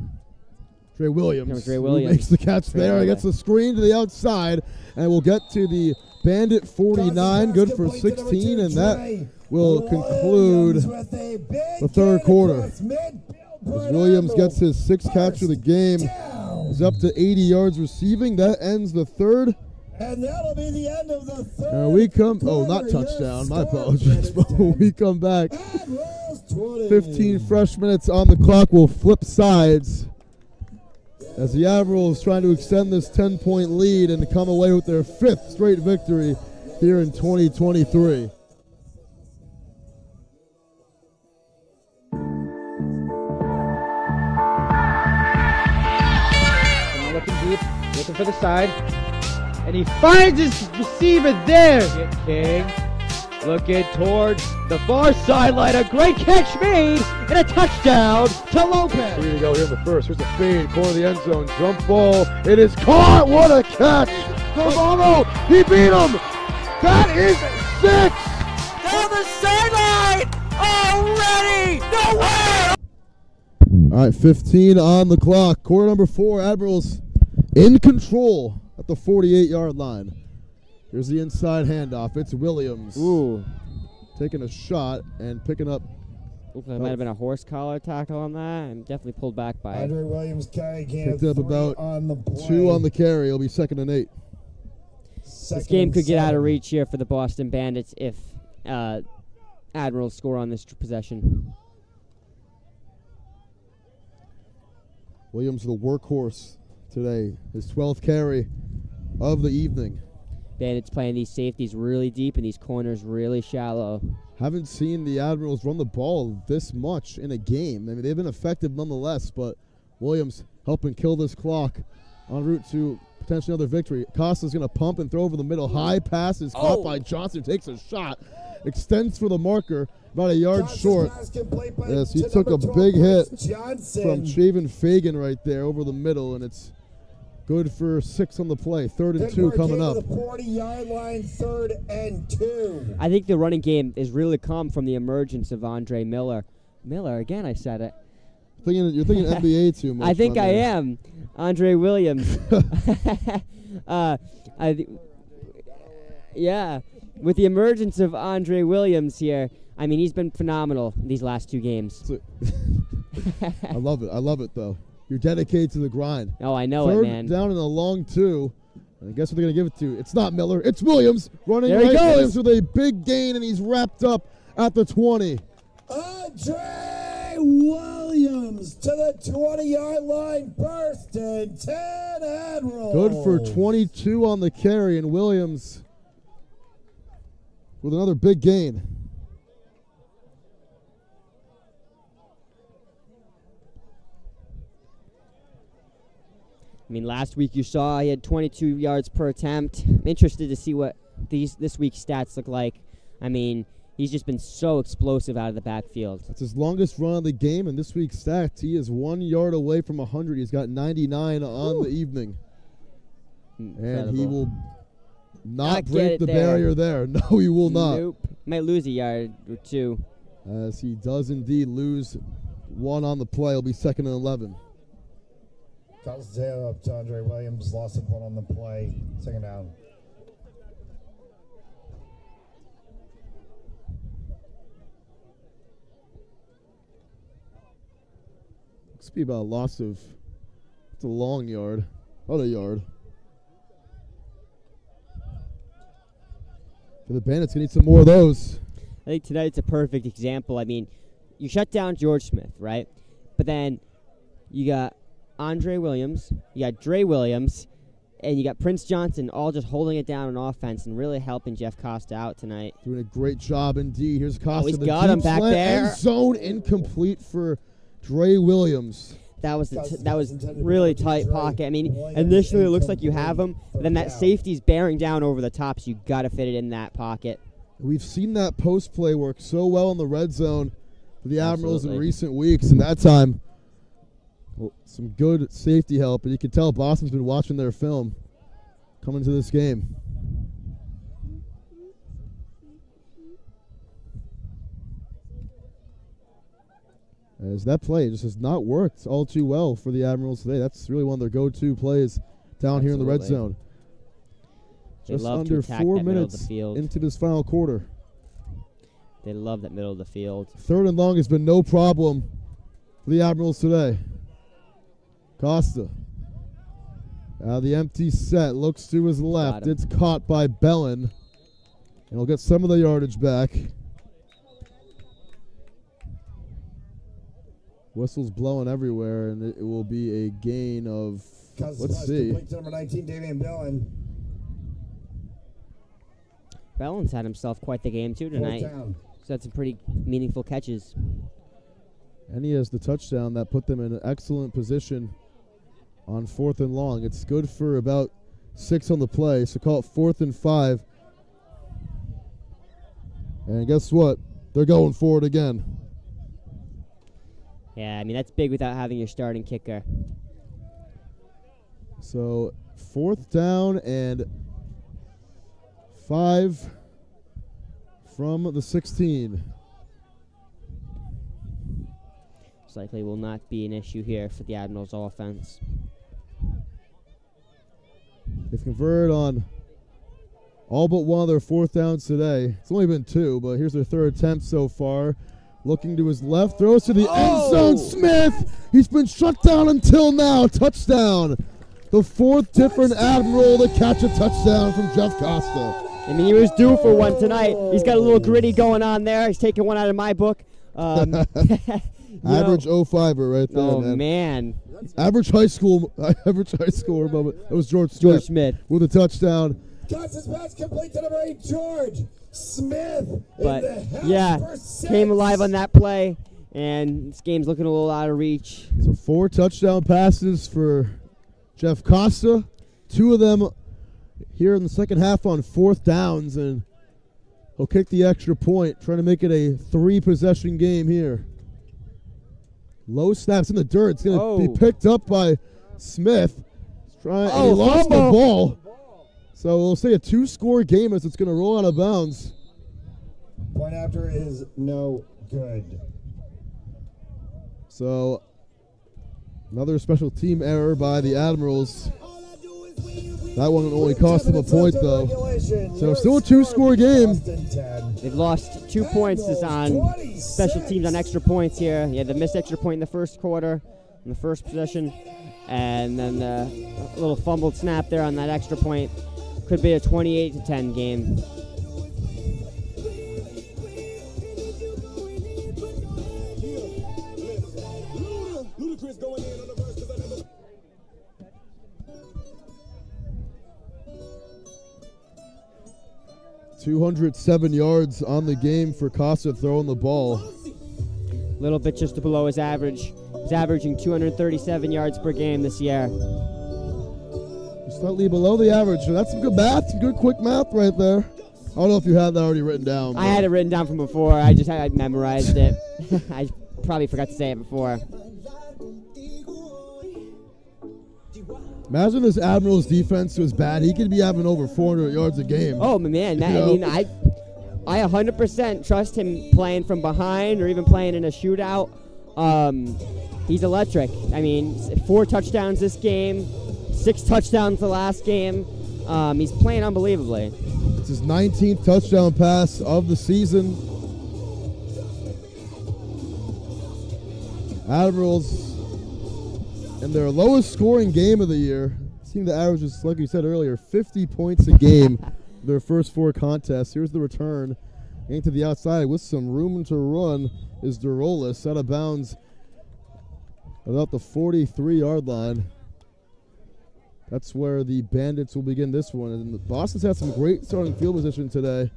Dre Williams. No, Dre Williams. makes the catch Dre there. Miller. Gets the screen to the outside, and we'll get to the Bandit 49. Good for 16, and that will conclude the third quarter. As Williams gets his sixth catch of the game. He's up to 80 yards receiving. That ends the third. And that'll be the end of the third. And we come, oh, not touchdown. My apologies. *laughs* But when we come back, 15 fresh minutes on the clock. We'll flip sides as the Admirals trying to extend this 10 point lead and come away with their fifth straight victory here in 2023. For the side. And he finds his receiver there. King looking towards the far sideline. A great catch made and a touchdown to Lopez. Three to go here in the first. Here's the fade, corner of the end zone, jump ball. It is caught. What a catch! Romano, he beat him. That is six. Down the sideline! Already! No way! All right, 15 on the clock. Quarter number four, Admirals in control at the 48 yard line. Here's the inside handoff. It's Williams. Ooh. Taking a shot and picking up. Looks like it might have been a horse collar tackle on that, and definitely pulled back by it. Andre Williams carry gain Picked up about on the play. two on the carry. It'll be second and eight. This game and could get out of reach here for the Boston Bandits if uh, Admirals score on this possession. Williams, the workhorse today. His 12th carry of the evening. Bandits playing these safeties really deep and these corners really shallow. Haven't seen the Admirals run the ball this much in a game. I mean, they've been effective nonetheless, but Williams helping kill this clock en route to potentially another victory. Costa's going to pump and throw over the middle. High pass is caught Oh. by Johnson. Takes a shot. Extends for the marker. About a yard Johnson's short. pass complete by- Yes, he to took a big hit Johnson. from Chavin Fagan right there over the middle, and it's good for six on the play. Third and Good two coming up. the 40 yard line, third and two. I think the running game is really come from the emergence of Andre Miller. Miller, again, I said it. Thinking, you're thinking NBA too *laughs* much. I think I man. am. Andre Williams. *laughs* *laughs* uh, I th- yeah, with the emergence of Andre Williams here, I mean, he's been phenomenal these last two games. I love it. I love it though. You're dedicated to the grind. Oh, I know Third it, man. down and a long two. And guess what they're gonna give it to? It's not Miller. It's Williams running There he right. goes. Williams with a big gain, and he's wrapped up at the 20. Andre Williams to the 20 yard line, first and 10 Admiral. Good for 22 on the carry, and Williams with another big gain. I mean, last week you saw he had 22 yards per attempt. I'm interested to see what these this week's stats look like. I mean, he's just been so explosive out of the backfield. It's his longest run of the game, and this week's stats, he is one yard away from 100. He's got 99 on the evening. And he will not, Not break the there. barrier there. *laughs* No, he will not. Nope. Might lose a yard or two. As he does indeed lose one on the play. He'll be second and 11. Calls the tail up to Andre Williams, lost of one on the play, second down. Looks to be about a loss of. It's a long yard. About a yard. For the Bandits, gonna need some more of those. I think tonight's a perfect example. I mean, you shut down George Smith, right? But then you got Andre Williams, you got Dre Williams, and you got Prince Johnson all just holding it down on offense and really helping Jeff Costa out tonight. Doing a great job indeed. Here's oh, Costa. Oh, he's the got him back there. Zone incomplete for Dre Williams. That was the t- that was really tight pocket. I mean, initially it looks like you have him, but then that safety's bearing down over the top, so you got to fit it in that pocket. We've seen that post play work so well in the red zone for the Admirals in recent weeks, and that time some good safety help, and you can tell Boston's been watching their film coming to this game. As that play just has not worked all too well for the Admirals today. That's really one of their go-to plays down here in the red zone. They Just love under four minutes field. into this final quarter. They love that middle of the field. Third and long has been no problem for the Admirals today. Costa. Now the empty set looks to his left. It's caught by Bellin. And he'll get some of the yardage back. Whistles blowing everywhere, and it, it will be a gain of. Comes let's pass see. complete to number 19, Damian Bellin. Bellin's had himself quite the game too tonight. down. So that's some pretty meaningful catches. And he has the touchdown that put them in an excellent position on fourth and long. It's good for about six on the play, so call it fourth and five. And guess what? They're going for it again. Yeah, I mean that's big without having your starting kicker. So fourth down and five from the 16. Most likely will not be an issue here for the Admirals offense. They've converted on all but one of their fourth downs today. It's only been two, but here's their third attempt so far. Looking to his left, throws to the end zone. Smith, he's been shut down until now. Touchdown. The fourth different Admiral to catch a touchdown from Jeff Costa. I mean, he was due for one tonight. He's got a little gritty going on there. He's taking one out of my book. Um, you *laughs* know- Average 05er right there, Oh man. man. Average high school, *laughs* average high schooler moment. That was George Smith. George Smith. with a touchdown. Costa's pass complete to number 8, George Smith. in But the house yeah, for six. came alive on that play, and this game's looking a little out of reach. So four touchdown passes for Jeff Costa. Two of them here in the second half on fourth downs, and he'll kick the extra point, trying to make it a three possession game here. Low snaps in the dirt. It's going to Oh. be picked up by Smith. He's Trying, and he Oh, lost the fumble. ball. So we'll say a two score game as it's going to roll out of bounds. Point after is no good. So another special team error by the Admirals. That one only cost them a point though. So still a two-score game. They've lost two points this on special teams on extra points here. Yeah, the missed extra point in the first quarter, in the first possession, and then the little fumbled snap there on that extra point. Could be a 28 to 10 game. 207 yards on the game for Costa throwing the ball. A Little bit just below his average. He's averaging 237 yards per game this year. Slightly below the average. So that's some good math, some good quick math right there. I don't know if you had that already written down. I had it written down from before. I just had I memorized it. *laughs* I probably forgot to say it before. Imagine this Admirals defense was bad. He could be having over 400 yards a game. Oh man, that, I mean, I, I 100% trust him playing from behind or even playing in a shootout. Um, he's electric. I mean, four touchdowns this game, six touchdowns the last game. Um, he's playing unbelievably. It's his 19th touchdown pass of the season. Admirals in their lowest scoring game of the year seem to average, just like you said earlier, 50 points a game their first four contests. Here's the return. Into the outside with some room to run is Durolis out of bounds about the 43 yard line. That's where the Bandits will begin this one. And the Boston's had some great starting field position today.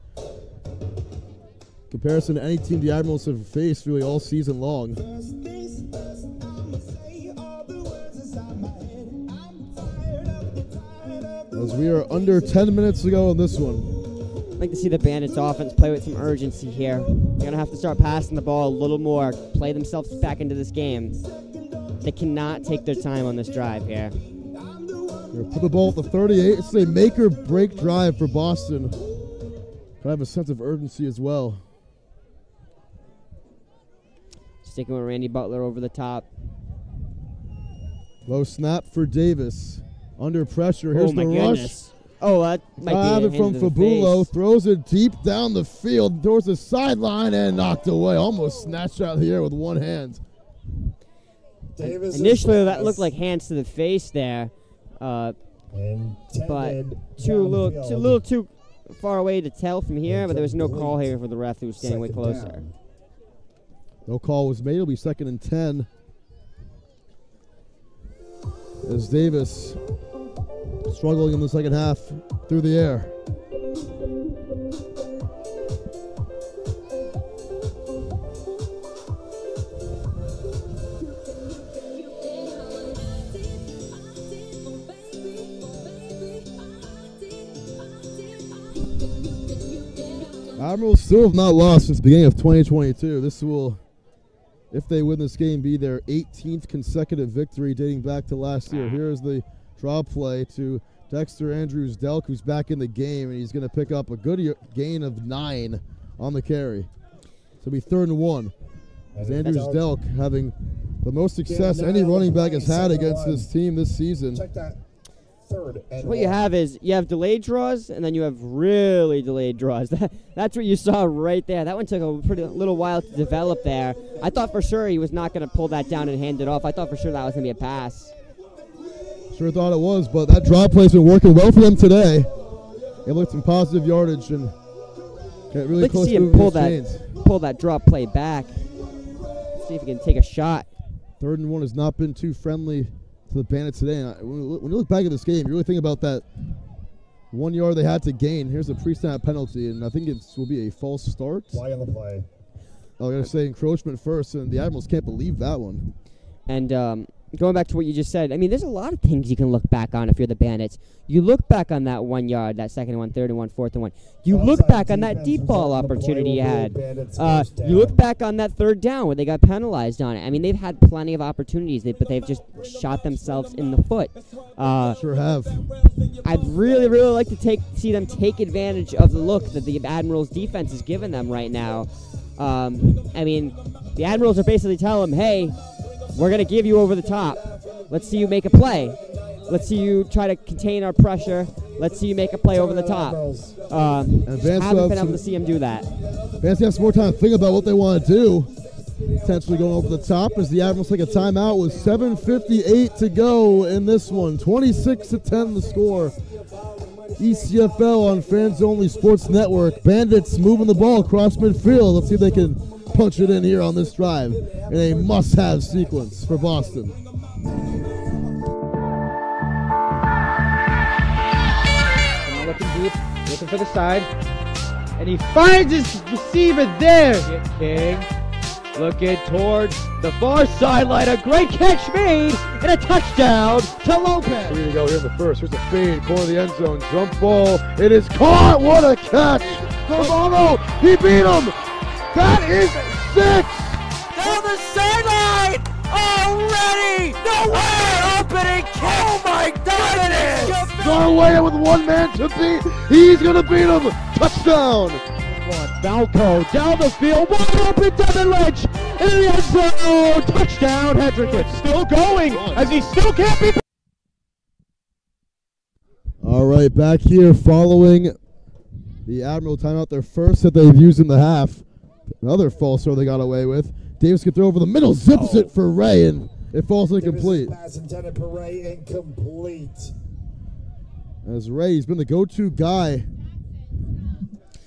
Comparison to any team the Admirals have faced really all season long. As we are under 10 minutes to go on this one. I'd like to see the Bandits offense play with some urgency here. They're gonna have to start passing the ball a little more, play themselves back into this game. They cannot take their time on this drive here. They're put the ball at the 38. It's a make or break drive for Boston. But I have a sense of urgency as well. Sticking with Randy Butler over the top. Low snap for Davis. Under pressure. Here's oh my the goodness. rush. Oh, that might Have be from Fabulo. Throws it deep down the field towards the sideline and knocked away. Almost snatched out of the air with one hand. Davis Initially, that fast. looked like hands to the face there, uh, but Intended too little, too little too far away to tell from here. But there was no call here for the ref who was standing way closer. down. No call was made. It'll be second and 10. As Davis struggling in the second half through the air. Admirals still have not lost since the beginning of 2022. This will, if they win this game, be their 18th consecutive victory dating back to last year. Mm. Here is the draw play to Dexter Andrews Delk, who's back in the game, and he's going to pick up a good gain of nine on the carry. So it'll be third and one. As Andrews Delk having the most success any running back has had against this team this season. Check that third and What you have is you have delayed draws, and then you have really delayed draws. *laughs* That, that's what you saw right there. That one took a pretty little while to develop there. I thought for sure he was not going to pull that down and hand it off. I thought for sure that was going to be a pass. Sure thought it was, but that drop play's been working well for them today. They looked some positive yardage and get really Let's close see to him pull that chains. pull that drop play back. See if he can take a shot. Third and one has not been too friendly to the Bandits today. And I- when you look- when you look back at this game, you really think about that one yard they had to gain. Here's a pre-snap penalty, and I think it will be a false start. Fly on the play. I gotta say encroachment first, and the Admirals can't believe that one. And um, going back to what you just said, I mean, there's a lot of things you can look back on if you're the Bandits. You look back on that one yard, that second and one, third and one, fourth and one. You look back on that deep ball on the play opportunity you had. Uh, you look back on that third down where they got penalized on it. I mean, they've had plenty of opportunities, but they've just shot themselves in the foot. Uh, Sure have. I'd really, really like to take see them take advantage of the look that the Admirals defense is giving them right now. Um, I mean, the Admirals are basically telling them, "Hey, we're gonna give you over the top. Let's see you make a play. Let's see you try to contain our pressure. Let's see you make a play over the top." Um, and haven't been able to see him do that. Fancy have some more time to think about what they want to do. Potentially going over the top as the Admirals take a timeout with 7.58 to go in this one. 26 to 10 the score. ECFL on Fans Only Sportz Network. Bandits moving the ball across midfield. Let's see if they can punch it in here on this drive in a must have sequence for Boston. And looking deep, looking for the side. And he finds his receiver there. King looking towards the far sideline. A great catch made and a touchdown to Lopez. Here we go. Here's the first. Here's the fade. Corner of the end zone. Jump ball. It is caught. What a catch. Romano. Oh, he beat him. That is six. Down the sideline! Already! No way! Opening kick! Oh my goodness! Gone away with one man to beat. He's going to beat him. Touchdown. Falco down the field, wide open Devin Lynch in the end zone. Touchdown, Hendrick. It's still going as he still can't be. All right, back here following the Admiral timeout, their first that they've used in the half. Another false throw they got away with. Davis can throw over the middle, zips it oh. for Ray, and it falls incomplete. Pass intended for Ray incomplete. As Ray, he's been the go-to guy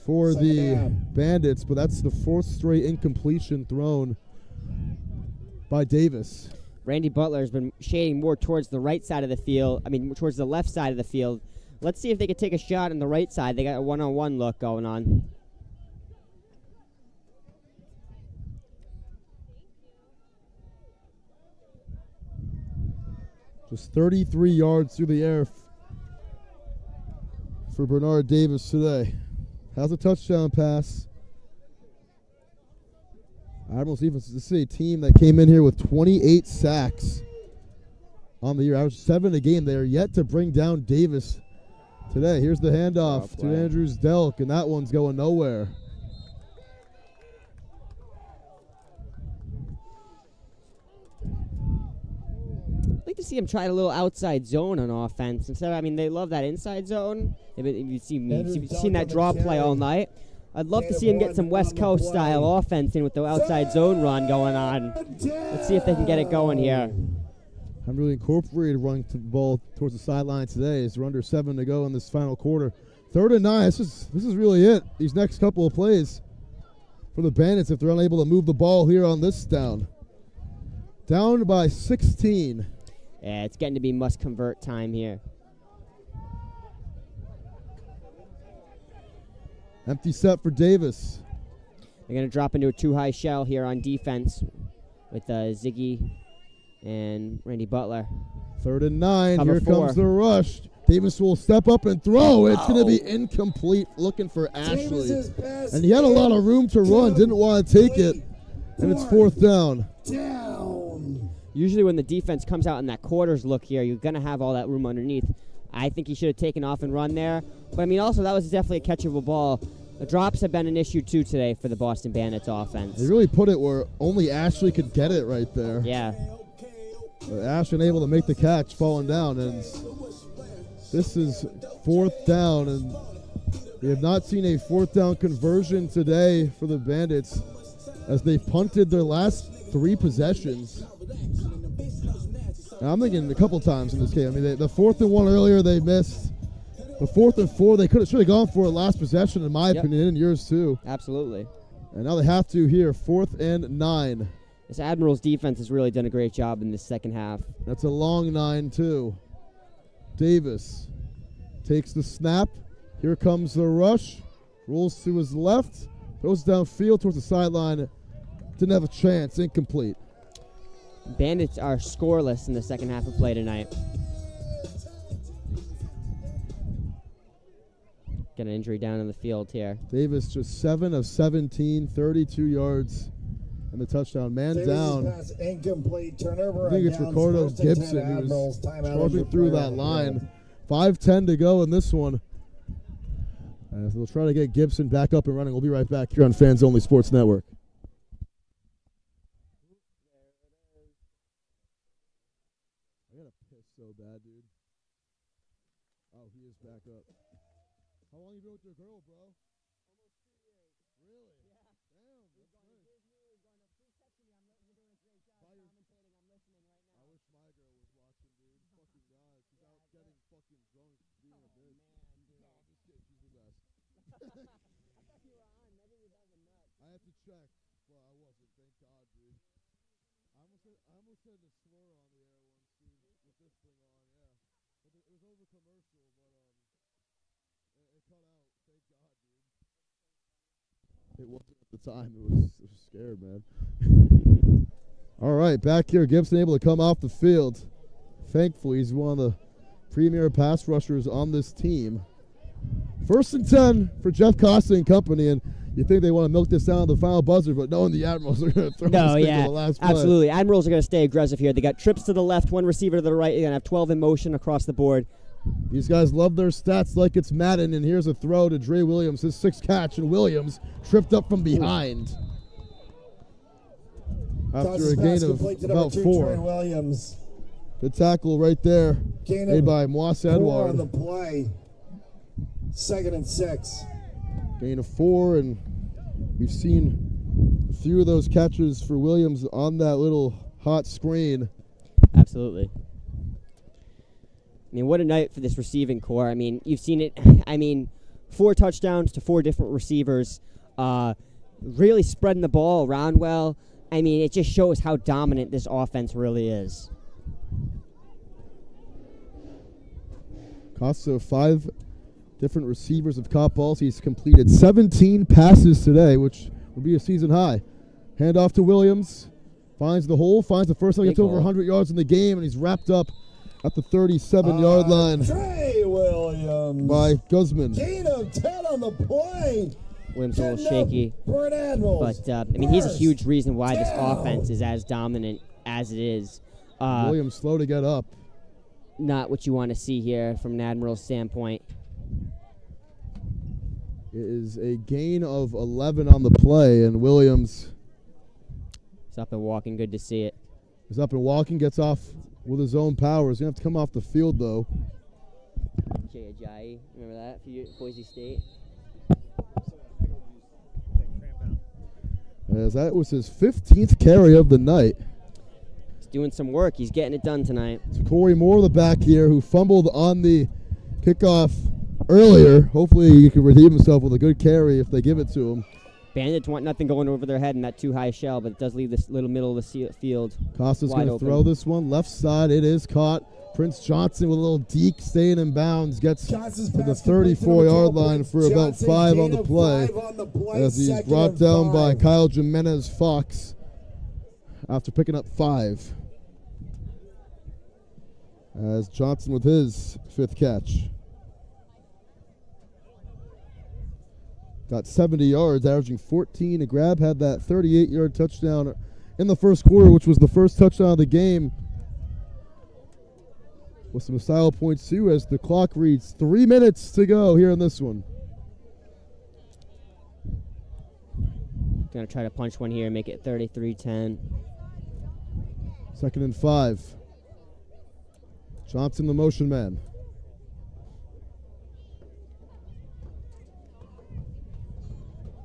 for Second the down. Bandits, but that's the fourth straight incompletion thrown by Davis. Randy Butler has been shading more towards the right side of the field. I mean, towards the left side of the field. Let's see if they can take a shot on the right side. They got a one-on-one look going on. Just 33 yards through the air for Bernard Davis today. Has a touchdown pass. Admirals defense. This is a team that came in here with 28 sacks on the year, average seven a game. They are yet to bring down Davis today. Here's the handoff to. Andrews Delk, and that one's going nowhere. Like to see him try a little outside zone on offense instead. Of, I mean, they love that inside zone. They've You've seen, you've seen that draw play all night. I'd love to see him get some West Coast style offense in with the outside zone run going on. Let's see if they can get it going here. I'm really incorporated running to the ball towards the sideline today. As we're under seven to go in this final quarter. Third and nine. This is this is really it. These next couple of plays for the Bandits if they're unable to move the ball here on this down. Down by 16. Yeah, it's getting to be must convert time here. Empty set for Davis. They're going to drop into a two high shell here on defense with uh, Ziggy and Randy Butler. Third and nine. Cover Here four. comes the rush. Davis will step up and throw. It's going to be incomplete. Looking for Ashley, and he had a lot of room to run. Didn't want to take it, and it's fourth down. Down. Usually, when the defense comes out in that quarters look here, you're going to have all that room underneath. I think he should have taken off and run there. But I mean, also, that was definitely a catchable ball. The drops have been an issue too today for the Boston Bandits offense. They really put it where only Ashley could get it right there. Yeah. But Ashley able to make the catch, falling down, and this is fourth down, and we have not seen a fourth down conversion today for the Bandits as they punted their last three possessions. And I'm thinking a couple times in this game. I mean, they, the fourth and one earlier they missed. The fourth and four they could have should have gone for it last possession, in my Yep. opinion, and yours too. Absolutely. And now they have to here, fourth and nine. This Admirals defense has really done a great job in this second half. That's a long nine, too. Davis takes the snap. Here comes the rush. Rolls to his left. Goes downfield towards the sideline. Didn't have a chance. Incomplete. Bandits are scoreless in the second half of play tonight. Got an injury down in the field here. Davis just 7 of 17, 32 yards, and the touchdown. Man Davis's down. pass incomplete. Turnover I think it's Ricardo first and 10 Gibson who Admirals. was charging through that line. field. 5-10 to go in this one. Uh, so we'll try to get Gibson back up and running. We'll be right back here on Fans Only Sportz Network. I gotta piss so bad, dude. Oh, he is back up. How long you been with your girl, bro? Almost two years. Really? Yeah. Damn. That's nice. I wish my girl was watching, dude. Fucking god, she's out getting fucking drunk, being a bitch. No, I'm just kidding. She's the best. I have to check. Well, I wasn't. Thank God, dude. I almost slur on the air once, with this thing on. Yeah, but it, it was over commercial, but um, it, it cut out. Thank God, dude. It wasn't at the time. It was, I was scared, man. *laughs* All right, back here, Gibson able to come off the field. Thankfully, he's one of the premier pass rushers on this team. First and 10 for Jeff Costa and company, and you think they want to milk this down to the final buzzer, but knowing the Admirals are going to throw No, this thing to yeah, the last play. absolutely. Admirals are going to stay aggressive here. They got trips to the left, one receiver to the right. They're going to have 12 in motion across the board. These guys love their stats like it's Madden, and here's a throw to Dre Williams, his sixth catch, and Williams tripped up from behind. After Tosses a gain of complete to number about two, four. Dre Williams. Good tackle right there Gain made of by Moss Four Edward. on the play. Second and six. Gain of four, and we've seen a few of those catches for Williams on that little hot screen. Absolutely. I mean, what a night for this receiving core. I mean, you've seen it. *laughs* I mean, four touchdowns to four different receivers, uh, really spreading the ball around well. I mean, it just shows how dominant this offense really is. Costa, five different receivers have caught balls. He's completed 17 passes today, which would be a season high. Hand off to Williams. Finds the hole, finds the first time he gets over 100 yards in the game, and he's wrapped up at the 37 yard line Dre Williams. by Guzman. Gain of 10 on the play. Williams a little shaky. for an Admirals. But uh, I mean, he's a huge reason why this offense is as dominant as it is. Uh, Williams slow to get up. not what you want to see here from an Admiral's standpoint. It is a gain of 11 on the play, and Williams He's up and walking. Good to see it. He's up and walking, gets off with his own power. He's going to have to come off the field, though. Jay Ajayi, remember that Boise State? As that was his 15th carry of the night. He's doing some work. He's getting it done tonight. So Corey Moore, the back here, who fumbled on the kickoff earlier. Hopefully, he can redeem himself with a good carry if they give it to him. Bandits want nothing going over their head in that two high shell, but it does leave this little middle of the field. Costa's going to throw this one left side. It is caught. Prince Johnson with a little deke staying in bounds gets Johnson's to the pass complete to 34 number yard 12, line Prince for about five on the play play on the play, as he's brought and down by. Kyle Jimenez Fox after picking up five. As Johnson with his fifth catch. Got 70 yards, averaging 14 a grab. Had that 38 yard touchdown in the first quarter, which was the first touchdown of the game. With some style points too, as the clock reads three minutes to go here in this one. Gonna try to punch one here and make it 33-10. Second and five. Johnson, the motion man.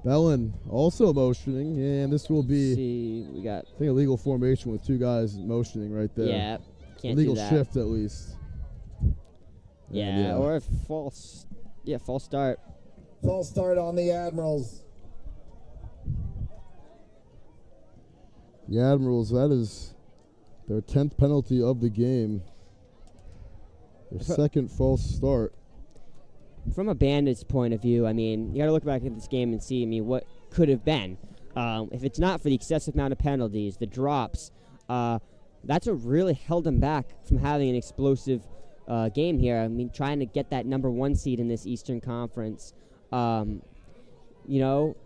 Bellin also motioning, and this will be see, we got I think a legal formation with two guys motioning right there. Yeah, can't legal do that. shift at least. Yeah, yeah. or a false, yeah, false start. False start on the Admirals. The Admirals, that is their tenth penalty of the game. Their second false start. From a Bandits point of view, I mean, you got to look back at this game and see, I mean, what could have been. Um, if it's not for the excessive amount of penalties, the drops, uh, that's what really held them back from having an explosive uh, game here. I mean, trying to get that number one seed in this Eastern Conference. Um, you know,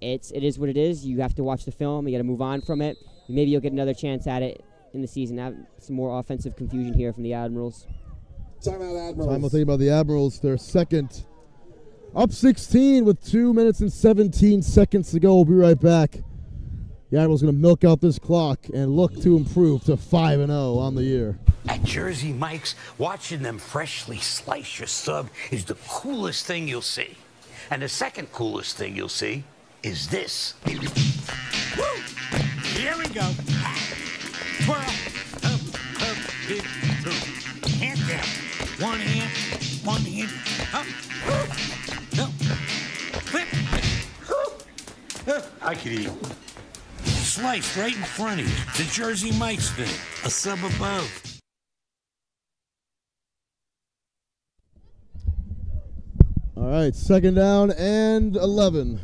it's it is what it is. You have to watch the film. You got to move on from it. Maybe you'll get another chance at it in the season. Have some more offensive confusion here from the Admirals. Timeout Admirals. Time will tell you about the Admirals. Their second, up 16 with two minutes and 17 seconds to go. We'll be right back. The Admirals going to milk out this clock and look to improve to 5 and 0 on the year. At Jersey Mike's, watching them freshly slice your sub is the coolest thing you'll see. And the second coolest thing you'll see is this. Woo! Here we go. Twirl. Up, up, big two. Hand down. One hand, one hand. Up. Up. Flip. I could eat. Sliced right in front of you. The Jersey Mike's thing. A sub above. All right, second down and 11.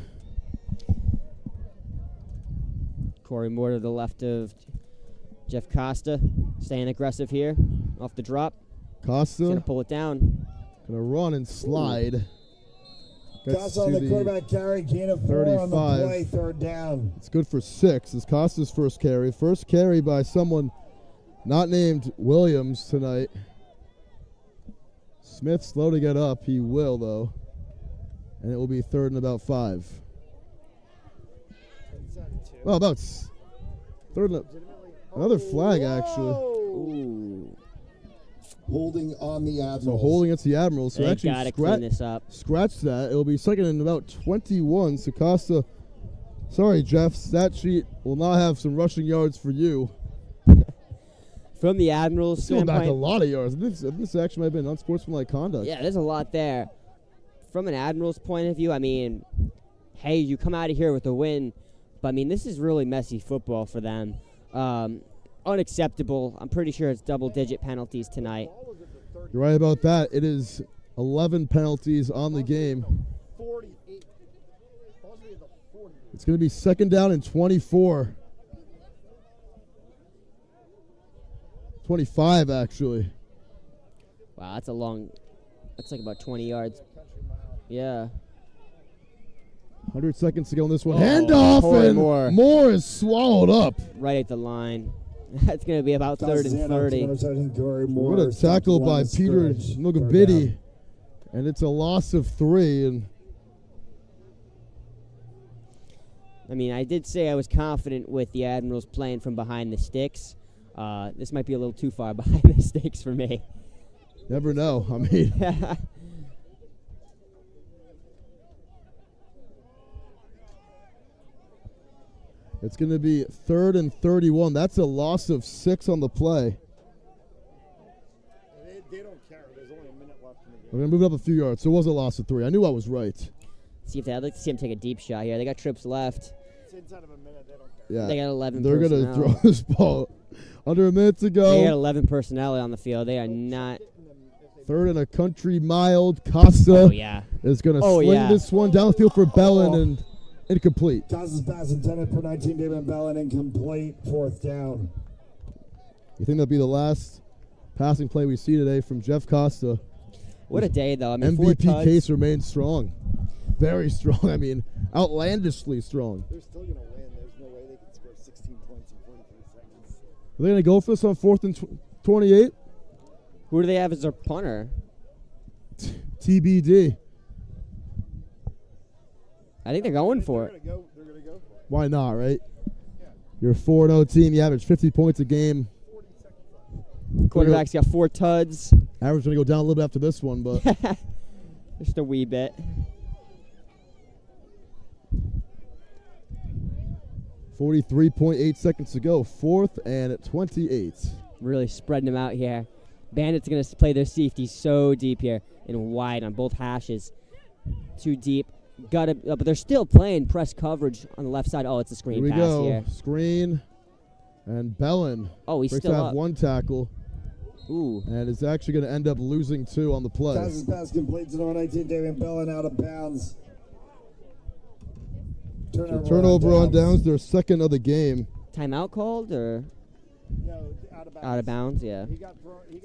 Corey Moore to the left of Jeff Costa, staying aggressive here, off the drop. Costa He's gonna pull it down. Gonna run and slide. Gets Costa on to the quarterback carry, gain of four on the play, third down. It's good for six. It's Costa's first carry. First carry by someone not named Williams tonight. Smith slow to get up. He will though, and it will be third and about five. Well, about third. And a- another flag actually. Ooh. Holding on the Admirals. So holding against the Admirals. So They actually gotta scra- clean this up. Scratch that. It will be second and about 21. So Costa. Sorry, Jeff. Stat sheet will not have some rushing yards for you. *laughs* From the Admirals Still back a lot of yards. This, this actually might have been unsportsmanlike conduct. yeah, there's a lot there. From an Admirals point of view, I mean, hey, you come out of here with a win, but I mean, this is really messy football for them. Um, unacceptable. I'm pretty sure it's double-digit penalties tonight. You're right about that. It is 11 penalties on the game. It's going to be second down and 24. 25, actually. Wow, that's a long. That's like about 20 yards. Yeah. 100 seconds to go on this one. Oh, and Moore. Moore is swallowed up. Right at the line. *laughs* That's going to be about third and 30. What a tackle by Peter Nugabidi. And it's a loss of three. And I mean, I did say I was confident with the Admirals playing from behind the sticks. Uh, this might be a little too far *laughs* behind the sticks for me. never know. I mean, *laughs* it's going to be third and 31. That's a loss of six on the play. They, don't care. There's only a minute left in the game. We're going to move it up a few yards. So it was a loss of three. I knew I was right. See if they, I'd like to see him take a deep shot here. They got trips left. It's inside of a minute. They don't care. Yeah. They got 11 They're gonna throw *laughs* this ball under a minute to go. They got 11 personnel on the field. They are not. Third and a country mild. Costa Oh, yeah. is going to Oh, sling yeah. this one down the field for Bellin Oh. and incomplete. Costa's pass intended for 19, Damon Bellin, incomplete, fourth down. You think that'll be the last passing play we see today from Jeff Costa? What a day, though. I mean, MVP case remains strong. Very *laughs* strong. I mean, outlandishly strong. They're still going to win. There's no way they can score 16 points in 43 seconds. Are they going to go for this on fourth and tw- 28? Who do they have as their punter? TBD. I think they're going for it. Why not, right? You're a 4 0 team. You average 50 points a game. Quarterback's got four tuds. Average going to go down a little bit after this one, but *laughs* Just a wee bit. Forty-three point eight seconds to go. Fourth and twenty-eight. Really spreading them out here. Bandits are going to play their safety so deep here and wide on both hashes. Too deep. Got to, uh, but they're still playing press coverage on the left side. Oh, it's a screen Here we pass go. here. Screen. And Bellin. Oh, he's breaks still out up. one tackle. Ooh. And is actually going to end up losing two on the play. Costa's pass complete to number 19, Damon Bellin, out of bounds. So Turnover, turnover on downs. downs, their second of the game. Timeout called or No, out of bounds. out of bounds? Yeah.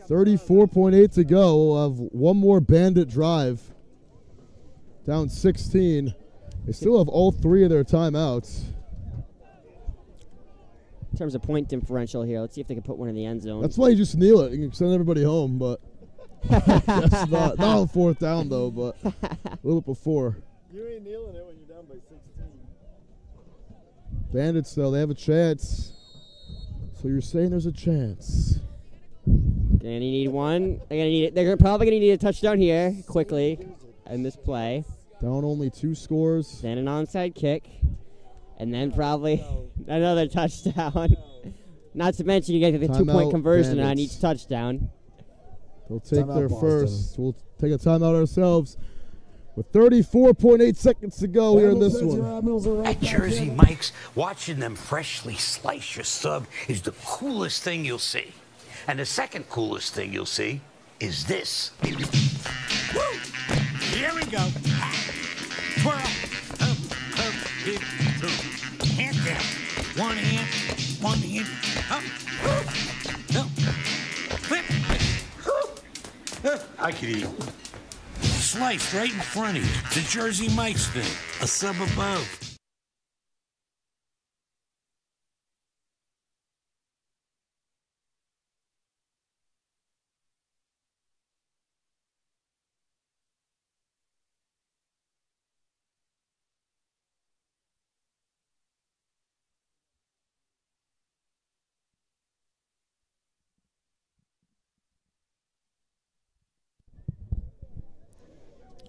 34.8 to go of one more bandit drive. Down 16. They still have all three of their timeouts. In terms of point differential here, let's see if they can put one in the end zone. That's why you just kneel it. You can send everybody home, but that's *laughs* not, not on fourth down, though, but a little bit before. You ain't kneeling it when you're down by 16. Bandits, though, they have a chance. So you're saying there's a chance. Gonna need one. They're gonna need it. They're probably gonna need a touchdown here quickly in this play. Down only two scores. Then an onside kick, and then probably *laughs* another touchdown. *laughs* Not to mention you get the two point Timeout, conversion on each touchdown. They'll take Timeout, their Boston. first. We'll take a timeout ourselves. With 34.8 seconds to go here in this one. At Jersey Mike's, watching them freshly slice your sub is the coolest thing you'll see. And the second coolest thing you'll see is this. Here we go. Twirl. Up, up, big two. Hand down. One hand, one hand. Up. No. Flip. I could eat. Sliced right in front of you. The Jersey Mike's thing. A sub above.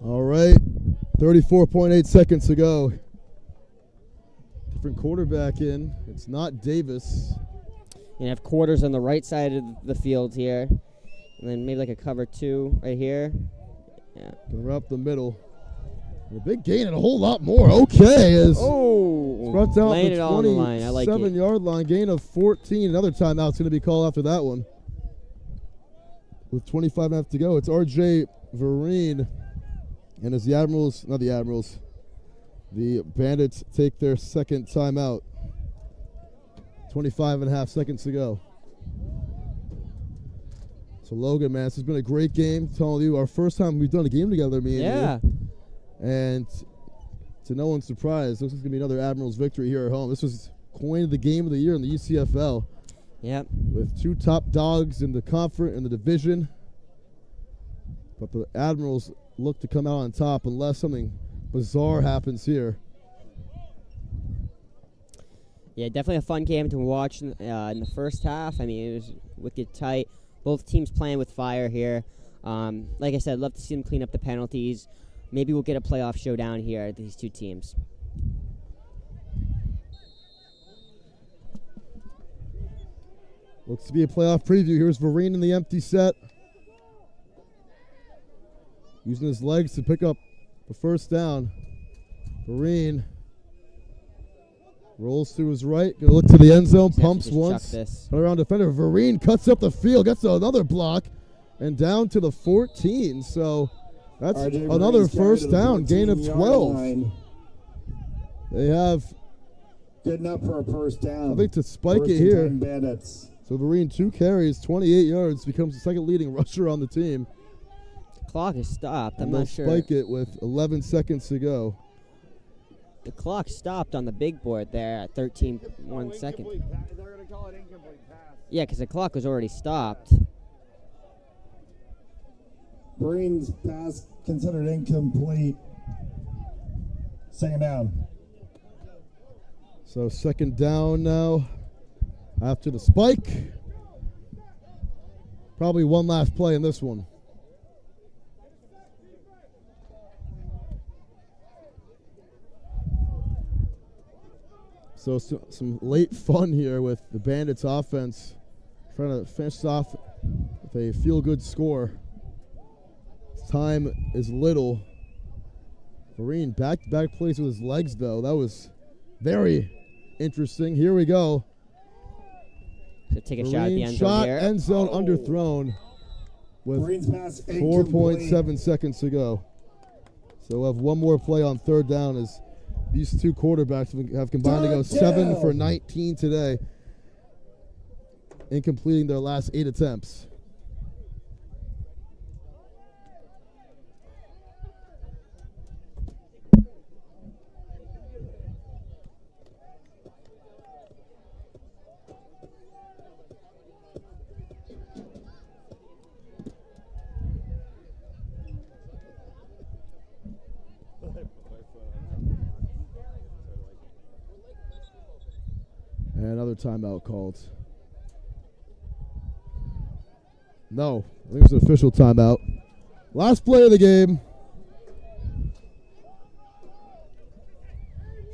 All right. 34.8 seconds to go. Different quarterback in. It's not Davis. You have quarters on the right side of the field here, and then maybe like a cover two right here. Yeah. Gonna wrap the middle. A big gain and a whole lot more. Okay. As Oh, brought down the it all on the line. I like it. 27 yard line. Gain of 14. Another timeout's going to be called after that one. With 25 and a half to go, it's RJ Vereen. And as the Admirals, not the Admirals, the Bandits take their second timeout. 25 and a half seconds to go. So Logan, man, this has been a great game. Telling you, our first time we've done a game together, me and Yeah. you. And to no one's surprise, looks like it's going to be another Admirals victory here at home. This was coined the game of the year in the ECFL. Yep. With two top dogs in the conference in the division. But the Admirals look to come out on top unless something bizarre happens here. Yeah, definitely a fun game to watch in, uh, in the first half. I mean, it was wicked tight. Both teams playing with fire here. Um, like I said, love to see them clean up the penalties. Maybe we'll get a playoff showdown here. These two teams. Looks to be a playoff preview. Here's Vereen in the empty set. Using his legs to pick up the first down. Vereen rolls to his right. Gonna look to the end zone. Pumps just chuck once. this. Turn around defender. Vereen cuts up the field. Gets another block. And down to the 14. So that's RJ another Vereen's first down. Gain of 12. line. They have Good enough for a first down. I think to spike First it here. Bandits. So Vereen two carries, 28 yards, becomes the second leading *laughs* rusher on the team. Clock is stopped. I'm And they'll not sure. spike it with 11 seconds to go. The clock stopped on the big board there at 13 one second. Yeah, because the clock was already stopped. Vereen's pass considered incomplete. Second down. So second down now after the spike. Probably one last play in this one. So some, some late *laughs* fun here with the Bandits offense trying to finish off with a feel good score. Time is little. Vereen back to back plays with his legs though. That was very interesting. Here we go. So take a shot at the end zone shot here. end zone underthrown with 4.7 seconds to go. So we'll have one more play on third down as these two quarterbacks have- combined to go seven for 19 today in completing their last eight attempts. And another timeout called. No, I think it's an official timeout. Last play of the game.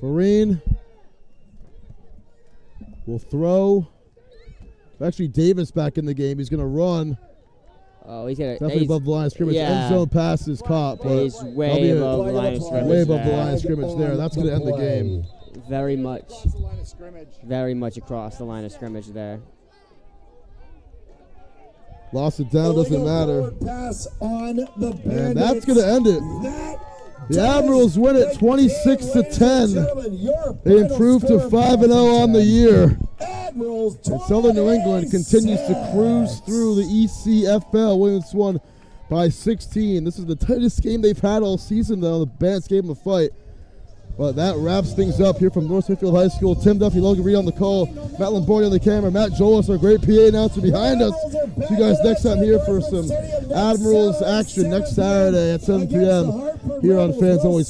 Vereen will throw. Actually, Davis back in the game. He's going to run. Oh, he's gonna Definitely he's- above the line of scrimmage. Yeah. End zone pass is caught, but He's way a- above the line of scrimmage. Way above the line of scrimmage there. That's going to end the game. Very much. Very much across the line of scrimmage there. Lost it down, doesn't matter. Pass on the And that's going to end it. The Admirals win it 26 to 10. They improved to 5 and 0 on the year. And Southern New England continues to cruise through the E ECFL. Williams won by 16. This is the tightest game they've had all season, though. The Bandits gave them a fight. But that wraps things up here from North Smithfield High School. Tim Duffy, Logan Reed on the call. Matt Lombardi on the camera. Matt Jolas, our great PA announcer behind us. See you guys next time here for some Admirals action next Saturday at 7 p.m. here on Fans Only.